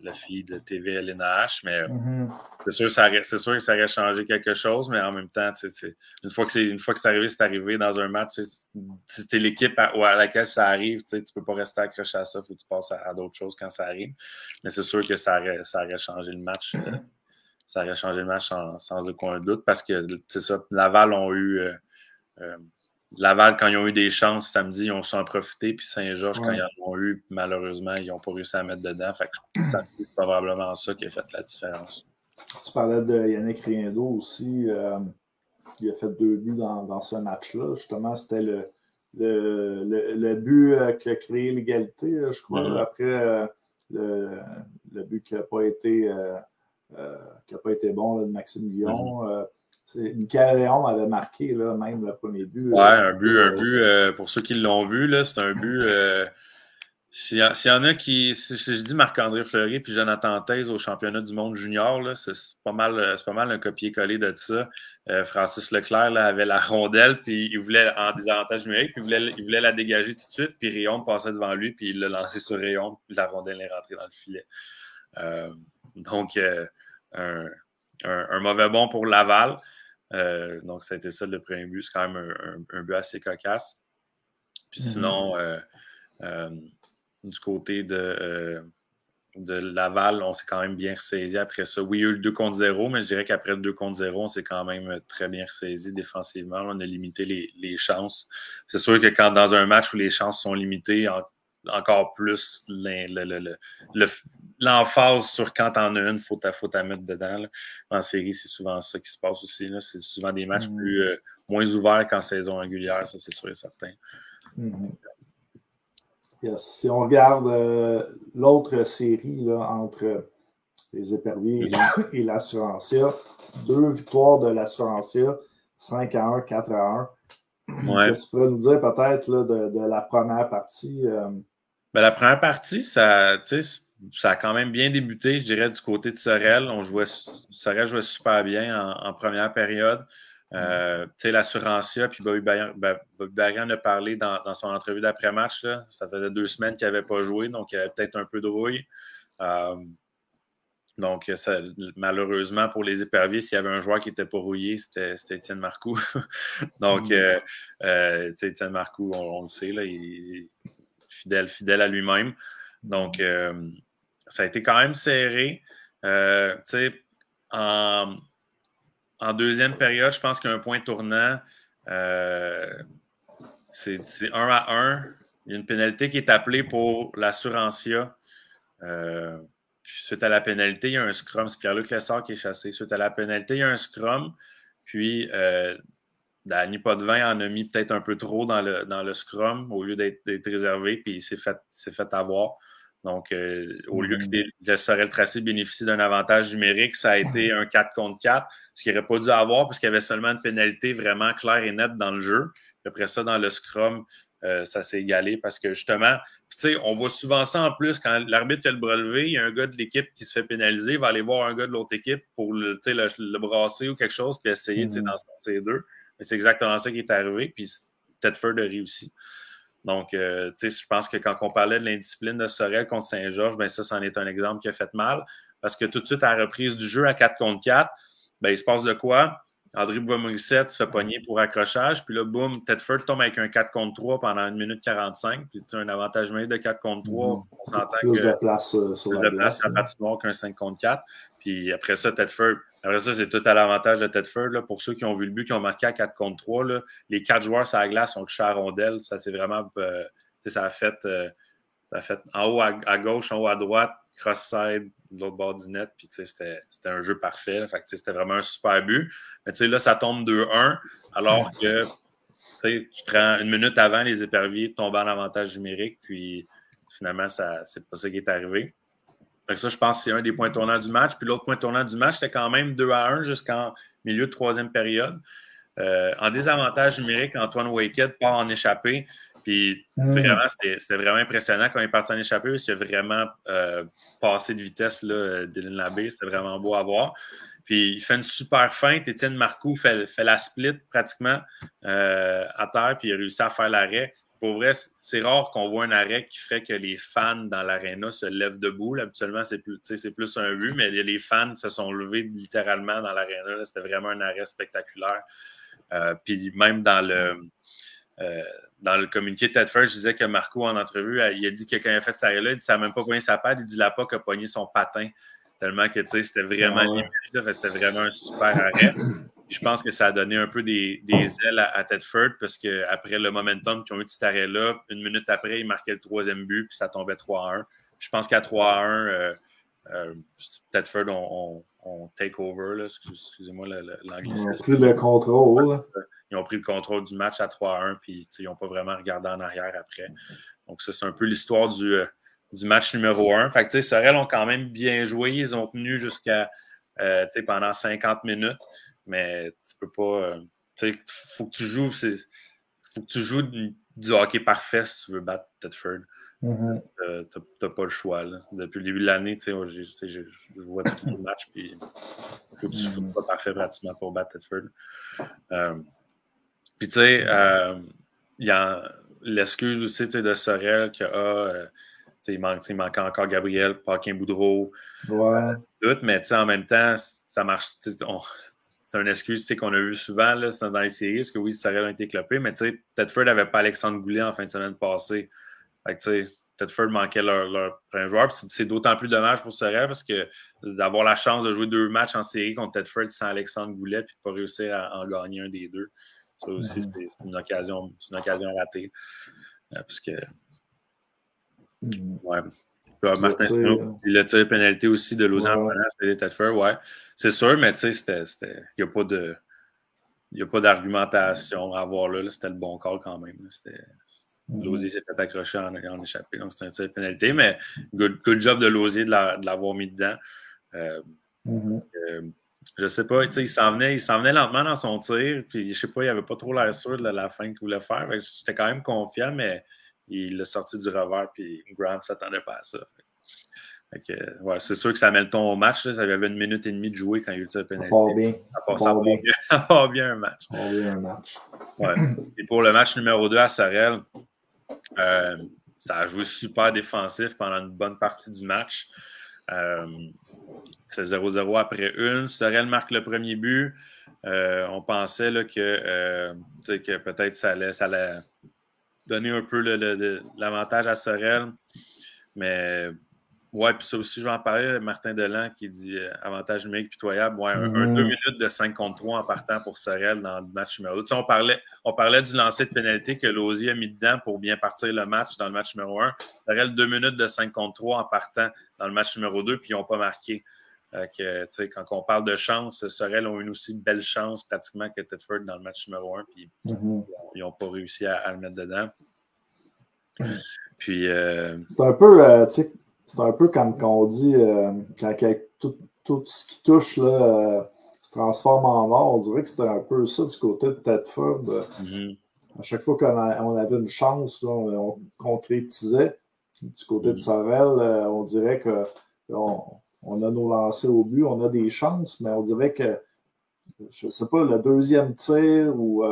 le, feed de TV LNH, mais mm-hmm. c'est sûr, sûr, que ça aurait changé quelque chose, mais en même temps, une fois que c'est arrivé, c'est arrivé dans un match. Si tu es l'équipe à, laquelle ça arrive, tu ne peux pas rester accroché à ça, il faut que tu passes à, d'autres choses quand ça arrive. Mais c'est sûr que ça aurait, ça aurait changé le match. Euh, ça aurait changé le match sans, sans aucun doute parce que ça, Laval ont eu. Euh, Laval, quand ils ont eu des chances samedi, ils ont su en profiter. Puis Saint-Georges, quand ils en ont eu, malheureusement, ils n'ont pas réussi à mettre dedans. Fait que c'est probablement ça qui a fait la différence.
Tu parlais de Yannick Riendo aussi. Euh, il a fait deux buts dans, ce match-là. Justement, c'était le, le, but euh, qui a créé l'égalité, je crois. Après, euh, le, but qui n'a pas, été, pas été bon de Maxime Guillon. Michael Réon avait marqué là, même le premier but.
Ouais, un but, un but euh, pour ceux qui l'ont vu, c'est un but. Euh, s'il y, en a qui. Si, je dis Marc-André Fleury puis Jonathan Thèse au championnat du monde junior, c'est pas, mal, euh, pas mal un copier-coller de ça. Francis Leclerc avait la rondelle, puis il voulait en désavantage numérique, puis il voulait, il voulait la dégager tout de suite, puis Réon passait devant lui, puis il l'a lancé sur Réon, puis la rondelle est rentrée dans le filet. donc, un, un, mauvais bon pour Laval. Euh, donc, ça a été ça le premier but. C'est quand même un, but assez cocasse. Puis mm-hmm. sinon, euh, euh, du côté de, de Laval, on s'est quand même bien ressaisi après ça. Oui, il y a eu le 2 contre 0, mais je dirais qu'après le 2 contre 0, on s'est quand même très bien ressaisi défensivement. On a limité les, chances. C'est sûr que quand dans un match où les chances sont limitées, encore plus l'emphase sur quand t'en as une, il faut ta mettre dedans. En série, c'est souvent ça qui se passe aussi. C'est souvent des matchs mm. plus, euh, moins ouverts qu'en saison régulière, ça c'est sûr et certain.
Mm-hmm. Si on regarde euh, l'autre série là, entre les éperviers et, l'assurancia, deux victoires de l'assurancia, 5 à 1, 4 à 1. Ouais. Tu pourrais nous dire peut-être de, de, la première partie? Euh,
ben, la première partie, ça, ça a quand même bien débuté, je dirais, du côté de Sorel. On jouait, Sorel jouait super bien en, première période. Euh, tu sais, l'assurancia, puis Bobby Barrian, ben, a parlé dans, son entrevue d'après-match. Ça faisait deux semaines qu'il n'avait pas joué, donc il y avait peut-être un peu de rouille. Euh, donc, malheureusement, pour les éperviers, s'il y avait un joueur qui n'était pas rouillé, c'était Étienne Marcoux. donc, mm. euh, Étienne Marcoux, on, le sait, là, il fidèle, fidèle à lui-même. Donc, ça a été quand même serré. Euh, en, en, deuxième période, je pense qu'il y a un point tournant. Euh, c'est 1 à 1. Il y a une pénalité qui est appelée pour l'assurancia. Euh, suite à la pénalité, il y a un scrum. C'est Pierre-Luc Lessard qui est chassé. Suite à la pénalité, il y a un scrum. Puis, euh, Danny Potvin en a mis peut-être un peu trop dans le, dans le scrum au lieu d'être réservé. Puis, il s'est fait, fait avoir. Donc, euh, au lieu que mm-hmm. le Sorel Tracé bénéficie d'un avantage numérique, ça a été un 4 contre 4, ce qu'il n'aurait pas dû avoir parce qu'il y avait seulement une pénalité vraiment claire et nette dans le jeu. après ça, dans le scrum, euh, ça s'est égalé parce que justement, tu sais, on voit souvent ça en plus quand l'arbitre a le bras levé, il y a un gars de l'équipe qui se fait pénaliser, il va aller voir un gars de l'autre équipe pour le, le, le, brasser ou quelque chose, puis essayer mm-hmm. d'en sortir deux. Mais c'est exactement ça qui est arrivé, puis Tedford a réussi. Donc, euh, tu sais, je pense que quand on parlait de l'indiscipline de Sorel contre Saint-Georges, ben ça, c'en est un exemple qui a fait mal. Parce que tout de suite, à la reprise du jeu à 4 contre 4, ben, il se passe de quoi? André Boismorissette se fait pogner pour accrochage. Puis là, boum, Tedford tombe avec un 4 contre 3 pendant 1 minute 45. Puis tu as un avantage moyen de 4 contre 3. Mm-hmm. On s'entend que.
Plus de place euh, sur
plus la de place à patinoire qu'un 5 contre 4. Puis après ça, Tedford, après ça, c'est tout à l'avantage de Tedford. Là. Pour ceux qui ont vu le but, qui ont marqué à 4 contre 3, là, les quatre joueurs sur la glace ont touché à rondelle. Ça, c'est vraiment. Euh, ça, a fait, euh, ça a fait en haut à, gauche, en haut à droite, cross-side, de l'autre bord du net. Puis c'était un jeu parfait. C'était vraiment un super but. Mais là, ça tombe 2-1, alors que tu prends une minute avant, les éperviers tombent en avantage numérique. Puis finalement, c'est pas ça qui est arrivé ça, je pense que c'est un des points tournants du match. Puis l'autre point tournant du match, c'était quand même 2 à 1 jusqu'en milieu de troisième période. Euh, en désavantage numérique, Antoine Waked part en échappé. Puis hmm. vraiment, c'était vraiment impressionnant quand il est parti en échappé parce qu'il a vraiment euh, passé de vitesse, là, Dylan Labbé. C'était vraiment beau à voir. Puis il fait une super feinte. Étienne Marcoux fait, fait la split pratiquement euh, à terre, puis il a réussi à faire l'arrêt pour vrai, c'est rare qu'on voit un arrêt qui fait que les fans dans l'aréna se lèvent debout. habituellement, c'est plus, plus un but, mais les fans se sont levés littéralement dans l'aréna. C'était vraiment un arrêt spectaculaire. Euh, puis même dans le, euh, dans le communiqué de Tedford, je disais que Marco, en entrevue, il a dit que quand il a fait ça arrêt-là, il ça n'a même pas pogné sa patte. Il dit la PAC a pogné son patin. Tellement que c'était vraiment ah C'était vraiment un super arrêt je pense que ça a donné un peu des, ailes à, Tedford parce qu'après le momentum qui ont eu cet arrêt-là, une minute après, il marquait le troisième but, puis ça tombait 3-1. Je pense qu'à 3-1, euh, euh, Tedford on, take over. Excusez-moi l'anglicisme.
Ils ont pris le contrôle.
Ils ont pris le contrôle du match à 3-1, puis ils n'ont pas vraiment regardé en arrière après. Donc, ça, c'est un peu l'histoire du, euh, du match numéro 1. Fait que, Sorel ont quand même bien joué. Ils ont tenu jusqu'à pendant 50 minutes mais tu peux pas. Euh, tu sais, faut que tu joues. Faut que tu joues du hockey parfait si tu veux battre Tedford. Euh, tu n'as pas le choix. Là. Depuis le début de l'année, tu sais, je, vois tous les matchs, puis faut que tu ne mm-hmm. pas parfait pratiquement pour battre Tedford. Euh, puis tu sais, il y a l'excuse aussi de Sorel que ah, il, manque, il manque encore Gabriel, Paquin Boudreau.
Ouais.
Tout, mais en même temps, ça marche c'est une excuse qu'on a vu souvent là, dans les séries, parce que oui, ça aurait été clopé, mais Tedford n'avait pas Alexandre Goulet en fin de semaine passée. Fait Tedford manquait leur, leur premier joueur. C'est d'autant plus dommage pour Sorel parce que d'avoir la chance de jouer deux matchs en série contre Tedford sans Alexandre Goulet puis de pas réussir à en gagner un des deux. Ça aussi, mm-hmm. c'est une occasion, une occasion ratée. Euh, parce que. Mm-hmm. Ouais. Martin Snow, le tir pénalité aussi de Lausanne ouais. c'était Tedford, ouais. C'est sûr, mais tu sais, il n'y a pas de. Il n'y a pas d'argumentation à avoir là. c'était le bon call quand même. Lausier s'est fait accrocher en, en échappé, donc c'est un tir pénalité, mais good, good job de Lausier de l'avoir mis dedans. Euh, euh, je sais pas, il s'en venait, venait lentement dans son tir, puis je sais pas, il avait pas trop l'air sûr de la fin qu'il voulait faire. J'étais quand même confiant, mais il l'a sorti du revers, puis Graham ne s'attendait pas à ça. ouais, c'est sûr que ça met le ton au match. Ça avait une minute et demie de jouer quand il y a eu le pénalité.
Pas bien.
Ça part bien. bien un match.
bien un match.
Ouais. Et pour le match numéro 2 à Sorel, euh, ça a joué super défensif pendant une bonne partie du match. Euh, c'est 0-0 après une. Sorel marque le premier but. Euh, on pensait là, que, que peut-être ça allait, ça allait donner un peu l'avantage à Sorel. Mais Ouais, puis ça aussi, je vais en parler. Martin Delan qui dit euh, avantage numérique pitoyable. Ouais, un, mm-hmm. deux minutes de 5 contre 3 en partant pour Sorel dans le match numéro 2. Tu sais, on, parlait, on parlait du lancer de pénalité que Lozy a mis dedans pour bien partir le match dans le match numéro 1. Sorel, deux minutes de 5 contre 3 en partant dans le match numéro 2, puis ils n'ont pas marqué. Euh, que, quand on parle de chance, Sorel ont une aussi belle chance pratiquement que Tedford dans le match numéro 1, puis mm-hmm. ils n'ont pas réussi à, le mettre dedans. Puis. Euh,
C'est un peu, euh, c'est un peu comme quand on dit, euh, quand, tout, ce qui touche là, se transforme en mort. On dirait que c'était un peu ça du côté de Tedford. Mm-hmm. À chaque fois qu'on avait une chance, on, concrétisait. Du côté de mm-hmm. Sorel, on dirait que on, a nos lancers au but, on a des chances, mais on dirait que, je ne sais pas, le deuxième tir ou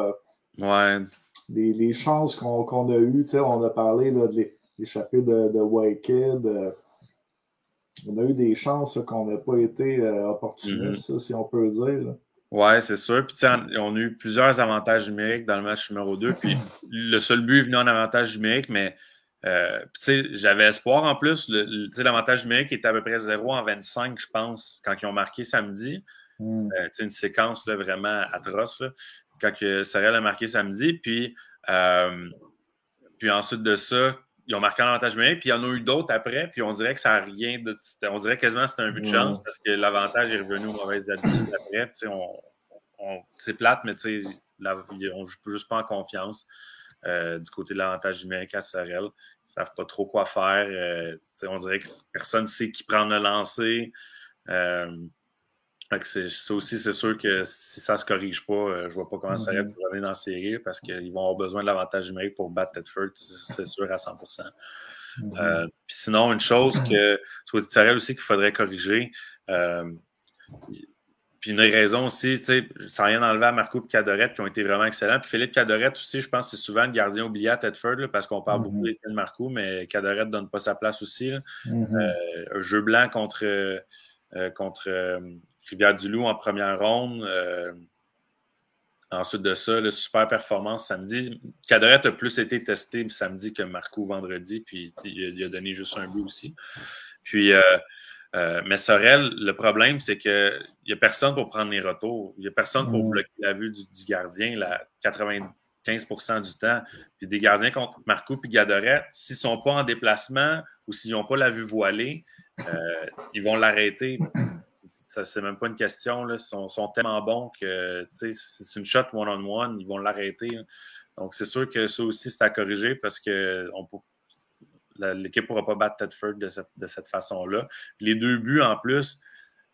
les, chances qu'on a eues, on a parlé là, de l'échappée de, de Whitehead on a eu des chances qu'on n'ait pas été euh, opportunistes, mhm. si on peut dire.
Oui, c'est sûr. Puis, on a eu plusieurs avantages numériques dans le match numéro 2. Puis, le seul but est venu en avantage numérique, mais euh, j'avais espoir en plus. L'avantage numérique était à peu près 0 en 25, je pense, quand ils ont marqué samedi. Mm. Euh, une séquence là, vraiment atroce. quand que Sorel a marqué samedi. Puis, puis ensuite de ça, ils ont marqué un avantage numérique, puis il y en a eu d'autres après, puis on dirait que ça n'a rien de. On dirait quasiment que c'était un but de chance parce que l'avantage est revenu aux mauvaises habitudes après. On, c'est plate, mais on ne joue juste pas en confiance euh, du côté de l'avantage numérique à Sorel. Ils ne savent pas trop quoi faire. Euh, on dirait que personne ne sait qui prend le lancer. Euh, ça aussi, c'est sûr que si ça ne se corrige pas, euh, je ne vois pas comment mm-hmm. pour revenir dans la série parce qu'ils vont avoir besoin de l'avantage numérique pour battre Tedford, c'est sûr à 100 mm-hmm. euh, Sinon, une chose que soit aussi qu'il faudrait corriger, euh, puis une raison aussi, tu sais, sans rien enlever à Marco et Cadorette qui ont été vraiment excellents. Puis Philippe Cadorette aussi, je pense que c'est souvent le gardien oublié à Tedford parce qu'on parle beaucoup mm-hmm. de Marco, mais Cadorette ne donne pas sa place aussi. un jeu blanc contre, contre Rivière-du-Loup en première ronde. Euh, ensuite de ça, le super performance samedi. Cadorette a plus été testé samedi que Marco vendredi, puis il a, donné juste un but aussi. Puis, euh, euh, mais Sorel, le problème, c'est qu'il n'y a personne pour prendre les retours. Il n'y a personne pour mm. bloquer la vue du, gardien là, 95% du temps. Puis des gardiens contre Marco puis Gadorette, s'ils ne sont pas en déplacement ou s'ils n'ont pas la vue voilée, ils vont l'arrêter ça c'est même pas une question. Là. Ils sont, tellement bons que c'est une shot one-on-one, ils vont l'arrêter. Donc, c'est sûr que ça aussi, c'est à corriger parce que l'équipe ne pourra pas battre Tedford de cette, de cette façon-là. Les deux buts en plus,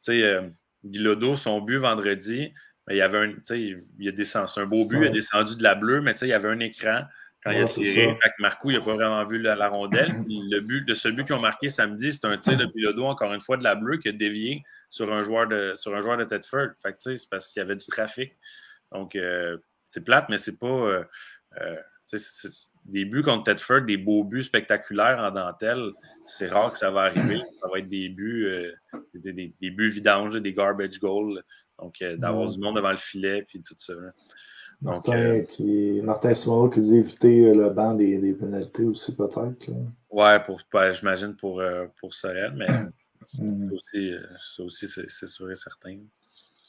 tu sais, euh, son but vendredi, il y avait un, il a descendu, un beau but, il a descendu de la bleue, mais il y avait un écran quand il a tiré. Marco, il n'a pas vraiment vu la, rondelle. le, but, le seul but qu'ils ont marqué samedi, c'est un tir de Bilodeau, encore une fois, de la bleue, qui a dévié sur un joueur de, sur un joueur de Tedford. Fait c'est parce qu'il y avait du trafic. Donc, euh, c'est plate, mais c'est pas. Euh, euh, des buts contre Tedford, des beaux buts spectaculaires en dentelle, c'est rare que ça va arriver. Ça va être des buts, des, des, buts vidanges, des garbage goals. Donc, d'avoir du monde devant le filet, puis tout ça.
Martin, euh, qui, Martin Simoneau qui dit éviter euh, le banc des, des pénalités aussi, peut-être.
Ouais, pour, j'imagine pour, euh, pour Sorel, mais mm-hmm. aussi, ça aussi, c'est sûr et certain.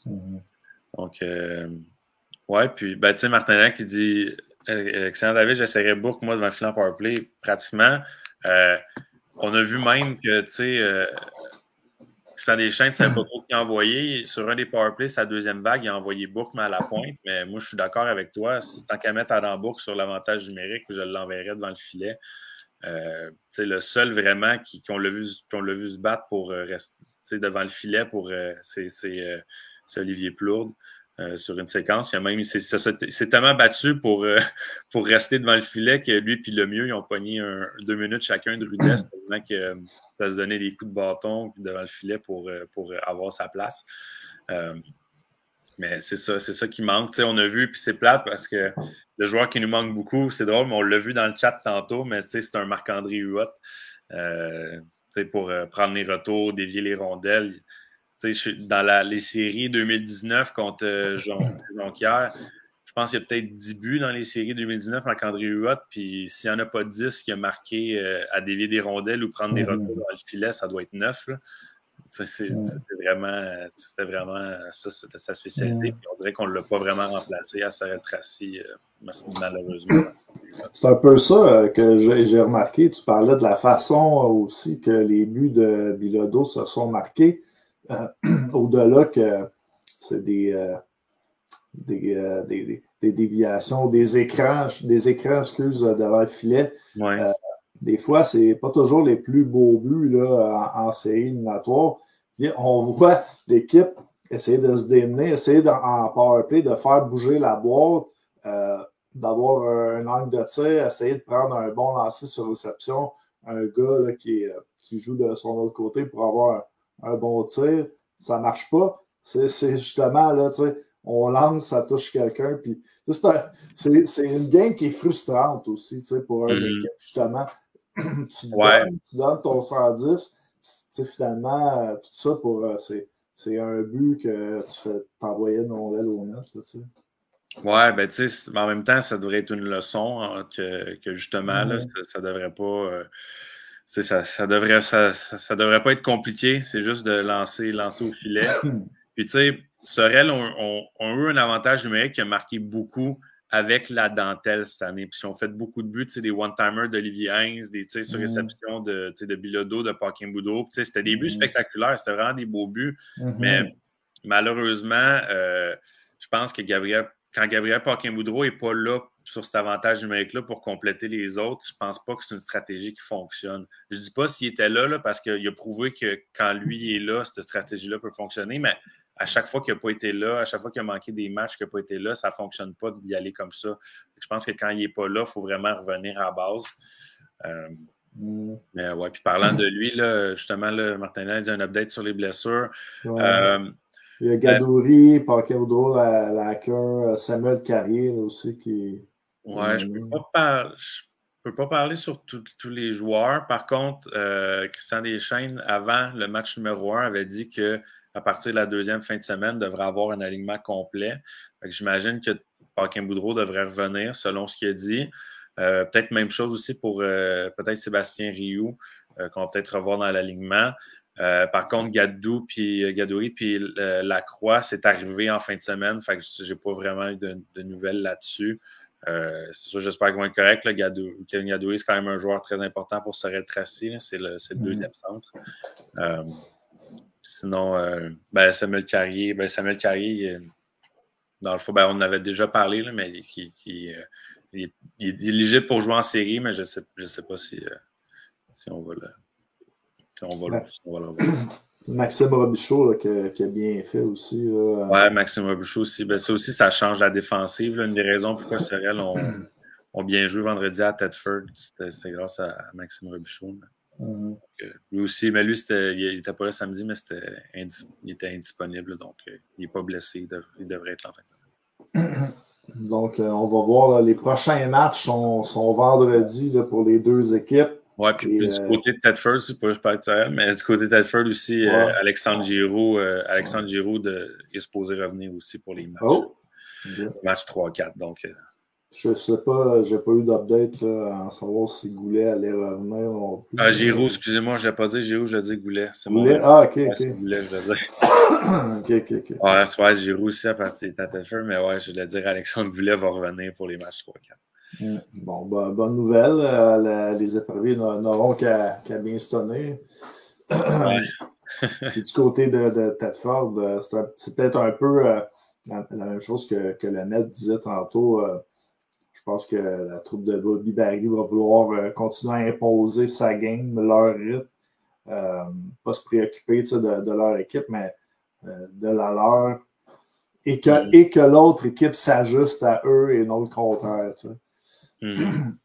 Mm-hmm. Donc, ouais, puis, ben, tu sais, Martin qui dit Excellent David, j'essaierai Bourque, moi, devant le filant powerplay, pratiquement. on a vu même que, tu sais, c'était des chaînes, tu savais pas trop qui envoyer. Sur un des powerplays, sa deuxième vague, il a envoyé Bourque à la pointe. Mais moi, je suis d'accord avec toi. Tant qu'à mettre Adam Bourque sur l'avantage numérique, je l'enverrai devant le filet. Euh, le seul vraiment qu'on l'a vu, vu se battre pour euh, rester devant le filet, pour euh, c'est Olivier Plourde. Euh, sur une séquence. Il a même, c'est tellement battu pour, euh, pour rester devant le filet que lui et le mieux, ils ont pogné deux minutes chacun de rudesse, tellement que ça se donnait des coups de bâton devant le filet pour, pour avoir sa place. mais c'est ça, c'est ça qui manque. on a vu, puis c'est plate parce que le joueur qui nous manque beaucoup, c'est drôle, mais on l'a vu dans le chat tantôt, mais c'est un Marc-André Huot. pour prendre les retours, dévier les rondelles dans les séries 2019 contre euh, Jonquière, je pense qu'il y a peut-être 10 buts dans les séries 2019 Marc-André Huot. Puis s'il n'y en a pas 10 qui a marqué euh, à dévier des rondelles ou prendre des retours dans le filet, ça doit être 9. C'était vraiment, vraiment ça, c'était sa spécialité. on dirait qu'on ne l'a pas vraiment remplacé à sa Tracy, euh, malheureusement.
C'est un peu ça que j'ai remarqué. Tu parlais de la façon aussi que les buts de Bilodeau se sont marqués. Euh, au-delà que c'est des, euh, euh, des, des, déviations, des écrans, des écrans, excuse, devant le filet. des fois, c'est pas toujours les plus beaux buts là, en, série éliminatoire. On voit l'équipe essayer de se démener, essayer en powerplay de faire bouger la boîte, d'avoir un, angle de tir, essayer de prendre un bon lancer sur réception, un gars qui, qui, joue de son autre côté pour avoir un bon tir, ça ne marche pas. C'est justement là, tu sais, on lance, ça touche quelqu'un. Puis c'est une game qui est frustrante aussi, tu sais, pour un mm-hmm. équipe, justement. tu, donnes, tu, donnes, ton 110, tu sais, finalement, euh, tout ça pour. Euh, c'est un but que tu fais t'envoyer une rondelle au net, tu sais.
Ouais, ben tu sais, en même temps, ça devrait être une leçon hein, que, que, justement, là, mm-hmm. ça, ne devrait pas. Euh, ça, ça, devrait, ça, ça, devrait pas être compliqué. C'est juste de lancer, lancer au filet. Puis, tu sais, Sorel ont, eu un avantage numérique qui a marqué beaucoup avec la dentelle cette année. Puis, ils ont fait beaucoup de buts, des one-timers d'Olivier Heinz, des tirs sur mm. réception de, de Bilodeau, de Paquin Boudreau. C'était des buts mm. spectaculaires, c'était vraiment des beaux buts. Mm-hmm. Mais malheureusement, euh, je pense que Gabriel, quand Gabriel Paquin-Boudreau n'est pas là sur cet avantage numérique-là pour compléter les autres, je ne pense pas que c'est une stratégie qui fonctionne. Je ne dis pas s'il était là, parce qu'il a prouvé que quand lui est là, cette stratégie-là peut fonctionner, mais à chaque fois qu'il n'a pas été là, à chaque fois qu'il a manqué des matchs qu'il n'a pas été là, ça ne fonctionne pas d'y aller comme ça. Je pense que quand il n'est pas là, il faut vraiment revenir à la base. Euh, mais ouais, puis parlant de lui, là, justement, là, Martin a dit un update sur les blessures.
Euh, il y a Gadouri, Paquet la, la Samuel Carrier aussi qui.
Ouais, je ne peux, pas peux pas parler sur tous les joueurs. Par contre, euh, Christian Deschaines, avant le match numéro 1, avait dit qu'à partir de la deuxième fin de semaine, devrait avoir un alignement complet. J'imagine que Paquin Boudreau devrait revenir selon ce qu'il a dit. Euh, peut-être même chose aussi pour euh, peut-être Sébastien Rioux, qu'on va peut-être revoir dans l'alignement. par contre, Gadou puis Gadouri puis Lacroix, c'est arrivé en fin de semaine. Fait que j'ai pas vraiment eu de, de nouvelles là-dessus. Euh, c'est sûr, j'espère qu'ils vont être corrects. Kevin Gadoui, c'est quand même un joueur très important pour Sorel Tracy. C'est le, le, deuxième mm. centre. Euh, sinon, euh, ben, Samuel Carrier, ben, Samuel Carrier, dans le fond, ben, on en avait déjà parlé, là, mais qui, qui il, est, il, est, éligible pour jouer en série, mais je ne sais, je sais pas si, si on va le, si on va, le, si on va le voir.
Maxime Robichaud qui, a bien fait aussi.
Là. Ouais, Maxime Robichaud aussi. Ben, ça aussi, ça change la défensive. Une des raisons pourquoi Sorel ont, ont, bien joué vendredi à Tedford, c'était grâce à Maxime Robichaud. Mm-hmm. Euh, lui aussi, mais lui, il n'était pas là samedi, mais il était indisponible. Donc, euh, il n'est pas blessé. Il, devrait être là en fait.
Donc, euh, on va voir les prochains matchs sont, sont vendredi pour les deux équipes.
Ouais, puis, du euh, côté de Tedford, c'est pas, pas ça, mais du côté de Tedford aussi, euh, Alexandre Giroud, euh, Alexandre Giroud de, est supposé revenir aussi pour les matchs. Oh. Match 3-4. Donc,
je sais pas, j'ai pas eu d'update en savoir si Goulet allait revenir non
plus. Ah, Giroud, excusez-moi, je l'ai pas dit Giroud, je dit Goulet.
Goulet, ah, ok,
ouais,
ok.
Goulet, je
l'ai
dire.
ok, ok, ok.
Ouais, ouais, Giroud aussi à partir de Tedford, mais ouais, je voulais dire Alexandre Goulet va revenir pour les matchs 3-4.
Mm. Bon, ben, bonne nouvelle. Euh, les épreuves n'auront qu'à bien se tenir. du côté de, de Tedford, euh, c'est peut-être un peu euh, la, même chose que, que le maître disait tantôt. je pense que la troupe de Bobby Barry va vouloir continuer à imposer sa game, leur rythme. pas se préoccuper de, de, leur équipe, mais de la leur et que, mm. et que l'autre équipe s'ajuste à eux et non le contraire.
Mm.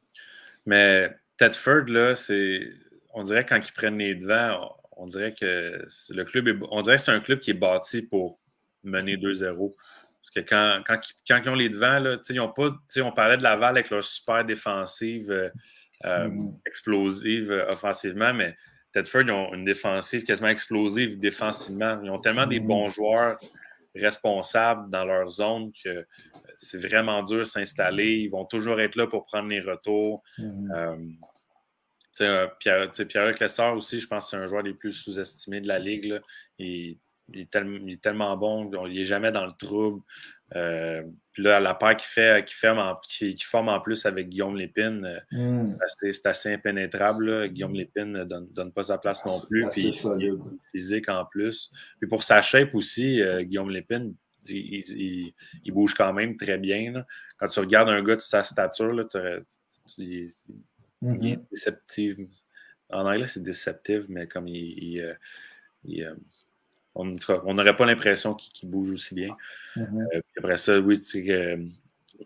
Mais Tedford, là, c'est. On dirait quand ils prennent les devants, on dirait que le club est, on dirait que c'est un club qui est bâti pour mener 2-0. Parce que quand, quand, ils ont les devants, là, ils ont pas, on parlait de Laval avec leur super défensive euh, euh, mm. explosive euh, offensivement, mais Tedford, ils ont une défensive quasiment explosive défensivement. Ils ont tellement des mm. bons joueurs responsables dans leur zone que c'est vraiment dur de s'installer. Ils vont toujours être là pour prendre les retours. Mm-hmm. Euh, Pierre, Pierre Lessard aussi, je pense que c'est un joueur des plus sous-estimés de la Ligue. Il, est tellement, bon, il n'est jamais dans le trouble. Euh, puis là, la paire qu'il fait, qui, forme en plus avec Guillaume Lépine, euh, mm. c'est assez impénétrable. Guillaume Lépine ne donne, pas sa place non plus. Puis il est physique en plus. Puis pour sa shape aussi, Guillaume Lépine, il, bouge quand même très bien. Quand tu regardes un gars de sa stature, là, tu, Mm déceptif. En anglais, c'est déceptif, mais comme il. Euh, euh, on n'aurait pas l'impression qu'il bouge aussi bien. Mm-hmm. Euh, après ça, oui,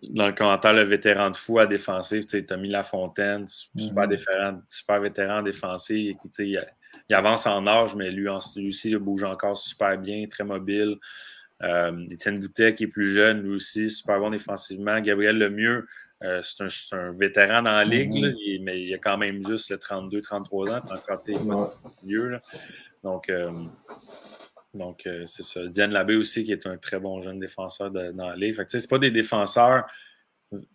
dans le commentaire, le vétéran de fou à défensif, tu as mis La Fontaine, super, mm-hmm. super vétéran défensif. Il, il, avance en âge, mais lui, lui, aussi, il bouge encore super bien, très mobile. Euh, Étienne Boutet, qui est plus jeune, lui aussi, super bon défensivement. Gabriel Lemieux, euh, c'est un, vétéran dans la ligue, mm-hmm. mais il a quand même juste 32-33 ans, quand il est Donc, euh, donc euh, c'est ça. Diane Labbé aussi, qui est un très bon jeune défenseur dans la ligue. Ce n'est pas des défenseurs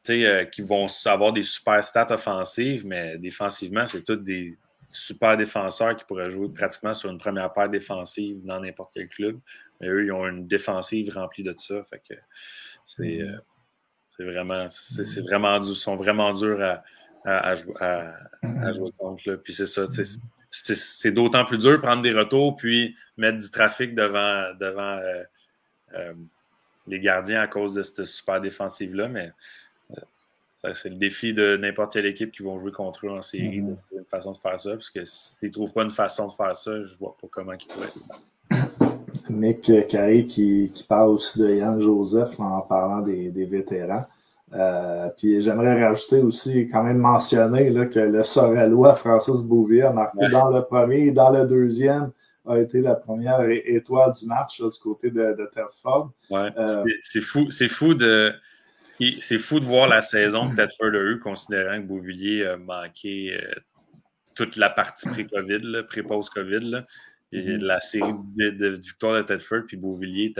qui vont avoir des super stats offensives, mais défensivement, c'est tous des super défenseurs qui pourraient jouer pratiquement sur une première paire défensive dans n'importe quel club. Mais eux, ils ont une défensive remplie de ça. Fait que c'est. Mm-hmm. C'est vraiment, c'est, vraiment dur, sont vraiment durs à, à, mm-hmm. jouer, contre. Puis c'est ça, c'est, d'autant plus dur de prendre des retours puis mettre du trafic devant, devant euh, euh, les gardiens à cause de cette super défensive-là. Mais euh, c'est le défi de n'importe quelle équipe qui vont jouer contre eux en série, mm-hmm. une façon de faire ça. Parce que s'ils ne trouvent pas une façon de faire ça, je ne vois pas comment ils pourraient.
Nick Carré qui, parle aussi de Yann Joseph en parlant des, vétérans. Euh, puis j'aimerais rajouter aussi, quand même mentionner là, que le Sorellois Francis Bouvier a marqué dans le premier et dans le deuxième a été la première étoile du match du côté de, de Telford.
Euh, c'est fou, c'est fou de. C'est fou de voir la saison que Tedford a eu, considérant que Beauvillier a manqué euh, toute la partie pré-COVID, pré-post-COVID. Mhm. la série de, de, victoires de Tedford puis Beauvillier,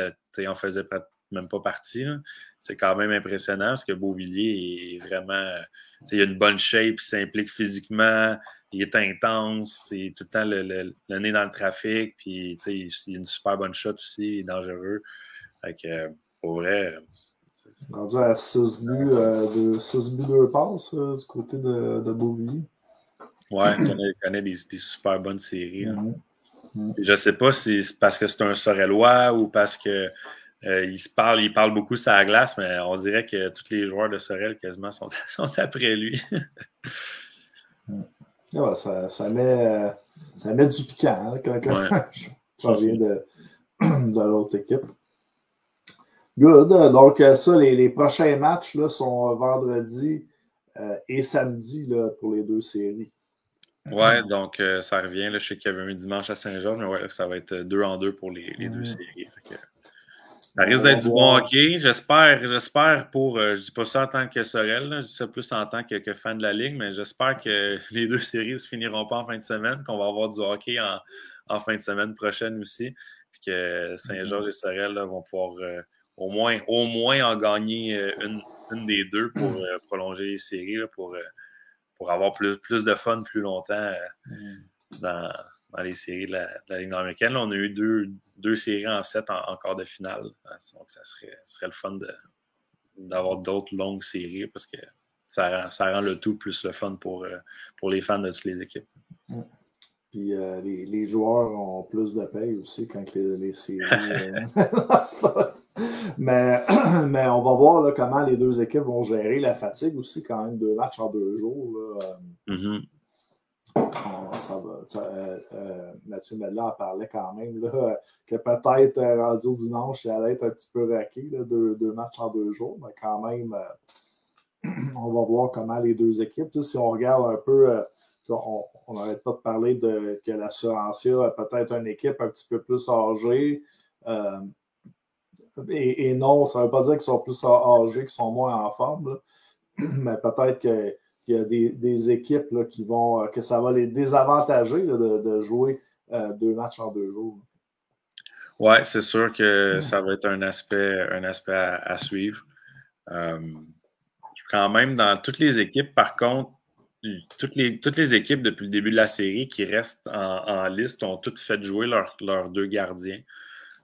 en faisait même pas partie. C'est quand même impressionnant parce que Beauvillier est vraiment. Il a une bonne shape, il s'implique physiquement, il est intense, c'est tout le temps le, nez dans le trafic, puis il, a une super bonne shot aussi, il est dangereux. Fait pour vrai.
Rendu à 6 buts, euh, de, 6 buts 2 passes euh, du côté de, de Beauvillier.
Ouais, il connaît, des, super bonnes séries. Mhm. Mm. Je ne sais pas si c'est parce que c'est un Sorellois ou parce que euh, il se parle, il parle beaucoup sur la glace, mais on dirait que tous les joueurs de Sorel quasiment sont, sont après lui.
Ça, ça, met, ça met du piquant hein, quand, je, reviens de, de l'autre équipe. Good. Donc, ça, les, les prochains matchs là, sont vendredi euh, et samedi là, pour les deux séries.
Ouais, donc euh, ça revient. Là, je sais qu'il y avait un dimanche à Saint-Georges, mais ouais, ça va être deux en deux pour les, les deux séries. Ça risque d'être du bon hockey. J'espère, j'espère pour. Euh, je dis pas ça en tant que Sorel, je dis ça plus en tant que, que, fan de la Ligue, mais j'espère que les deux séries ne se finiront pas en fin de semaine, qu'on va avoir du hockey en, en, fin de semaine prochaine aussi. Puis que Saint-Georges et Sorel vont pouvoir euh, au, moins, au moins en gagner une, une des deux pour prolonger les séries, là, pour pour avoir plus, plus de fun plus longtemps euh, mm. dans, dans, les séries de la, de Ligue américaine. on a eu deux, deux séries en sept en, quart de finale. Donc, ça serait, serait le fun d'avoir d'autres longues séries parce que ça, ça, rend le tout plus le fun pour, euh, pour les fans de toutes les équipes.
Puis euh, les, les, joueurs ont plus de paye aussi quand les, les séries. mais, mais on va voir là, comment les deux équipes vont gérer la fatigue aussi, quand même, deux matchs en deux jours. Là.
Mm-hmm.
Ça va, Mathieu Mella en parlait quand même, là, que peut-être rendu au dimanche, allait être un petit peu raqué, deux, deux, matchs en deux jours, mais quand même, on va voir comment les deux équipes, si on regarde un peu on n'arrête pas de parler de que l'assurancier a peut-être une équipe un petit peu plus âgée. Euh, et, non, ça ne veut pas dire qu'ils sont plus âgés, qu'ils sont moins en forme, mais peut-être qu'il y a des, équipes qui vont, que ça va les désavantager de, jouer euh, deux matchs en deux jours.
Oui, c'est sûr que ça va être un aspect, un aspect à, suivre. Euh, quand même, dans toutes les équipes, par contre, toutes les, toutes les équipes depuis le début de la série qui restent en, liste ont toutes fait jouer leurs deux gardiens.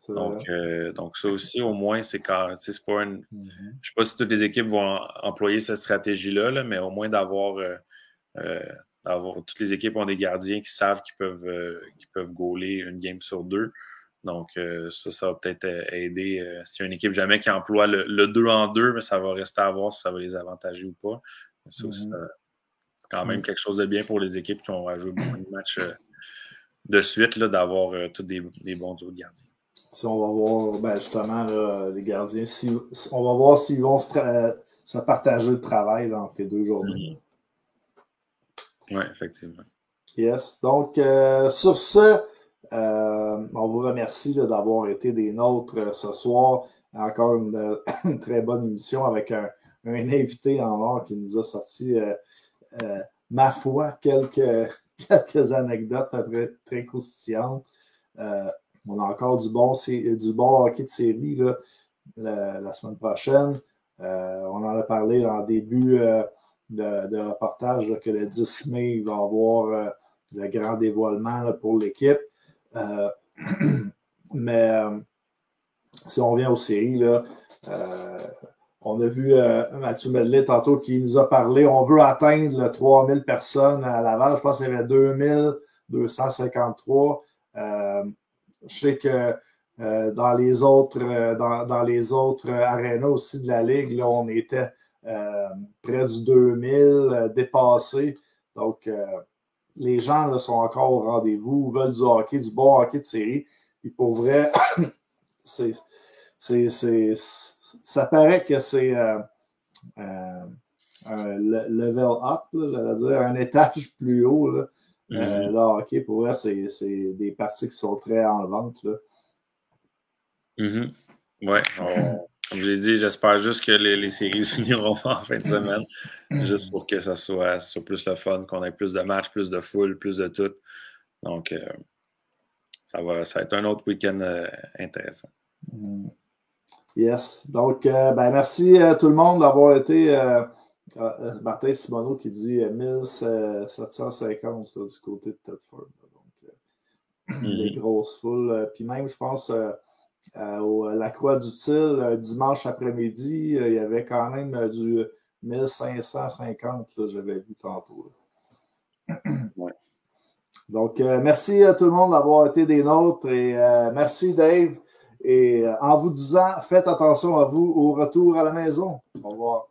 Donc, euh, donc, ça aussi, au moins, c'est quand. C'est pas une, mm-hmm. Je ne sais pas si toutes les équipes vont employer cette stratégie-là, mais au moins euh, euh, d'avoir. toutes les équipes ont des gardiens qui savent qu'ils peuvent, qu'ils peuvent gauler une game sur deux. Donc, ça, ça va peut-être aider. si une équipe jamais qui emploie le, 2 en 2, mais ça va rester à voir si ça va les avantager ou pas. Ça aussi, mm-hmm. C'est quand même quelque chose de bien pour les équipes qui ont joué beaucoup de matchs euh, de suite, d'avoir euh, tous des, bons duos de gardiens.
Si on va voir, ben justement, les gardiens, si, on va voir s'ils vont se, partager le travail entre les deux journées.
Mm. Oui, effectivement.
Yes. Donc, euh, sur ce, on vous remercie d'avoir été des nôtres ce soir. Encore une, très bonne émission avec un, invité en or qui nous a sorti euh, ma foi, quelques, quelques anecdotes très, très croustillantes. Euh, on a encore du bon, du bon hockey de série la, semaine prochaine. Euh, on en a parlé en début de, reportage que le 10 mai, il va y avoir le grand dévoilement pour l'équipe. mais si on vient aux séries, là, on a vu euh, Mathieu Medley tantôt qui nous a parlé. On veut atteindre le 3000 personnes à Laval. Je pense qu'il y avait 2253. Euh, je sais que euh, dans les autres, dans, les autres arénas aussi de la Ligue, on était près du 2000, dépassé. Donc, les gens sont encore au rendez-vous, veulent du hockey, du bon hockey de série. Et pour vrai, ça paraît que c'est euh, euh, un level up, dire un étage plus haut. Là. Euh, mm-hmm. pour vrai, c'est des parties qui sont très enlevantes. Là.
Mm-hmm. Oui, comme je l'ai dit, j'espère juste que les, séries finiront en fin de semaine, juste pour que ça soit, soit plus le fun, qu'on ait plus de matchs, plus de foule, plus de tout. Donc, ça, va, ça va être un autre week-end intéressant.
Mm-hmm. Yes. Donc, euh, ben, merci à tout le monde d'avoir été. Euh, euh, Martin Simoneau qui dit 1750 du côté de Tedford. Donc, des mm-hmm. grosses foules. Puis même, je pense, à la Croix du Til, dimanche après-midi, il y avait quand même du 1550, j'avais vu tantôt. Donc, merci à tout le monde d'avoir été des nôtres et merci Dave. Et euh, en vous disant, faites attention à vous au retour à la maison. Au revoir.